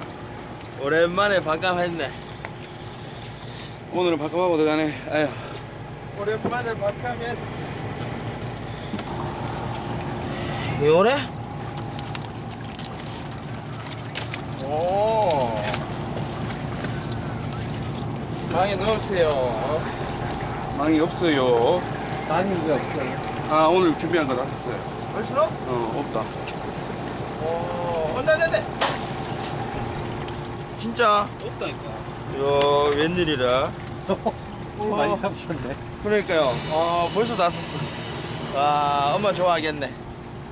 오랜만에 반감 했네. 오늘은 바꿔하고 들어가네. 아휴. 오랜만에 반감했어. 요래? 오. 방에 넣으세요. 망이 없어요. 많이 왜 없어요? 아 오늘 준비한 거 다 썼어요. 벌써? 어 없다. 어, 안돼 안돼 안돼. 진짜? 없다니까. 요 웬일이라? 오, 많이 사주셨네. 그러니까요. 어 벌써 다 썼어. 와 엄마 좋아하겠네.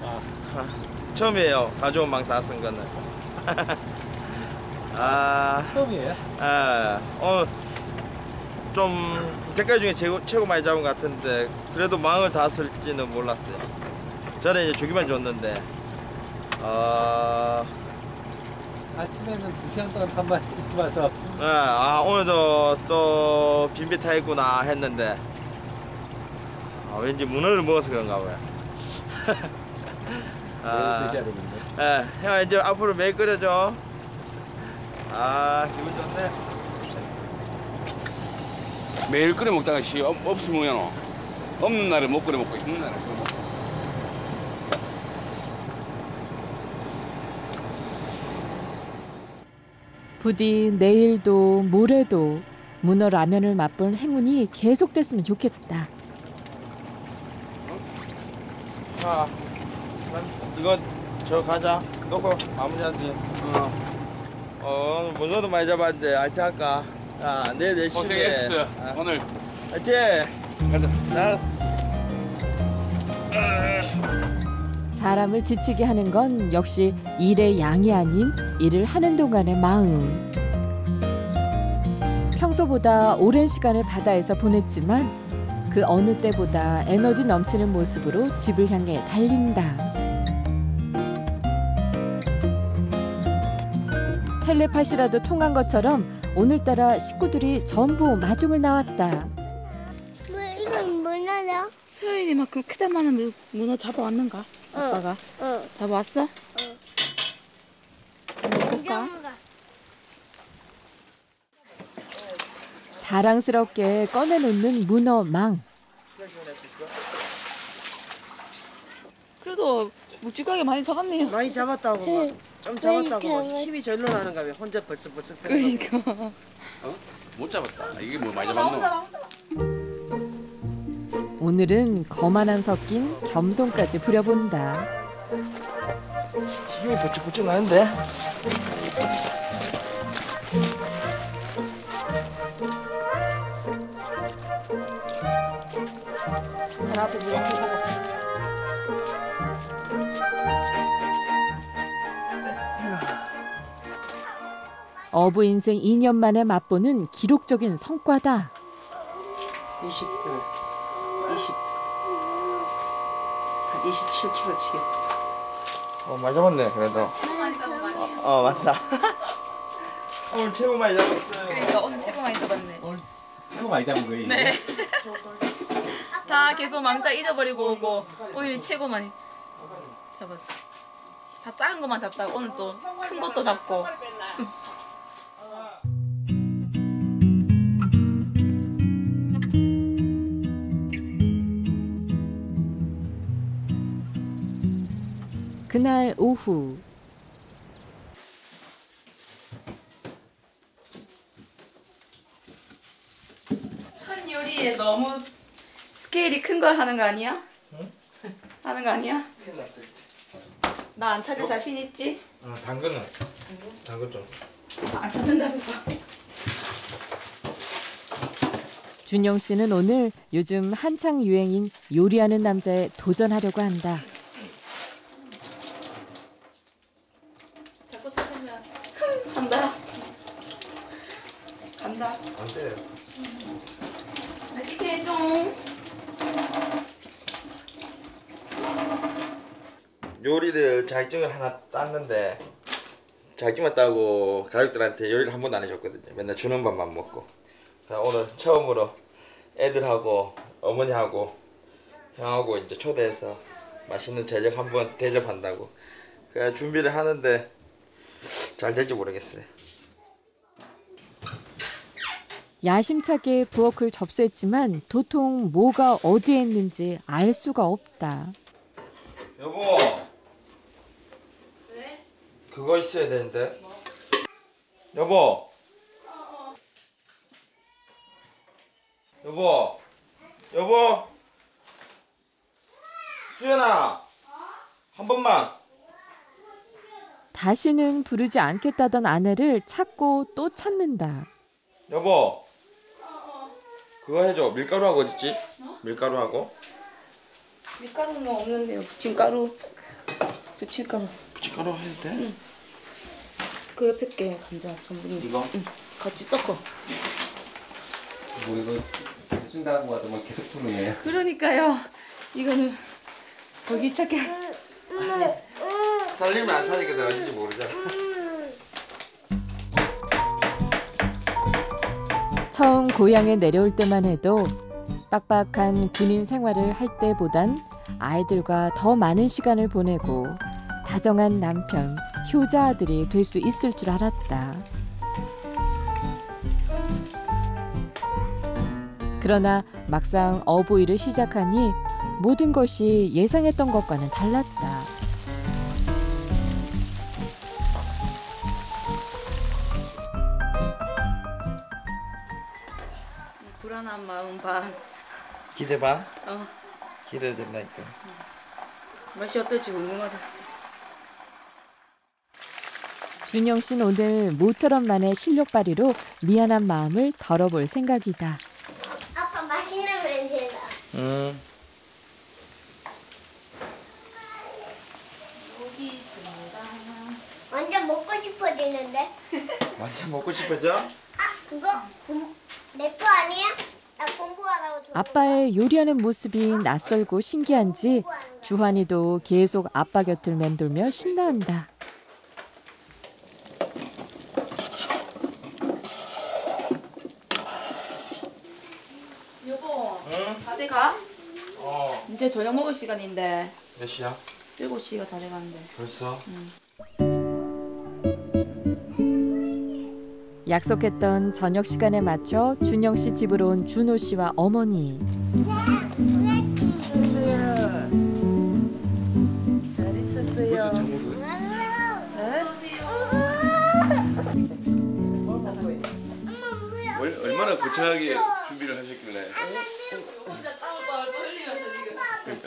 아, 처음이에요. 가져온 망 다 쓴 거는. 아 처음이에요? 아 오늘 좀 대가 중에 최고, 최고 많이 잡은 것 같은데 그래도 망을 다 쓸지는 몰랐어요. 저는 이제 주기만 줬는데 어, 아침에는 두 시간 동안 한 마리 잡아서 네, 아 오늘도 또 빈비타 했구나 했는데 아, 왠지 문어를 먹어서 그런가 봐요. 내일 드셔야 되겠네. 예, 형 이제 앞으로 매일 끓여줘. 아 기분 좋네. 매일 끓여 먹다가 씨 없, 없으면 어. 없는 날에 못 끓여 먹고 있는 날에 끓여 먹고. 부디 내일도 모레도 문어 라면을 맛볼 행운이 계속됐으면 좋겠다. 자, 난 이거 저 가자. 놓고 마무리하지. 어. 어, 오늘 문어도 많이 잡았는데 알티 할까? 자, 내일 열심히. 해. 고생했어. 아, 오늘 화이팅! 가자. 사람을 지치게 하는 건 역시 일의 양이 아닌 일을 하는 동안의 마음. 평소보다 오랜 시간을 바다에서 보냈지만 그 어느 때보다 에너지 넘치는 모습으로 집을 향해 달린다. 텔레파시라도 통한 것처럼 오늘따라 식구들이 전부 마중을 나왔다. 뭐 이건? 서윤이만큼 크다마는 물- 문어 잡아왔는가? 아빠가 응. 잡아왔어? 볼까? 자랑스럽게 꺼내놓는 문어망. 그래도 묵직하게 많이 잡았네요. 많이 잡았다고 네. 막. 좀 잡았다고 막 많이 힘이 절로 나는가 왜 혼자 벌써 벌써 그러니까. 어? 못 잡았다. 이게 뭐 많이 잡았노? 오늘은 거만함 섞인 겸손까지 부려본다. 기분이 부쩍부쩍 나는데? 앞에 어부 인생 2년 만에 맛보는 기록적인 성과다. 29, 20, 한 27kg 치겠다. 어, 많이 잡았네, 그래도. 많이 잡은 거 아니에요? 어, 맞다. 오늘 최고 많이 잡았어요. 그러니까 오늘 최고 많이 잡았네. 최고 많이 잡은 거예요. 네. 다 계속 망자 잊어버리고 오고 오늘이 최고 많이 잡았어. 다 작은 것만 잡다가 오늘 또 큰 것도 잡고. 그날 오후 첫 요리에 너무 스케일이 큰 걸 하는 거 아니야? 하는 거 아니야? 나 안 찾을 자신 있지? 어, 당근은? 당근 좀. 안 찾는다면서. 준영 씨는 오늘 요즘 한창 유행인 요리하는 남자에 도전하려고 한다. 자꾸 찾으면 간다. 간다. 안 돼요. 맛있게 해줘. 요리를 자격증을 하나 땄는데 자격증만 따고 가족들한테 요리를 한 번도 안 해줬거든요. 맨날 주는 밥만 먹고. 오늘 처음으로 애들하고 어머니하고 형하고 이제 초대해서 맛있는 저녁 한번 대접한다고. 그래 준비를 하는데 잘 될지 모르겠어요. 야심차게 부엌을 접수했지만 도통 뭐가 어디에 있는지 알 수가 없다. 여보. 왜? 그거 있어야 되는데. 여보. 여보. 여보. 수연아 한 번만 다시는 부르지 않겠다던 아내를 찾고 또 찾는다. 여보 그거 해줘 밀가루하고 어딨지? 밀가루하고 밀가루는 없는데요. 부침가루. 부침가루. 부침가루 해도 돼? 그 옆에 게 감자 전분이. 이거? 응. 같이 섞어. 뭐 이거 해준다고 하더만 계속 푸는 그러니까요. 이거는 거기 찾게. 살리면 안 살리게 내가 어딘지 모르잖아 처음 고향에 내려올 때만 해도 빡빡한 군인 생활을 할 때보단 아이들과 더 많은 시간을 보내고 다정한 남편, 효자 아들이 될 수 있을 줄 알았다. 그러나 막상 어부일을 시작하니 모든 것이 예상했던 것과는 달랐다. 기대 봐. 어. 기대된다니까. 맛이 어떨지 궁금하다. 준영 씨는 오늘 모처럼 만의 실력 발휘로 미안한 마음을 덜어볼 생각이다. 아빠 맛있는 냄새나. 응. 여기 있습니다. 완전 먹고 싶어지는데? 완전 먹고 싶어져? 아 그거 내 거 아니야? 아빠의 요리하는 모습이 낯설고 신기한지 주환이도 계속 아빠 곁을 맴돌며 신나한다. 여보, 응? 다 돼가? 어. 이제 저녁 먹을 시간인데 몇 시야? 7시가 다 돼가는데. 벌써? 약속했던 저녁 시간에 맞춰 준영 씨 집으로 온 준호 씨와 어머니. 잘 있었어요. 얼- 얼마나 거창하게 준비를 하셨길래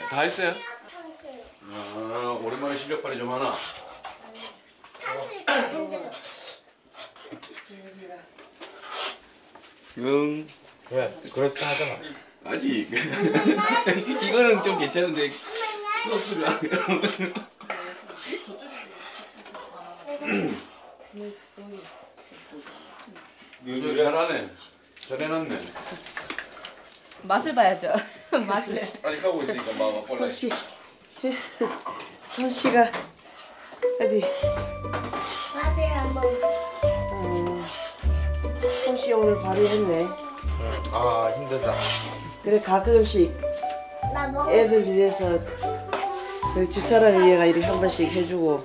다 했어요? 아 오랜만에 실력 발휘 좀 하나 응 왜? 그렇다 하잖아. 아직 이거는 좀 괜찮은데 소스를 안 요즘 잘하네 잘 해놨네 맛을 봐야죠. 맛을. 아직 하고 있으니까 막 맛볼래 솜씨. 솜씨가 어디? 맛을 한번. 음, 솜씨 오늘 발휘했네. 아 힘들다. 그래 가끔씩 나 먹어. 애들 위해서 그 집사람 위해가 이렇게 한 번씩 해주고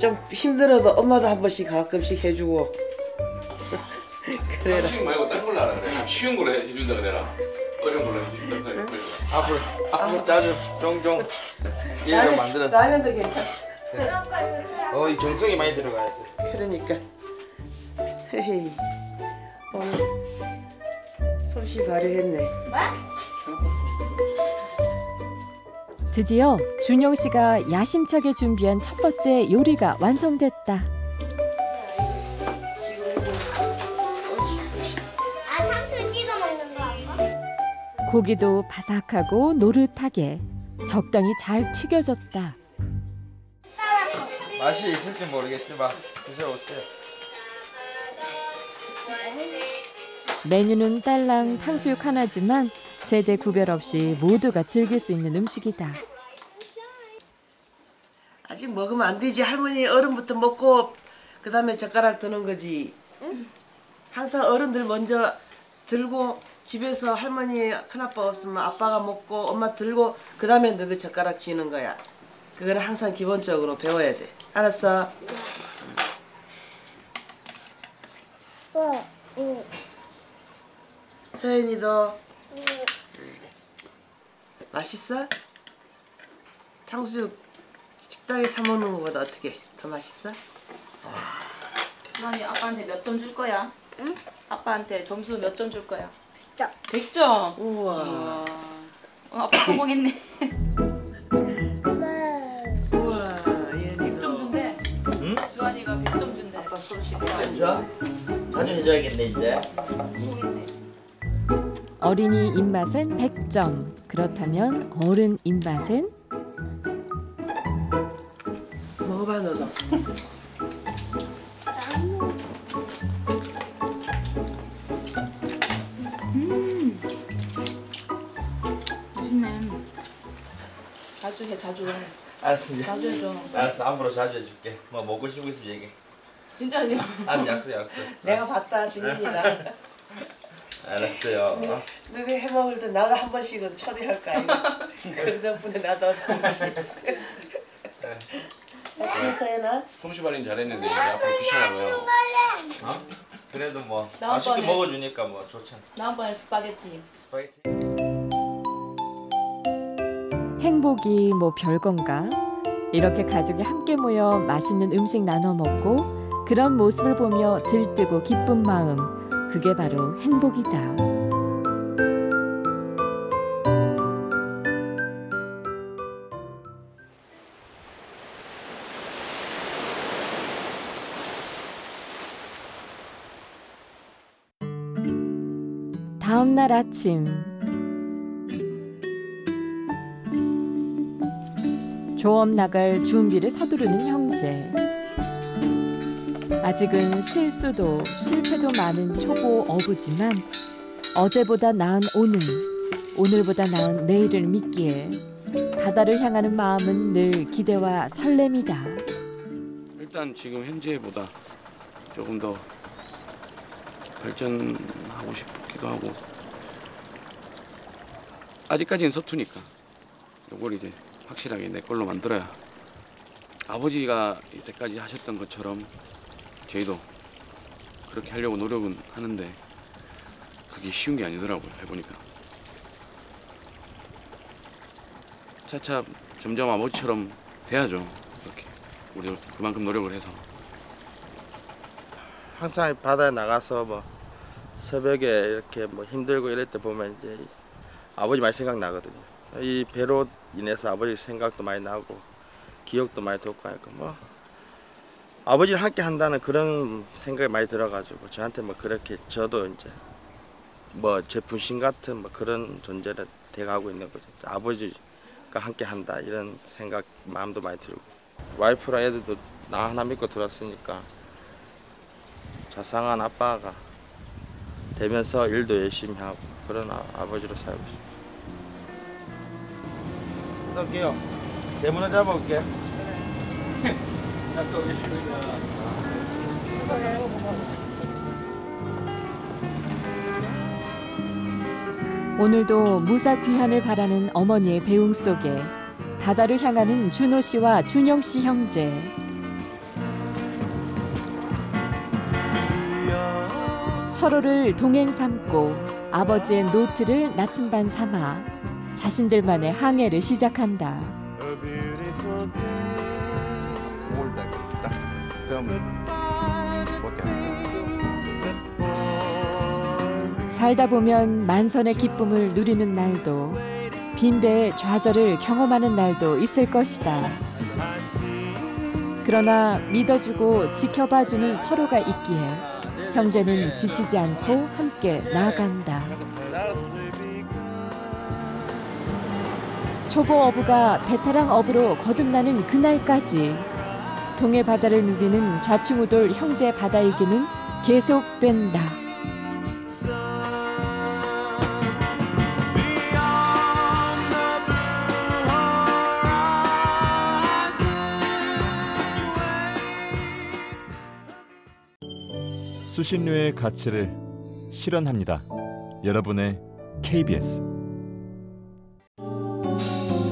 좀 힘들어도 엄마도 한 번씩 가끔씩 해주고 그래라. 한식 말고 딴 걸로 하라 그래 쉬운 걸로 해- 해준다 그래라 어려운 걸로 해준다 그래 앞으로 앞으로 자주 종종 일을 만들어서. 라면도 괜찮아. 어이 정성이 많이 들어가야 돼. 그러니까 헤헤이 오늘 솜씨 발휘했네. 드디어 준영 씨가 야심차게 준비한 첫 번째 요리가 완성됐다. 아 탕수육 찍어 먹는 거 아빠? 고기도 바삭하고 노릇하게 적당히 잘 튀겨졌다. 맛이 있을지 모르겠지만 드셔보세요. 메뉴는 딸랑 탕수육 하나지만 세대 구별 없이 모두가 즐길 수 있는 음식이다. 아직 먹으면 안 되지. 할머니 어른부터 먹고 그다음에 젓가락 드는 거지. 항상 어른들 먼저 들고 집에서 할머니 큰아빠 없으면 아빠가 먹고 엄마 들고 그다음에 너그 젓가락 쥐는 거야. 그거는 항상 기본적으로 배워야 돼. 알았어? 어. 응. 서연이도 맛있어? 탕수육 식당에 사 먹는 것보다 어떻게 더 맛있어? 주환이 아빠한테 몇 점 줄 거야? 응? 아빠한테 점수 몇 점 줄 거야? 100점. 100점? 우와. 어, 아빠 성공했네. 우와 얘는 100점 준대. 응? 주한이가 100점 준대. 아빠 손 됐어? 자주 해줘야겠네 이제. 성공했네. 어린이 입맛엔 100점. 그렇다면 어른 입맛엔 먹어봐 너도. 음. 맛있네. 자주 해 자주 해. 알았어 이제. 자주 해줘. 알았어 앞으로 자주 해줄게. 뭐 먹고 싶은 거 있으면 얘기해. 진짜죠? 알았어 약속 약속. 내가 봤다 진입니다. 알았어요. 어? 너네 해 먹을 때 나도 한 번씩은 초대할까 이거. 그 덕분에 나도 한 번씩. 어째서 해나? 솜씨발린 잘했는데 이제 앞으로 귀찮아고요. 어? 그래도 뭐 다음번에- 맛있게 먹어주니까 뭐 좋잖아. 다음번에 스파게티. 스파게티. 행복이 뭐 별건가? 이렇게 가족이 함께 모여 맛있는 음식 나눠 먹고 그런 모습을 보며 들뜨고 기쁜 마음 그게 바로 행복이다. 다음 날 아침 조업 나갈 준비를 서두르는 형제. 아직은 실수도 실패도 많은 초보 어부지만 어제보다 나은 오늘, 오늘보다 나은 내일을 믿기에 바다를 향하는 마음은 늘 기대와 설렘이다. 일단 지금 현재보다 조금 더 발전하고 싶기도 하고 아직까지는 서투니까 요걸 이제 확실하게 내 걸로 만들어야 아버지가 이때까지 하셨던 것처럼 저희도 그렇게 하려고 노력은 하는데 그게 쉬운 게 아니더라고요 해보니까. 차차 점점 아버지처럼 돼야죠 이렇게. 우리도 그만큼 노력을 해서. 항상 바다에 나가서 뭐 새벽에 이렇게 뭐 힘들고 이럴 때 보면 이제 아버지 많이 생각나거든요. 이 배로 인해서 아버지 생각도 많이 나고 기억도 많이 돋고 하니까 뭐 아버지를 함께 한다는 그런 생각이 많이 들어가지고 저한테 뭐 그렇게 저도 이제 뭐 제 분신 같은 뭐 그런 존재를 돼가고 있는 거죠. 아버지가 함께 한다 이런 생각 마음도 많이 들고 와이프랑 애들도 나 하나 믿고 들었으니까 자상한 아빠가 되면서 일도 열심히 하고 그런 아, 아버지로 살고 싶어요. 갈게요. 대문을 잡아올게. 오늘도 무사 귀환을 바라는 어머니의 배웅 속에 바다를 향하는 준호 씨와 준영 씨 형제. 서로를 동행 삼고 아버지의 노트를 나침반 삼아 자신들만의 항해를 시작한다. 100점밖에 안 받았어요. 살다 보면 만선의 기쁨을 누리는 날도 빈배의 좌절을 경험하는 날도 있을 것이다. 그러나 믿어주고 지켜봐주는 서로가 있기에 형제는 지치지 않고 함께 나아간다. 초보 어부가 베테랑 어부로 거듭나는 그날까지 동해 바다를 누비는 좌충우돌 형제 바다이기는 계속된다. 수신료의 가치를 실현합니다. 여러분의 KBS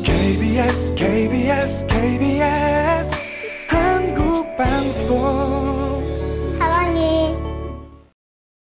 KBS KBS KBS toi.